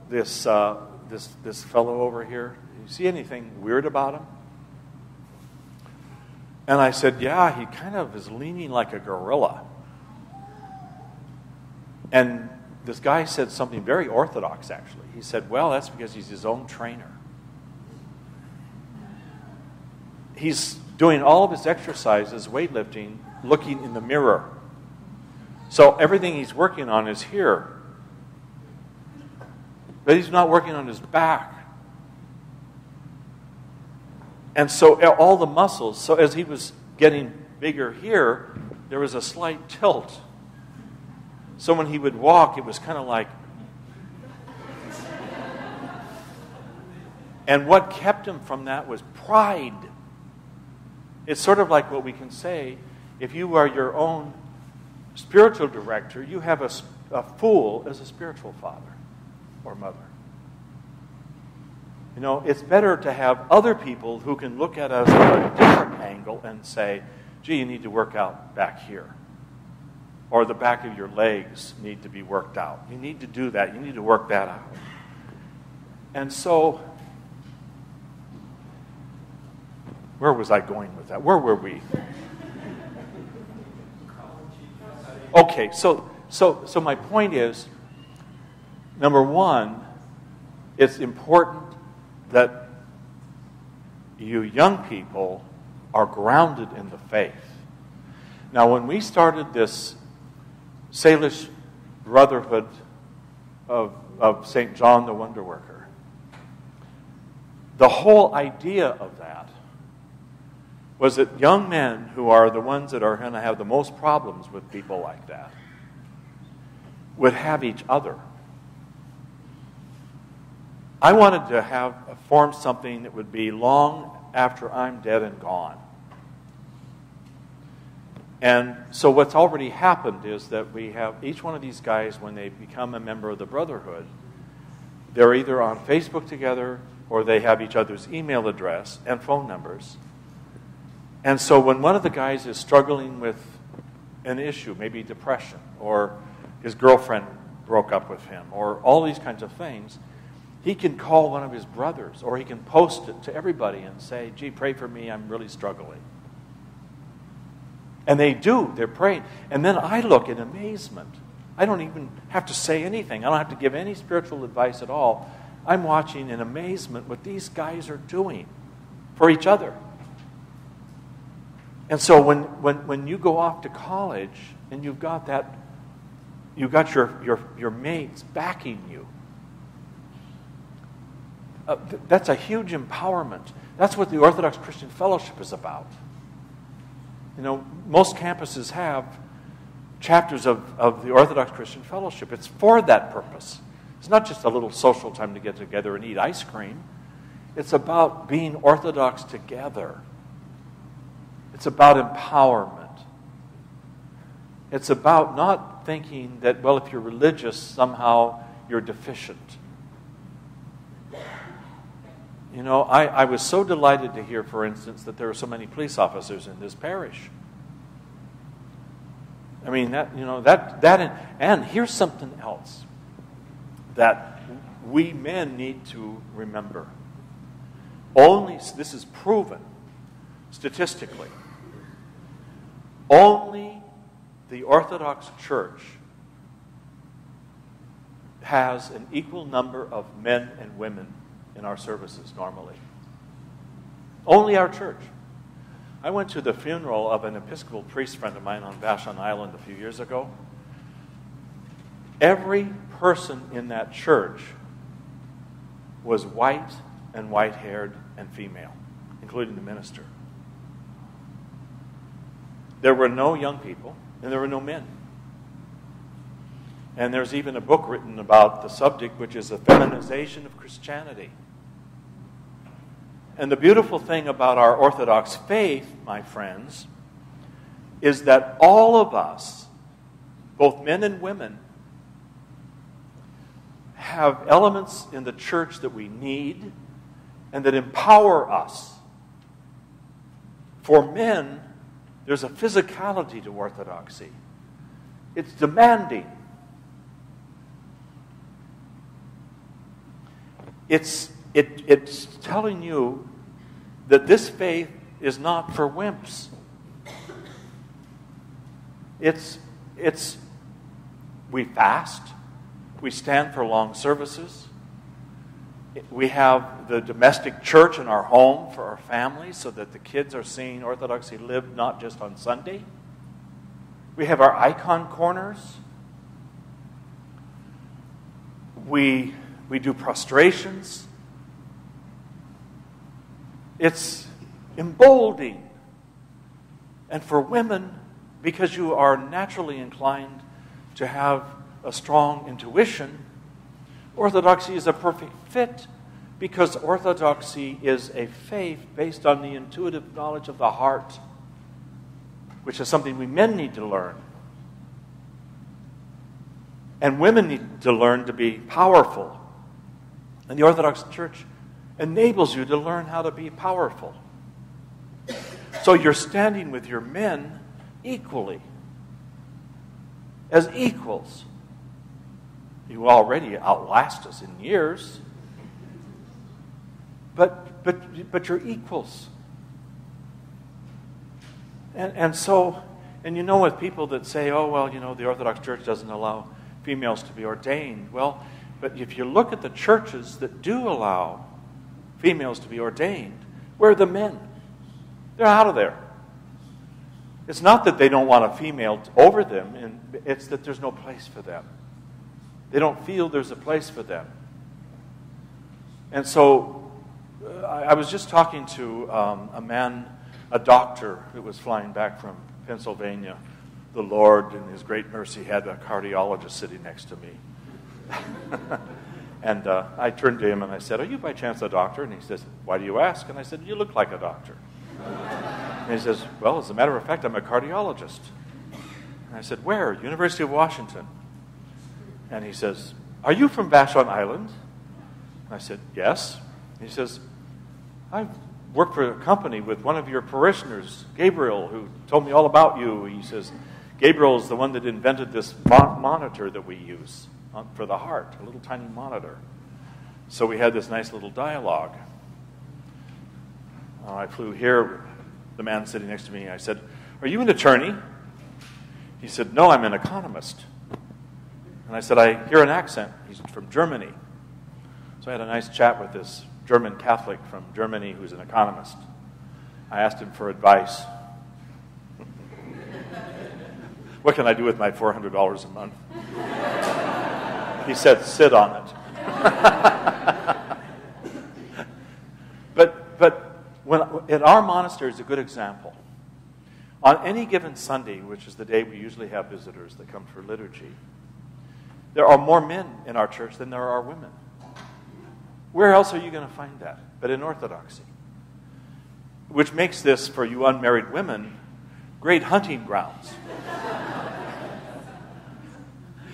this, uh, this, this fellow over here? Do you see anything weird about him? And I said, Yeah, he kind of is leaning like a gorilla. And this guy said something very orthodox, actually. He said, Well, that's because he's his own trainer. He's doing all of his exercises, weightlifting, looking in the mirror. So everything he's working on is here. But he's not working on his back. And so all the muscles, so as he was getting bigger here, there was a slight tilt. So when he would walk, it was kind of like. And what kept him from that was pride. It's sort of like what we can say if you are your own spiritual director, you have a, a fool as a spiritual father or mother. You know, it's better to have other people who can look at us from a different angle and say, gee, you need to work out back here. Or the back of your legs need to be worked out. You need to do that. You need to work that out. And so, where was I going with that? Where were we? Okay, so, so, so my point is number one, it's important that you young people are grounded in the faith. Now, when we started this Salish Brotherhood of, of St. John the Wonder Worker, the whole idea of that was that young men who are the ones that are going to have the most problems with people like that would have each other. I wanted to have uh, form something that would be long after I'm dead and gone. And so what's already happened is that we have each one of these guys when they become a member of the brotherhood, they're either on Facebook together or they have each other's email address and phone numbers and so when one of the guys is struggling with an issue, maybe depression, or his girlfriend broke up with him, or all these kinds of things, he can call one of his brothers, or he can post it to everybody and say, gee, pray for me, I'm really struggling. And they do, they're praying. And then I look in amazement. I don't even have to say anything, I don't have to give any spiritual advice at all. I'm watching in amazement what these guys are doing for each other. And so when, when, when you go off to college and you've got that, you've got your, your, your mates backing you, uh, th- that's a huge empowerment. That's what the Orthodox Christian Fellowship is about. You know, most campuses have chapters of, of the Orthodox Christian Fellowship. It's for that purpose. It's not just a little social time to get together and eat ice cream. It's about being Orthodox together it's about empowerment. It's about not thinking that, well, if you're religious, somehow you're deficient. You know, I, I was so delighted to hear, for instance, that there are so many police officers in this parish. I mean, that, you know, that, that, and here's something else that we men need to remember. Only, this is proven statistically, only the Orthodox Church has an equal number of men and women in our services normally. Only our church. I went to the funeral of an Episcopal priest friend of mine on Vashon Island a few years ago. Every person in that church was white and white haired and female, including the minister. There were no young people, and there were no men. And there's even a book written about the subject, which is the feminization of Christianity. And the beautiful thing about our Orthodox faith, my friends, is that all of us, both men and women, have elements in the church that we need and that empower us. For men, there's a physicality to orthodoxy, it's demanding. It's, it, it's telling you that this faith is not for wimps. It's, it's, we fast, we stand for long services, we have the domestic church in our home for our families so that the kids are seeing Orthodoxy lived not just on Sunday. We have our icon corners. We, we do prostrations. It's emboldening. And for women, because you are naturally inclined to have a strong intuition, orthodoxy is a perfect fit because orthodoxy is a faith based on the intuitive knowledge of the heart, which is something we men need to learn. And women need to learn to be powerful. And the Orthodox Church enables you to learn how to be powerful. So you're standing with your men equally, as equals. You already outlast us in years, but, but, but you're equals. And, and so, and you know, with people that say, oh, well, you know, the Orthodox Church doesn't allow females to be ordained. Well, but if you look at the churches that do allow females to be ordained. Where are the men? They're out of there. It's not that they don't want a female over them, and it's that there's no place for them. They don't feel there's a place for them. And so I was just talking to um, a man, a doctor who was flying back from Pennsylvania. The Lord, in His great mercy, had a cardiologist sitting next to me. And uh, I turned to him and I said, Are you by chance a doctor? And he says, Why do you ask? And I said, You look like a doctor. and he says, Well, as a matter of fact, I'm a cardiologist. And I said, Where? University of Washington. And he says, Are you from Vashon Island? And I said, Yes. And he says, I work for a company with one of your parishioners, Gabriel, who told me all about you. He says, Gabriel is the one that invented this monitor that we use for the heart, a little tiny monitor. So we had this nice little dialogue. Uh, I flew here, the man sitting next to me, I said, Are you an attorney? He said, No, I'm an economist. And I said, I hear an accent. He's from Germany. So I had a nice chat with this German Catholic from Germany who's an economist. I asked him for advice. what can I do with my $400 a month? He said, sit on it. but but when, in our monastery is a good example. On any given Sunday, which is the day we usually have visitors that come for liturgy, there are more men in our church than there are women. Where else are you going to find that but in Orthodoxy? Which makes this, for you unmarried women, great hunting grounds.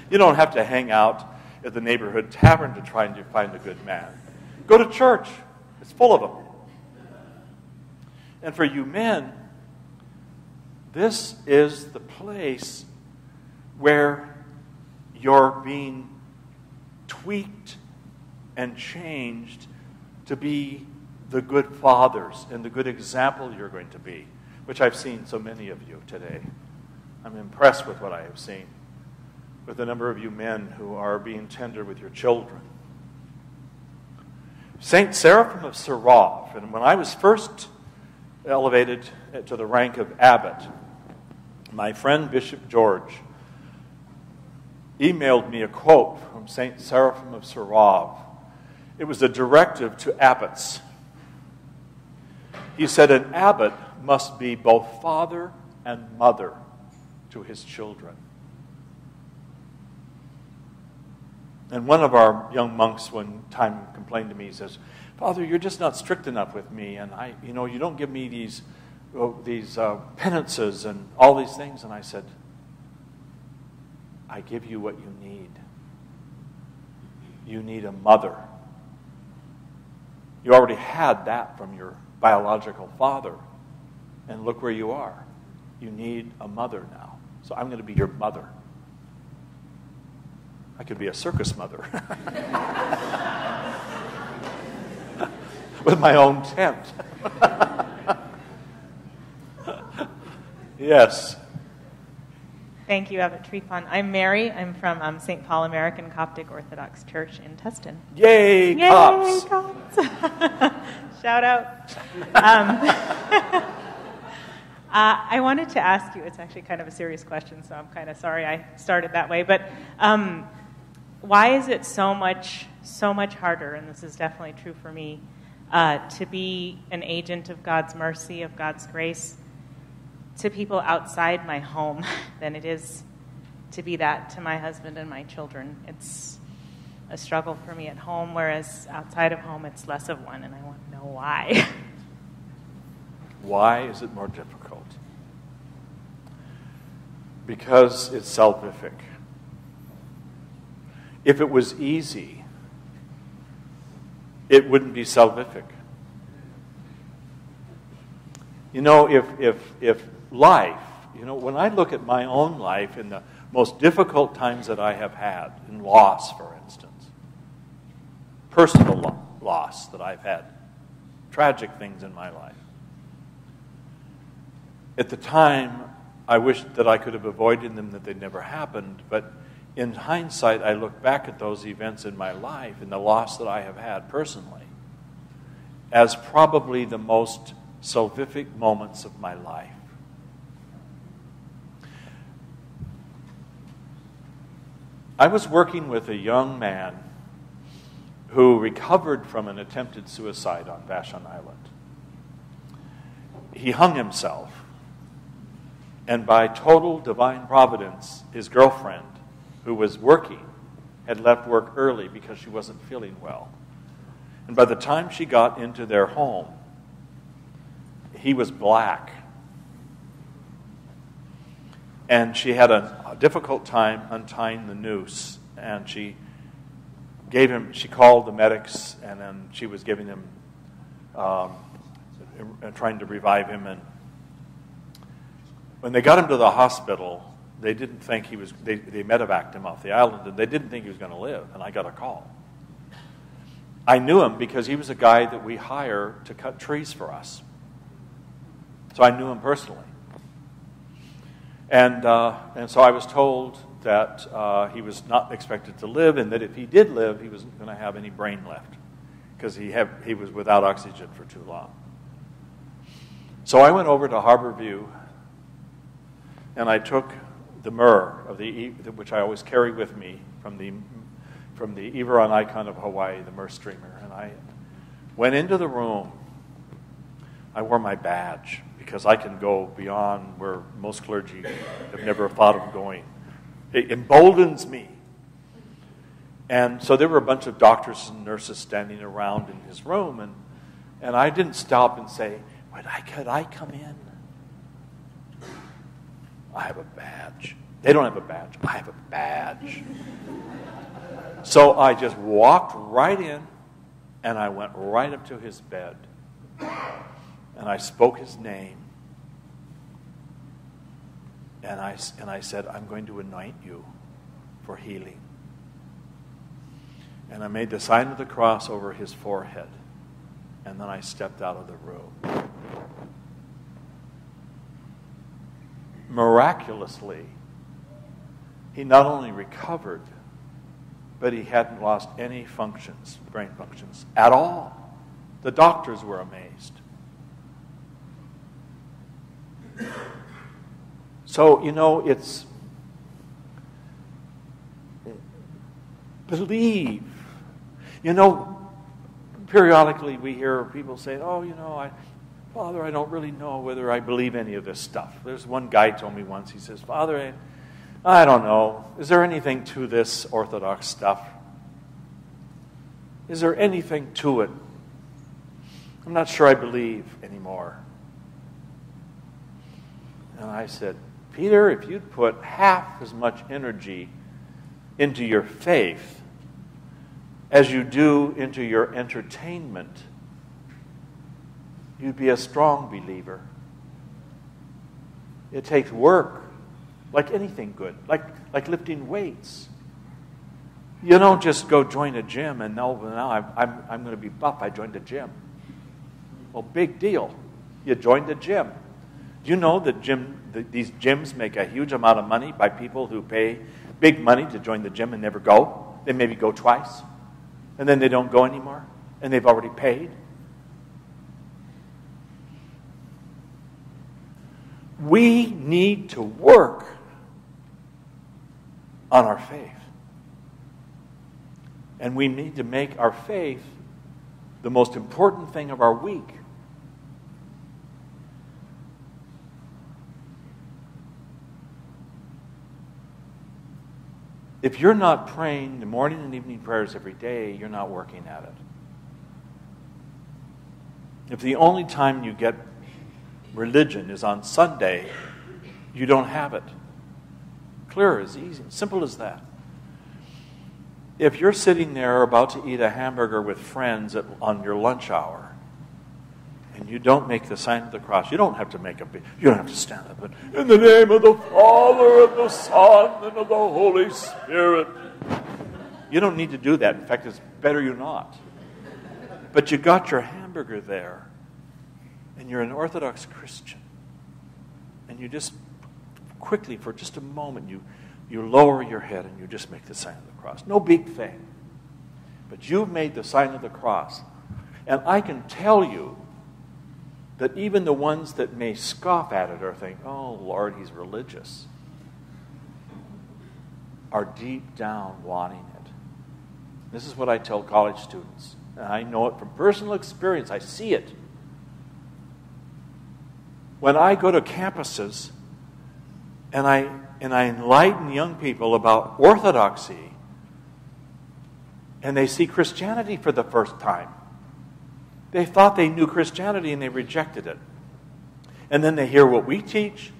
you don't have to hang out at the neighborhood tavern to try and find a good man. Go to church, it's full of them. And for you men, this is the place where you're being tweaked and changed to be the good fathers and the good example you're going to be, which I've seen so many of you today. I'm impressed with what I have seen with a number of you men who are being tender with your children. Saint Seraphim of Sarov, and when I was first elevated to the rank of abbot, my friend Bishop George emailed me a quote from Saint Seraphim of Sarov. It was a directive to abbots. He said, An abbot must be both father and mother to his children. And one of our young monks one time complained to me, he says, Father, you're just not strict enough with me, and I, you know, you don't give me these, oh, these uh, penances and all these things. And I said, I give you what you need. You need a mother. You already had that from your biological father, and look where you are. You need a mother now. So I'm going to be your mother. I could be a circus mother with my own tent. yes. Thank you, Abbot Tryphon. I'm Mary. I'm from um, St. Paul American Coptic Orthodox Church in Tustin. Yay, Yay, cops! cops. Shout out. Um, uh, I wanted to ask you, it's actually kind of a serious question, so I'm kind of sorry I started that way, but um, why is it so much, so much harder, and this is definitely true for me, uh, to be an agent of God's mercy, of God's grace, to people outside my home than it is to be that to my husband and my children. It's a struggle for me at home, whereas outside of home, it's less of one, and I want to know why. Why is it more difficult? Because it's salvific. If it was easy, it wouldn't be salvific. You know, if, if, if life, you know, when I look at my own life in the most difficult times that I have had, in loss, for instance, personal lo- loss that I've had, tragic things in my life. At the time, I wished that I could have avoided them, that they never happened, but in hindsight, I look back at those events in my life and the loss that I have had personally as probably the most salvific moments of my life. I was working with a young man who recovered from an attempted suicide on Vashon Island. He hung himself, and by total divine providence, his girlfriend, who was working, had left work early because she wasn't feeling well. And by the time she got into their home, he was black. And she had a, a difficult time untying the noose, and she gave him, she called the medics, and then she was giving him, um, trying to revive him. And when they got him to the hospital, they didn't think he was, they, they medevaced him off the island, and they didn't think he was going to live. And I got a call. I knew him because he was a guy that we hire to cut trees for us. So I knew him personally. And, uh, and so I was told that uh, he was not expected to live, and that if he did live, he wasn't going to have any brain left because he, had, he was without oxygen for too long. So I went over to Harborview and I took the myrrh of the which I always carry with me from the from the Iveron icon of Hawaii, the myrrh streamer, and I went into the room. I wore my badge because I can go beyond where most clergy have never thought of going. It emboldens me. And so there were a bunch of doctors and nurses standing around in his room, and, and I didn't stop and say, Would I, Could I come in? I have a badge. They don't have a badge. I have a badge. so I just walked right in and I went right up to his bed and I spoke his name. And I, and I said, I'm going to anoint you for healing. And I made the sign of the cross over his forehead. And then I stepped out of the room. Miraculously, he not only recovered, but he hadn't lost any functions, brain functions, at all. The doctors were amazed. So, you know, it's believe. You know, periodically we hear people say, oh, you know, I, Father, I don't really know whether I believe any of this stuff. There's one guy told me once, he says, Father, I, I don't know. Is there anything to this Orthodox stuff? Is there anything to it? I'm not sure I believe anymore. And I said, Peter, if you'd put half as much energy into your faith as you do into your entertainment, you'd be a strong believer. It takes work, like anything good, like, like lifting weights. You don't just go join a gym and know, now I'm, I'm, I'm going to be buff. I joined a gym. Well, big deal. You joined a gym. Do you know that gym, the, these gyms make a huge amount of money by people who pay big money to join the gym and never go? They maybe go twice, and then they don't go anymore, and they've already paid. We need to work on our faith. And we need to make our faith the most important thing of our week. If you're not praying the morning and evening prayers every day, you're not working at it. If the only time you get religion is on Sunday, you don't have it. Clear as easy, simple as that. If you're sitting there about to eat a hamburger with friends at, on your lunch hour, and you don't make the sign of the cross, you don't have to make a big, you don't have to stand up in the name of the Father, and the Son, and of the Holy Spirit. You don't need to do that. In fact, it's better you not. But you got your hamburger there, and you're an Orthodox Christian, and you just quickly, for just a moment, you, you lower your head and you just make the sign of the cross. No big thing. But you've made the sign of the cross. And I can tell you that even the ones that may scoff at it or think, oh, Lord, he's religious, are deep down wanting it. This is what I tell college students. And I know it from personal experience, I see it. When I go to campuses and I, and I enlighten young people about orthodoxy, and they see Christianity for the first time, they thought they knew Christianity and they rejected it. And then they hear what we teach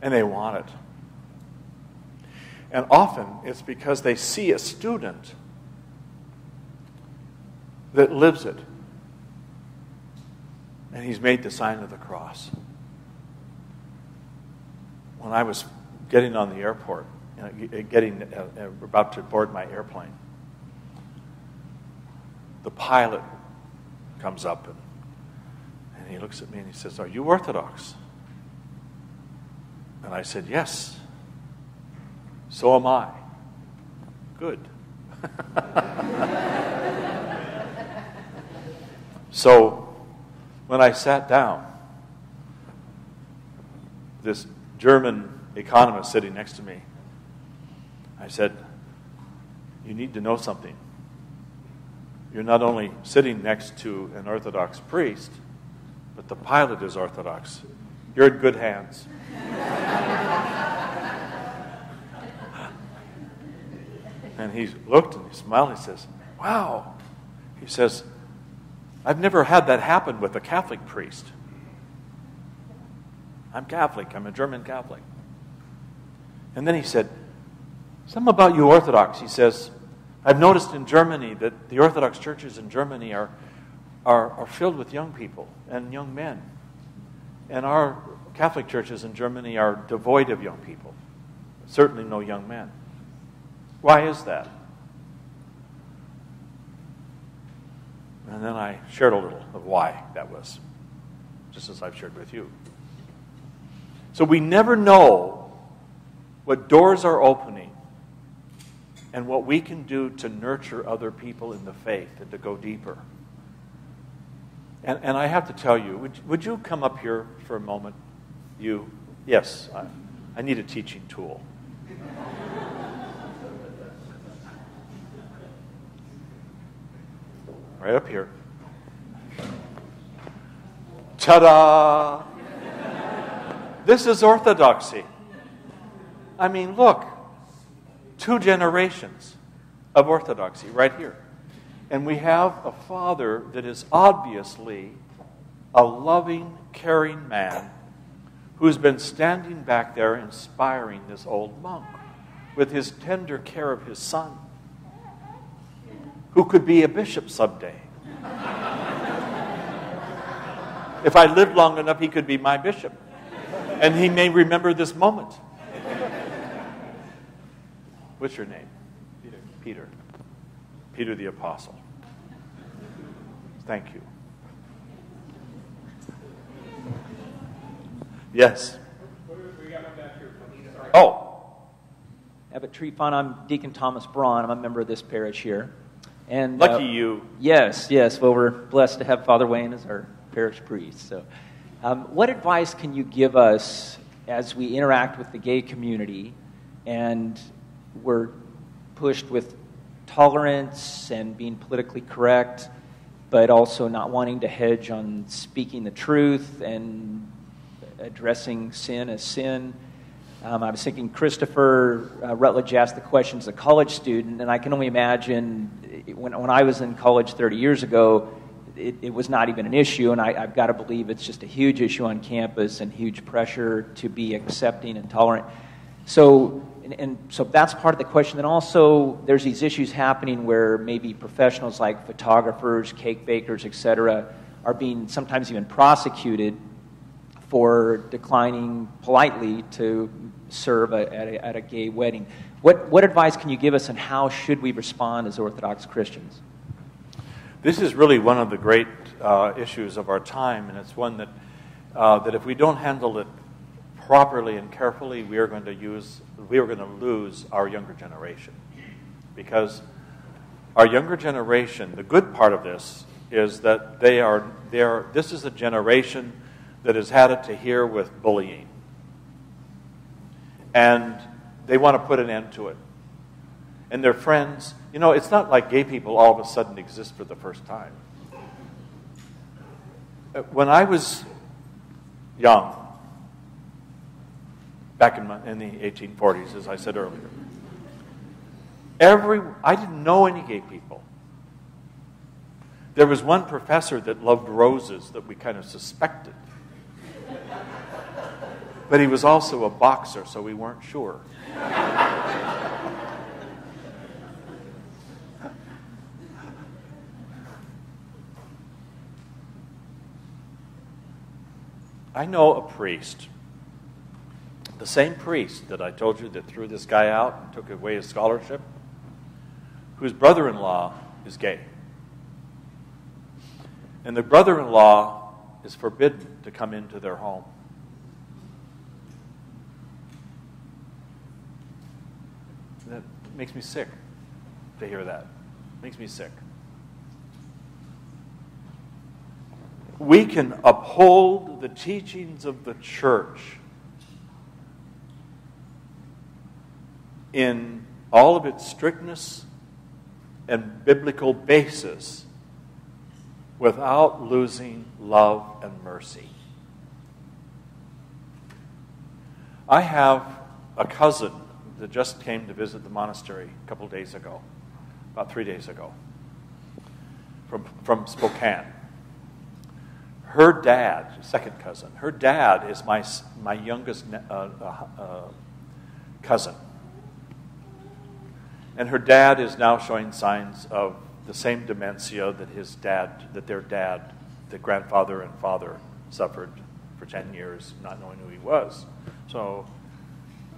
and they want it. And often it's because they see a student that lives it. And he's made the sign of the cross. When I was getting on the airport, getting uh, uh, about to board my airplane, the pilot comes up and, and he looks at me and he says, Are you Orthodox? And I said, Yes. So am I. Good. so when I sat down, this German economist sitting next to me, I said, You need to know something you're not only sitting next to an Orthodox priest, but the pilot is Orthodox. You're in good hands. and he looked and he smiled. He says, Wow. He says, I've never had that happen with a Catholic priest. I'm Catholic. I'm a German Catholic. And then he said, Something about you Orthodox. He says, I've noticed in Germany that the Orthodox churches in Germany are, are, are filled with young people and young men. And our Catholic churches in Germany are devoid of young people, certainly no young men. Why is that? And then I shared a little of why that was, just as I've shared with you. So we never know what doors are opening and what we can do to nurture other people in the faith and to go deeper. And, and I have to tell you, would, would you come up here for a moment? You, yes, I, I need a teaching tool. right up here. Ta da! This is orthodoxy. I mean, look two generations of orthodoxy right here. And we have a father that is obviously a loving, caring man who's been standing back there inspiring this old monk with his tender care of his son, who could be a bishop someday. if I lived long enough, he could be my bishop. And he may remember this moment. What's your name? Peter. Peter. Peter the Apostle. Thank you. Yes. Oh. Abbot Tryphon, I'm Deacon Thomas Braun. I'm a member of this parish here. And lucky uh, you. Yes, yes. Well, we're blessed to have Father Wayne as our parish priest. So, um, what advice can you give us as we interact with the gay community and we're pushed with tolerance and being politically correct, but also not wanting to hedge on speaking the truth and addressing sin as sin? Um, I was thinking Christopher uh, Rutledge asked the question as a college student, and I can only imagine when, when I was in college 30 years ago, it, it was not even an issue, and I, have got to believe it's just a huge issue on campus and huge pressure to be accepting and tolerant. So, and, and so that's part of the question. And also, there's these issues happening where maybe professionals like photographers, cake bakers, etc., are being sometimes even prosecuted for declining politely to serve a, at, a, at a gay wedding. What, what advice can you give us, and how should we respond as Orthodox Christians? This is really one of the great uh, issues of our time, and it's one that, uh, that if we don't handle it properly and carefully, we are going to use, we are going to lose our younger generation. Because our younger generation, the good part of this is that they are, they are this is a generation that has had it to hear with bullying. And they want to put an end to it. And their friends, you know, it's not like gay people all of a sudden exist for the first time. Uh, when I was young, back in, my, in the 1840s, as I said earlier, every, I didn't know any gay people. There was one professor that loved roses that we kind of suspected. But he was also a boxer, so we weren't sure. I know a priest, the same priest that I told you that threw this guy out and took away his scholarship, whose brother in law is gay. And the brother in law is forbidden to come into their home. That makes me sick to hear that. Makes me sick. We can uphold the teachings of the church in all of its strictness and biblical basis without losing love and mercy. I have a cousin that just came to visit the monastery a couple days ago, about three days ago, from, from Spokane. Her dad, second cousin, her dad is my, my youngest uh, uh, uh, cousin. And her dad is now showing signs of the same dementia that his dad, that their dad, the grandfather and father suffered for 10 years, not knowing who he was. So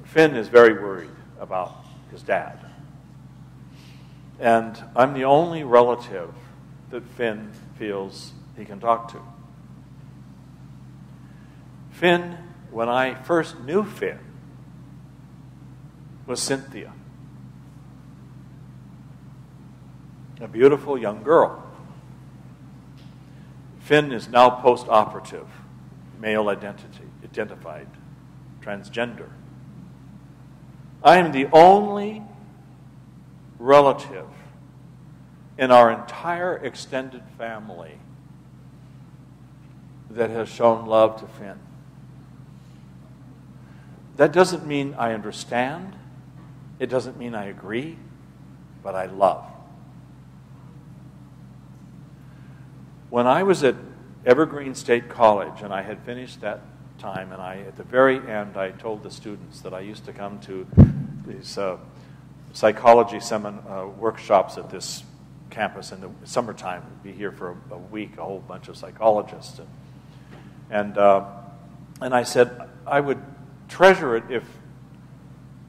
Finn is very worried about his dad. And I'm the only relative that Finn feels he can talk to. Finn, when I first knew Finn, was Cynthia, a beautiful young girl. Finn is now post operative, male identity, identified, transgender. I am the only relative in our entire extended family that has shown love to Finn. That doesn't mean I understand, it doesn't mean I agree, but I love. When I was at Evergreen State College and I had finished that time, and I, at the very end, I told the students that I used to come to these uh, psychology semin- uh, workshops at this campus in the summertime. We'd be here for a, a week, a whole bunch of psychologists. And, and, uh, and I said, I would treasure it if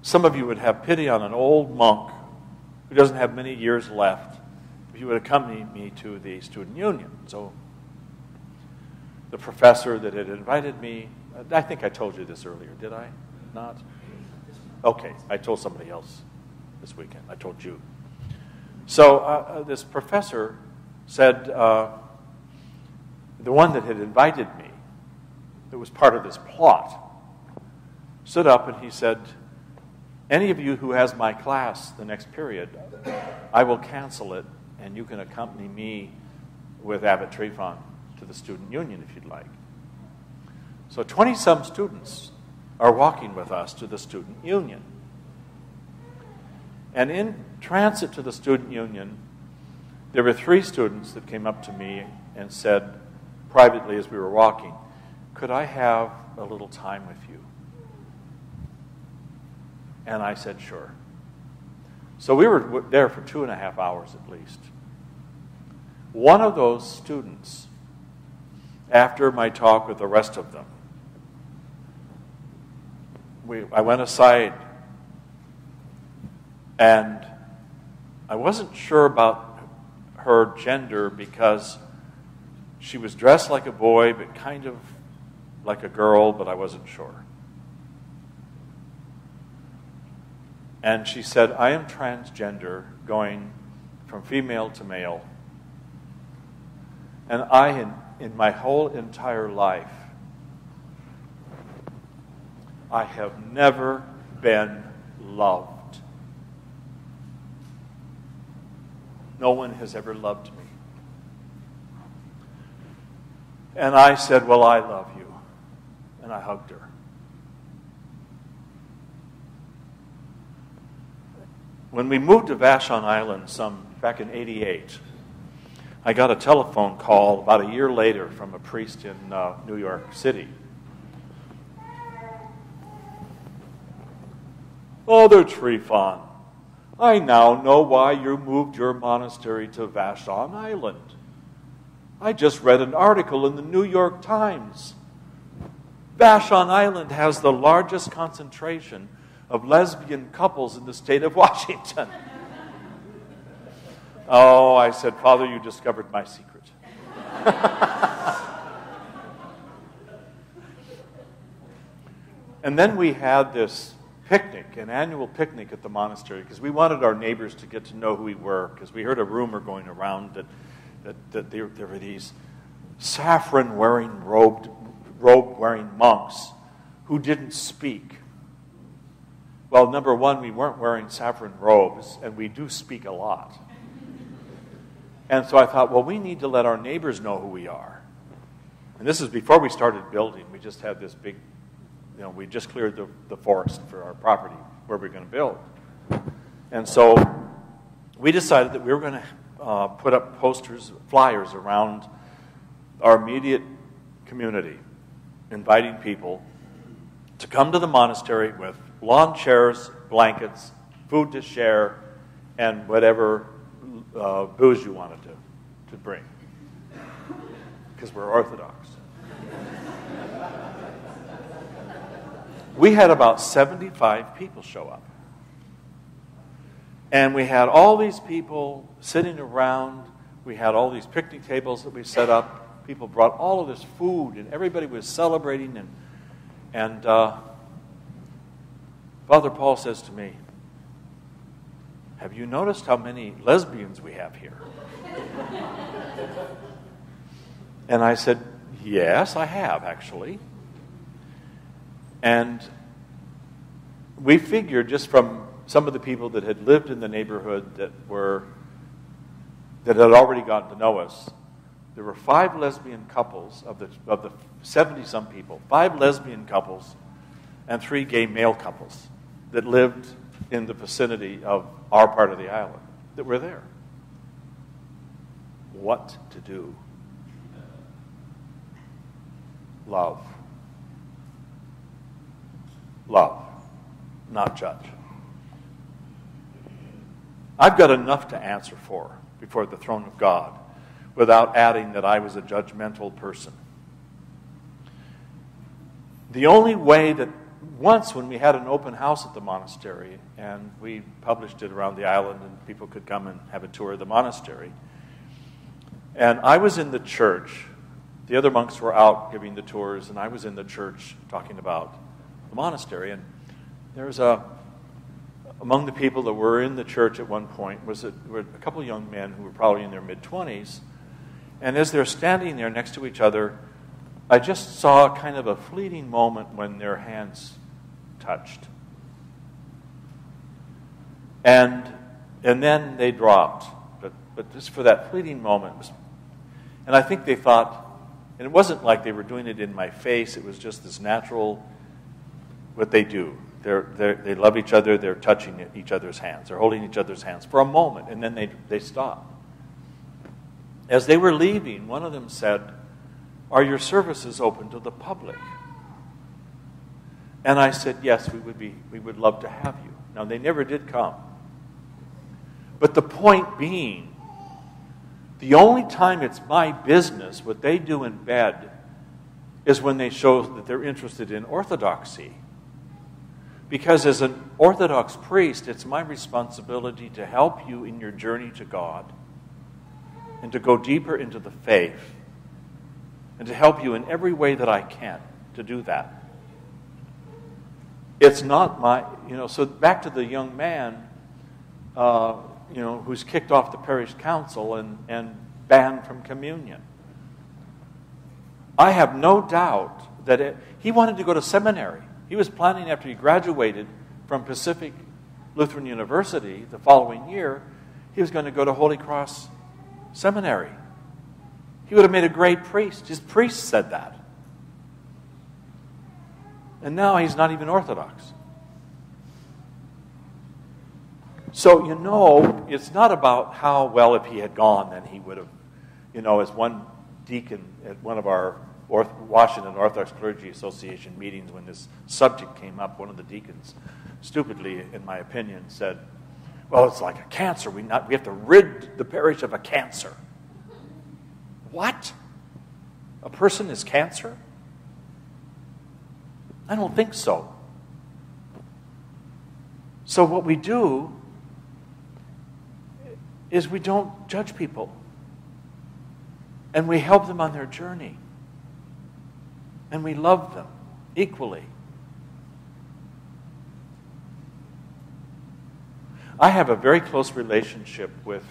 some of you would have pity on an old monk who doesn't have many years left, if you would accompany me to the student union. So the professor that had invited me, I think I told you this earlier, did I? Not? Okay, I told somebody else this weekend. I told you. So uh, uh, this professor said, uh, the one that had invited me, that was part of this plot, stood up and he said, Any of you who has my class the next period, I will cancel it and you can accompany me with Abbot Tryphon to the student union if you'd like. So 20 some students are walking with us to the student union. And in transit to the student union, there were three students that came up to me and said, privately as we were walking, Could I have a little time with you? And I said, Sure. So we were there for two and a half hours at least. One of those students, after my talk with the rest of them, we, I went aside and I wasn't sure about her gender because she was dressed like a boy, but kind of like a girl, but I wasn't sure. And she said, I am transgender, going from female to male. And I, in, in my whole entire life, I have never been loved. No one has ever loved me. And I said, Well, I love you. And I hugged her. When we moved to Vashon Island some back in 88, I got a telephone call about a year later from a priest in uh, New York City. Father Tryphon, I now know why you moved your monastery to Vashon Island. I just read an article in the New York Times. Vashon Island has the largest concentration of lesbian couples in the state of Washington. Oh, I said, Father, you discovered my secret. and then we had this picnic, an annual picnic at the monastery, because we wanted our neighbors to get to know who we were, because we heard a rumor going around that, that, that there, there were these saffron wearing, robed, robe wearing monks who didn't speak. Well, number one, we weren't wearing saffron robes, and we do speak a lot. And so I thought, well, we need to let our neighbors know who we are. And this is before we started building. We just had this big you know, we just cleared the, the forest for our property where we are going to build. And so we decided that we were going to uh, put up posters, flyers around our immediate community, inviting people to come to the monastery with lawn chairs, blankets, food to share, and whatever uh, booze you wanted to, to bring. Because we're Orthodox. we had about 75 people show up. And we had all these people sitting around. We had all these picnic tables that we set up. People brought all of this food, and everybody was celebrating. And, and uh, Father Paul says to me, Have you noticed how many lesbians we have here? and I said, Yes, I have, actually. And we figured just from some of the people that had lived in the neighborhood that were that had already gotten to know us, there were five lesbian couples of the of the 70 some people, five lesbian couples and three gay male couples that lived in the vicinity of our part of the island that were there. What to do? love. Love, not judge. I've got enough to answer for before the throne of God without adding that I was a judgmental person. The only way that once when we had an open house at the monastery and we published it around the island and people could come and have a tour of the monastery. And i was in the church. The other monks were out giving the tours and i was in the church talking about the monastery. And there was a among the people that were in the church at one point was a, were a couple of young men who were probably in their mid-20s and as they're standing there next to each other I just saw kind of a fleeting moment when their hands touched. And, and then they dropped. But, but just for that fleeting moment. And I think they thought, and it wasn't like they were doing it in my face, it was just this natural, what they do. They're, they're, they love each other, they're touching each other's hands, they're holding each other's hands for a moment, and then they, they stop. As they were leaving, one of them said, are your services open to the public? And I said, Yes, we would, be, we would love to have you. Now, they never did come. But the point being, the only time it's my business, what they do in bed, is when they show that they're interested in orthodoxy. Because as an Orthodox priest, it's my responsibility to help you in your journey to God and to go deeper into the faith and to help you in every way that I can to do that. It's not my, you know, so back to the young man, uh, you know, who's kicked off the parish council and, and banned from communion. I have no doubt that it, he wanted to go to seminary. He was planning after he graduated from Pacific Lutheran University the following year, he was going to go to Holy Cross Seminary. He would have made a great priest. His priest said that. And now he's not even Orthodox. So, you know, it's not about how well if he had gone, then he would have, you know, as one deacon at one of our Washington Orthodox Clergy Association meetings, when this subject came up, one of the deacons, stupidly, in my opinion, said, Well, it's like a cancer. We, not, we have to rid the parish of a cancer. What? A person is cancer? I don't think so. So, what we do is we don't judge people and we help them on their journey and we love them equally. I have a very close relationship with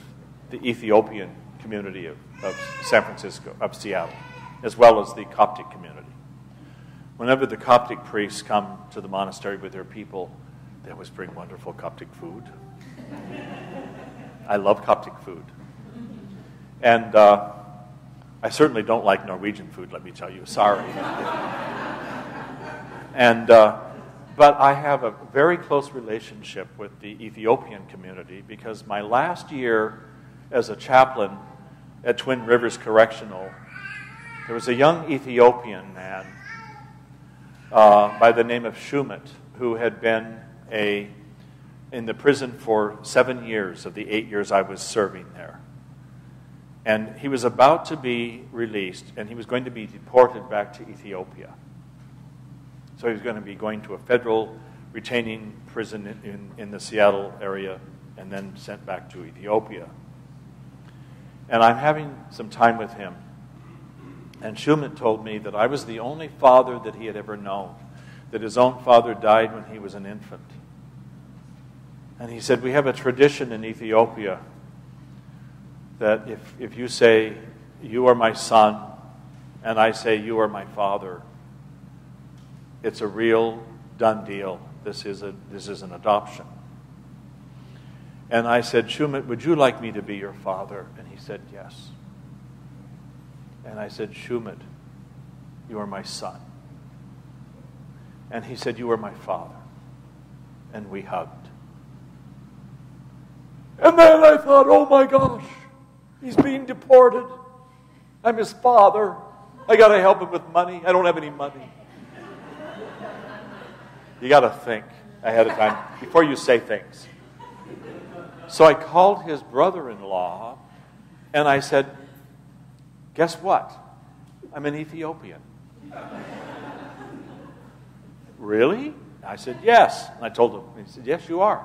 the Ethiopian community of, of San Francisco, of Seattle, as well as the Coptic community. Whenever the Coptic priests come to the monastery with their people, they always bring wonderful Coptic food. I love Coptic food. And uh, I certainly don't like Norwegian food, let me tell you. Sorry. and, uh, but I have a very close relationship with the Ethiopian community because my last year as a chaplain at Twin Rivers Correctional, there was a young Ethiopian man uh, by the name of Shumat who had been a, in the prison for seven years of the eight years I was serving there. And he was about to be released, and he was going to be deported back to Ethiopia. So he was going to be going to a federal retaining prison in, in the Seattle area and then sent back to Ethiopia. And I'm having some time with him. And Shumat told me that I was the only father that he had ever known, that his own father died when he was an infant. And he said, We have a tradition in Ethiopia that if, if you say, You are my son, and I say, You are my father, it's a real done deal. This is, a, this is an adoption. And I said, Shumat, would you like me to be your father? And he said, Yes. And I said, Shumat, you are my son. And he said, You are my father. And we hugged. And then I thought, Oh my gosh, he's being deported. I'm his father. I got to help him with money. I don't have any money. You got to think ahead of time before you say things. So I called his brother in law and I said, Guess what? I'm an Ethiopian. really? I said, Yes. And I told him. He said, Yes, you are.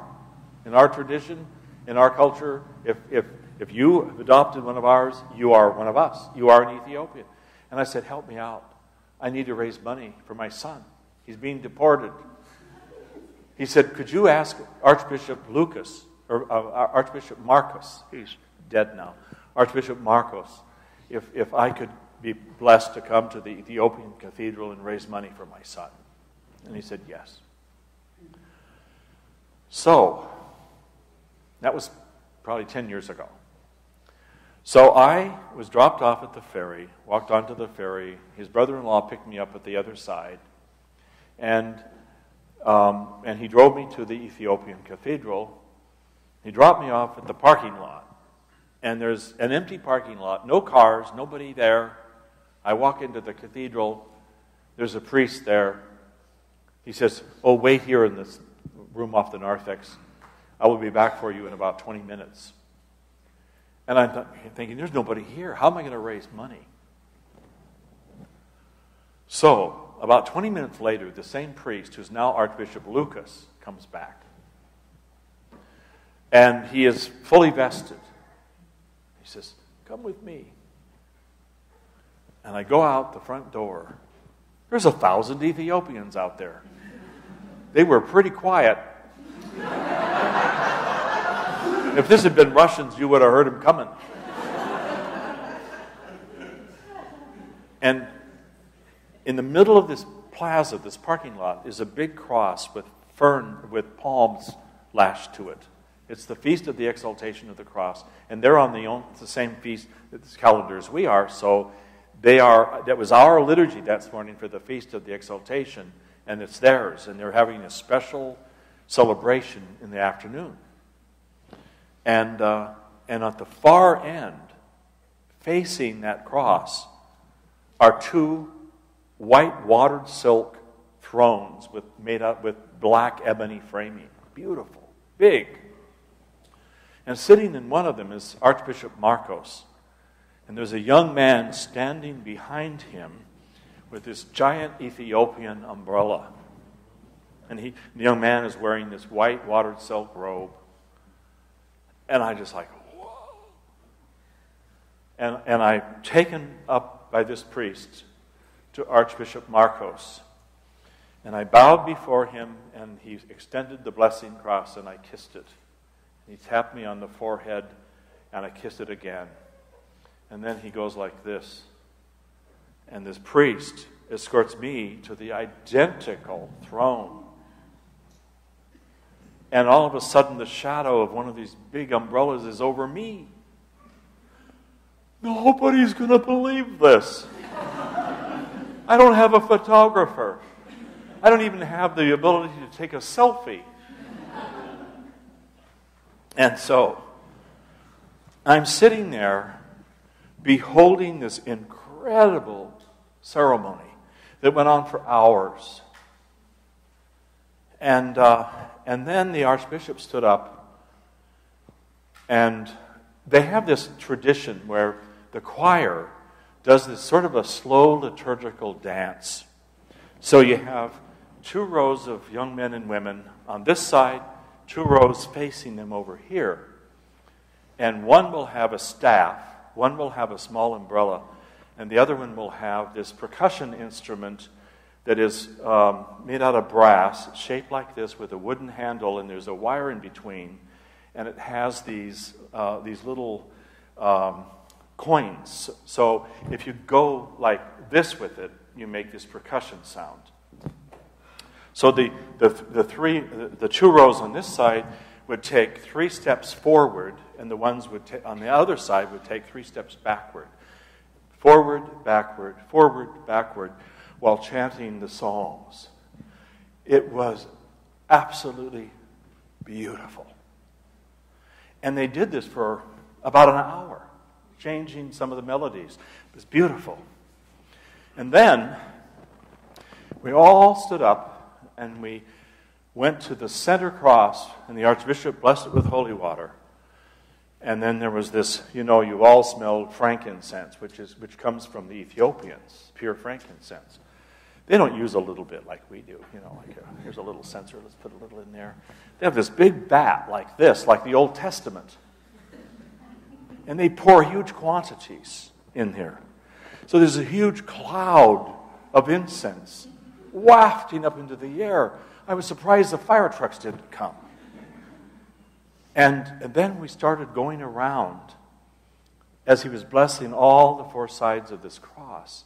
In our tradition, in our culture, if, if, if you have adopted one of ours, you are one of us. You are an Ethiopian. And I said, Help me out. I need to raise money for my son. He's being deported. He said, Could you ask Archbishop Lucas, or uh, Archbishop Marcos, he's dead now, Archbishop Marcos, if, if I could be blessed to come to the Ethiopian cathedral and raise money for my son? And he said, Yes. So, that was probably 10 years ago. So I was dropped off at the ferry, walked onto the ferry. His brother in law picked me up at the other side, and, um, and he drove me to the Ethiopian cathedral. He dropped me off at the parking lot. And there's an empty parking lot, no cars, nobody there. I walk into the cathedral, there's a priest there. He says, Oh, wait here in this room off the narthex. I will be back for you in about 20 minutes. And I'm thinking, there's nobody here. How am I going to raise money? So, about 20 minutes later, the same priest, who's now Archbishop Lucas, comes back. And he is fully vested. He says, Come with me. And I go out the front door. There's a thousand Ethiopians out there. They were pretty quiet if this had been Russians, you would have heard him coming. And in the middle of this plaza, this parking lot, is a big cross with fern, with palms lashed to it. It's the feast of the exaltation of the cross, and they're on the, the same feast calendar as we are. So they are. That was our liturgy that morning for the feast of the exaltation, and it's theirs, and they're having a special celebration in the afternoon. And, uh, and at the far end, facing that cross, are two white watered silk thrones with, made up with black ebony framing. Beautiful, big. And sitting in one of them is Archbishop Marcos. And there's a young man standing behind him with this giant Ethiopian umbrella. And he, the young man is wearing this white watered silk robe. And I just like, whoa. And, and I'm taken up by this priest to Archbishop Marcos. And I bowed before him, and he extended the blessing cross, and I kissed it. He tapped me on the forehead, and I kissed it again. And then he goes like this. And this priest escorts me to the identical throne and all of a sudden the shadow of one of these big umbrellas is over me. Nobody's going to believe this. I don't have a photographer. I don't even have the ability to take a selfie. And so, I'm sitting there beholding this incredible ceremony that went on for hours. And, uh, and then the archbishop stood up, and they have this tradition where the choir does this sort of a slow liturgical dance. So you have two rows of young men and women on this side, two rows facing them over here. And one will have a staff, one will have a small umbrella, and the other one will have this percussion instrument that is um, made out of brass, shaped like this with a wooden handle, and there's a wire in between, and it has these, uh, these little um, coins. So if you go like this with it, you make this percussion sound. So the, the, the, three, the, two rows on this side would take three steps forward, and the ones would ta- on the other side would take three steps backward. Forward, backward, forward, backward while chanting the Psalms. It was absolutely beautiful. And they did this for about an hour, changing some of the melodies. It was beautiful. And then we all stood up and we went to the center cross, and the Archbishop blessed it with holy water. And then there was this, you know, you all smelled frankincense, which, is, which comes from the Ethiopians, pure frankincense. They don't use a little bit like we do, you know, like a, here's a little censer, let's put a little in there. They have this big vat like this, like the Old Testament. And they pour huge quantities in here. So there's a huge cloud of incense wafting up into the air. I was surprised the fire trucks didn't come. And, and then we started going around as he was blessing all the four sides of this cross.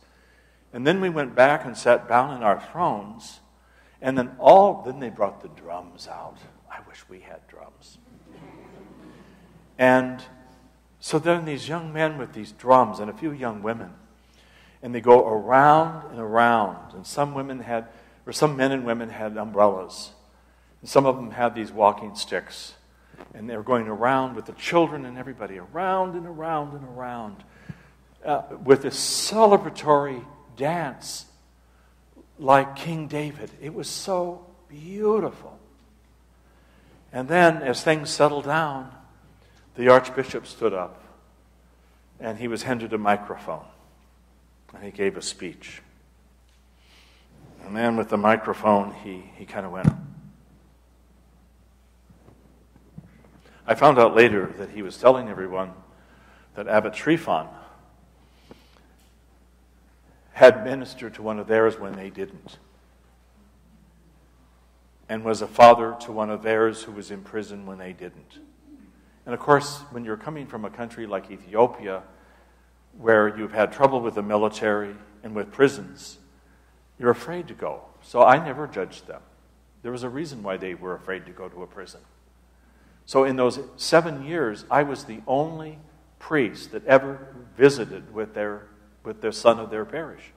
And then we went back and sat down in our thrones. And then all then they brought the drums out. I wish we had drums. And so then these young men with these drums and a few young women, and they go around and around. And some women had, or some men and women had umbrellas. And some of them had these walking sticks. And they were going around with the children and everybody, around and around and around, uh, with this celebratory dance like King David. It was so beautiful. And then, as things settled down, the Archbishop stood up and he was handed a microphone and he gave a speech. And then, with the microphone, he, he kind of went. I found out later that he was telling everyone that Abbot Tryphon had ministered to one of theirs when they didn't, and was a father to one of theirs who was in prison when they didn't. And of course, when you're coming from a country like Ethiopia, where you've had trouble with the military and with prisons, you're afraid to go. So I never judged them. There was a reason why they were afraid to go to a prison. So in those seven years, I was the only priest that ever visited with their with the son of their parish.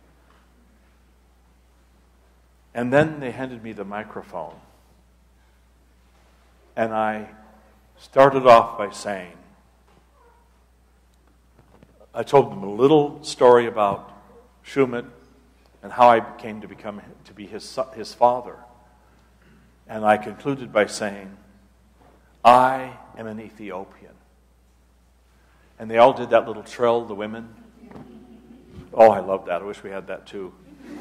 And then they handed me the microphone. And I started off by saying, I told them a little story about Shumat and how I came to become to be his, his father. And I concluded by saying, I am an Ethiopian. And they all did that little trill, the women. Oh, I love that. I wish we had that too.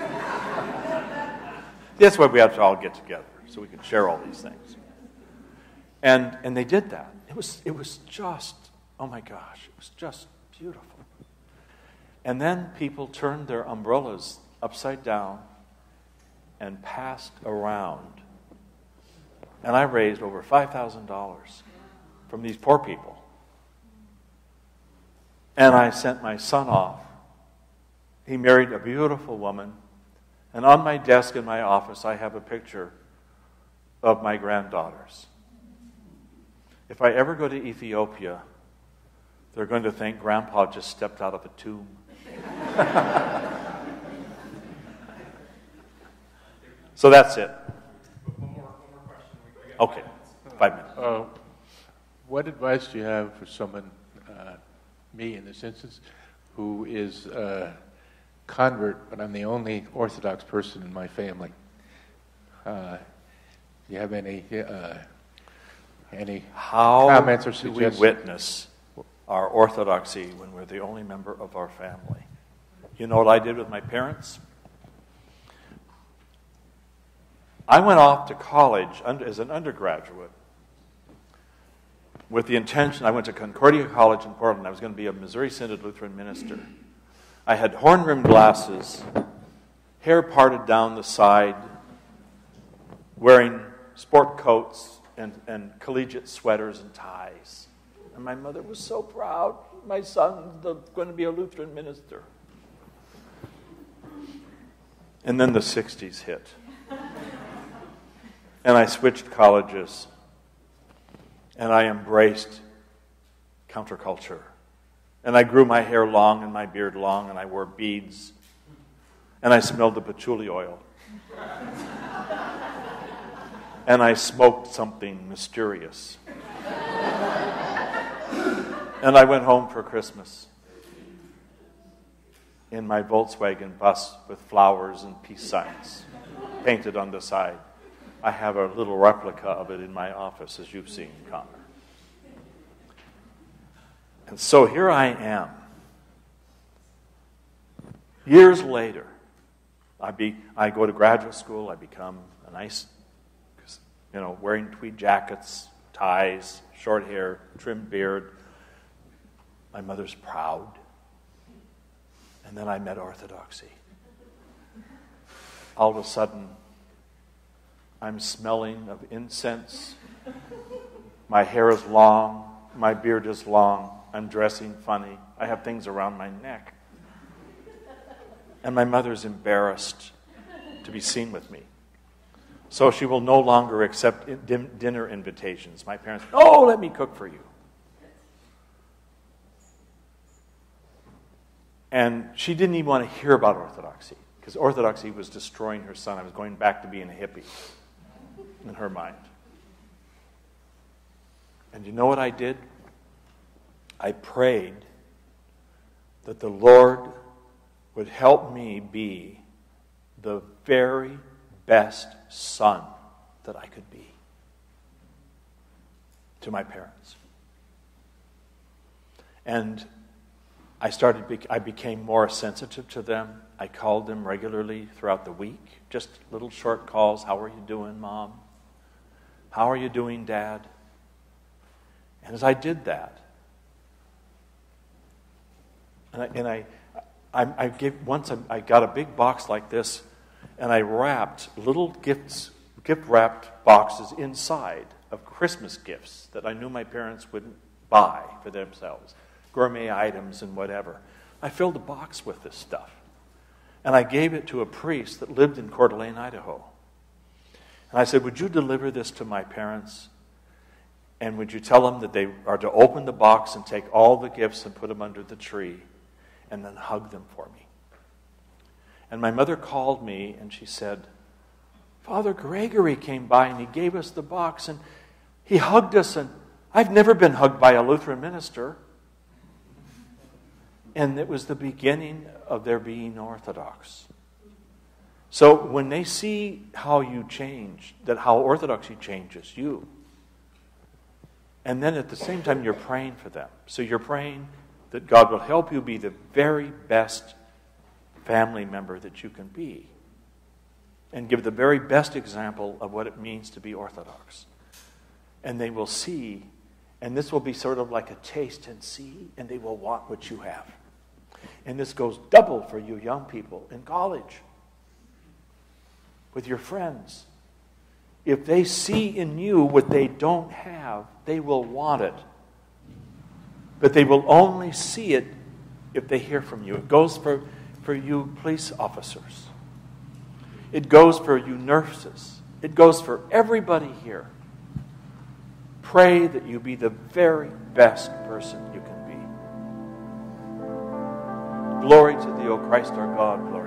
That's why we have to all get together, so we can share all these things. And, and they did that. It was, it was just, oh my gosh, it was just beautiful. And then people turned their umbrellas upside down and passed around. And I raised over $5,000 from these poor people. And I sent my son off he married a beautiful woman. And on my desk in my office, I have a picture of my granddaughters. If I ever go to Ethiopia, they're going to think Grandpa just stepped out of a tomb. so that's it. Okay, five minutes. Uh, what advice do you have for someone, uh, me in this instance, who is uh, convert, but I'm the only Orthodox person in my family. Uh, do you have any uh, any How comments or do we witness our orthodoxy when we're the only member of our family? You know what I did with my parents? I went off to college as an undergraduate with the intention, I went to Concordia College in Portland. I was going to be a Missouri Synod Lutheran minister. I had horn rimmed glasses, hair parted down the side, wearing sport coats and, and collegiate sweaters and ties. And my mother was so proud. My son's going to be a Lutheran minister. And then the 60s hit. And I switched colleges. And I embraced counterculture. And I grew my hair long and my beard long, and I wore beads. And I smelled the patchouli oil. and I smoked something mysterious. And I went home for Christmas. in my Volkswagen bus with flowers and peace signs painted on the side. I have a little replica of it in my office, as you've seen, Connor. And so here I am. Years later, I, be, I go to graduate school, I become a nice, you know, wearing tweed jackets, ties, short hair, trimmed beard. My mother's proud. And then I met Orthodoxy. All of a sudden, I'm smelling of incense. My hair is long. My beard is long. I'm dressing funny. I have things around my neck. And my mother's embarrassed to be seen with me. So she will no longer accept dinner invitations. My parents, oh, let me cook for you. And she didn't even want to hear about orthodoxy because orthodoxy was destroying her son. I was going back to being a hippie in her mind. And you know what I did? I prayed that the Lord would help me be the very best son that I could be to my parents. And I started, I became more sensitive to them. I called them regularly throughout the week, just little short calls. How are you doing, Mom? How are you doing, Dad? And as I did that, and I, and I, I, I gave, once I, I got a big box like this, and I wrapped little gifts, gift wrapped boxes inside of Christmas gifts that I knew my parents wouldn't buy for themselves gourmet items and whatever. I filled a box with this stuff. And I gave it to a priest that lived in Coeur d'Alene, Idaho. And I said, Would you deliver this to my parents? And would you tell them that they are to open the box and take all the gifts and put them under the tree and then hug them for me? And my mother called me and she said, Father Gregory came by and he gave us the box and he hugged us. And I've never been hugged by a Lutheran minister. And it was the beginning of their being Orthodox. So when they see how you change, that how Orthodoxy changes you, and then at the same time you're praying for them. So you're praying that God will help you be the very best family member that you can be and give the very best example of what it means to be Orthodox. And they will see, and this will be sort of like a taste and see, and they will want what you have. And this goes double for you young people in college, with your friends. If they see in you what they don't have, they will want it. But they will only see it if they hear from you. It goes for, for you police officers, it goes for you nurses, it goes for everybody here. Pray that you be the very best person Glory to thee, O Christ our God. Glory.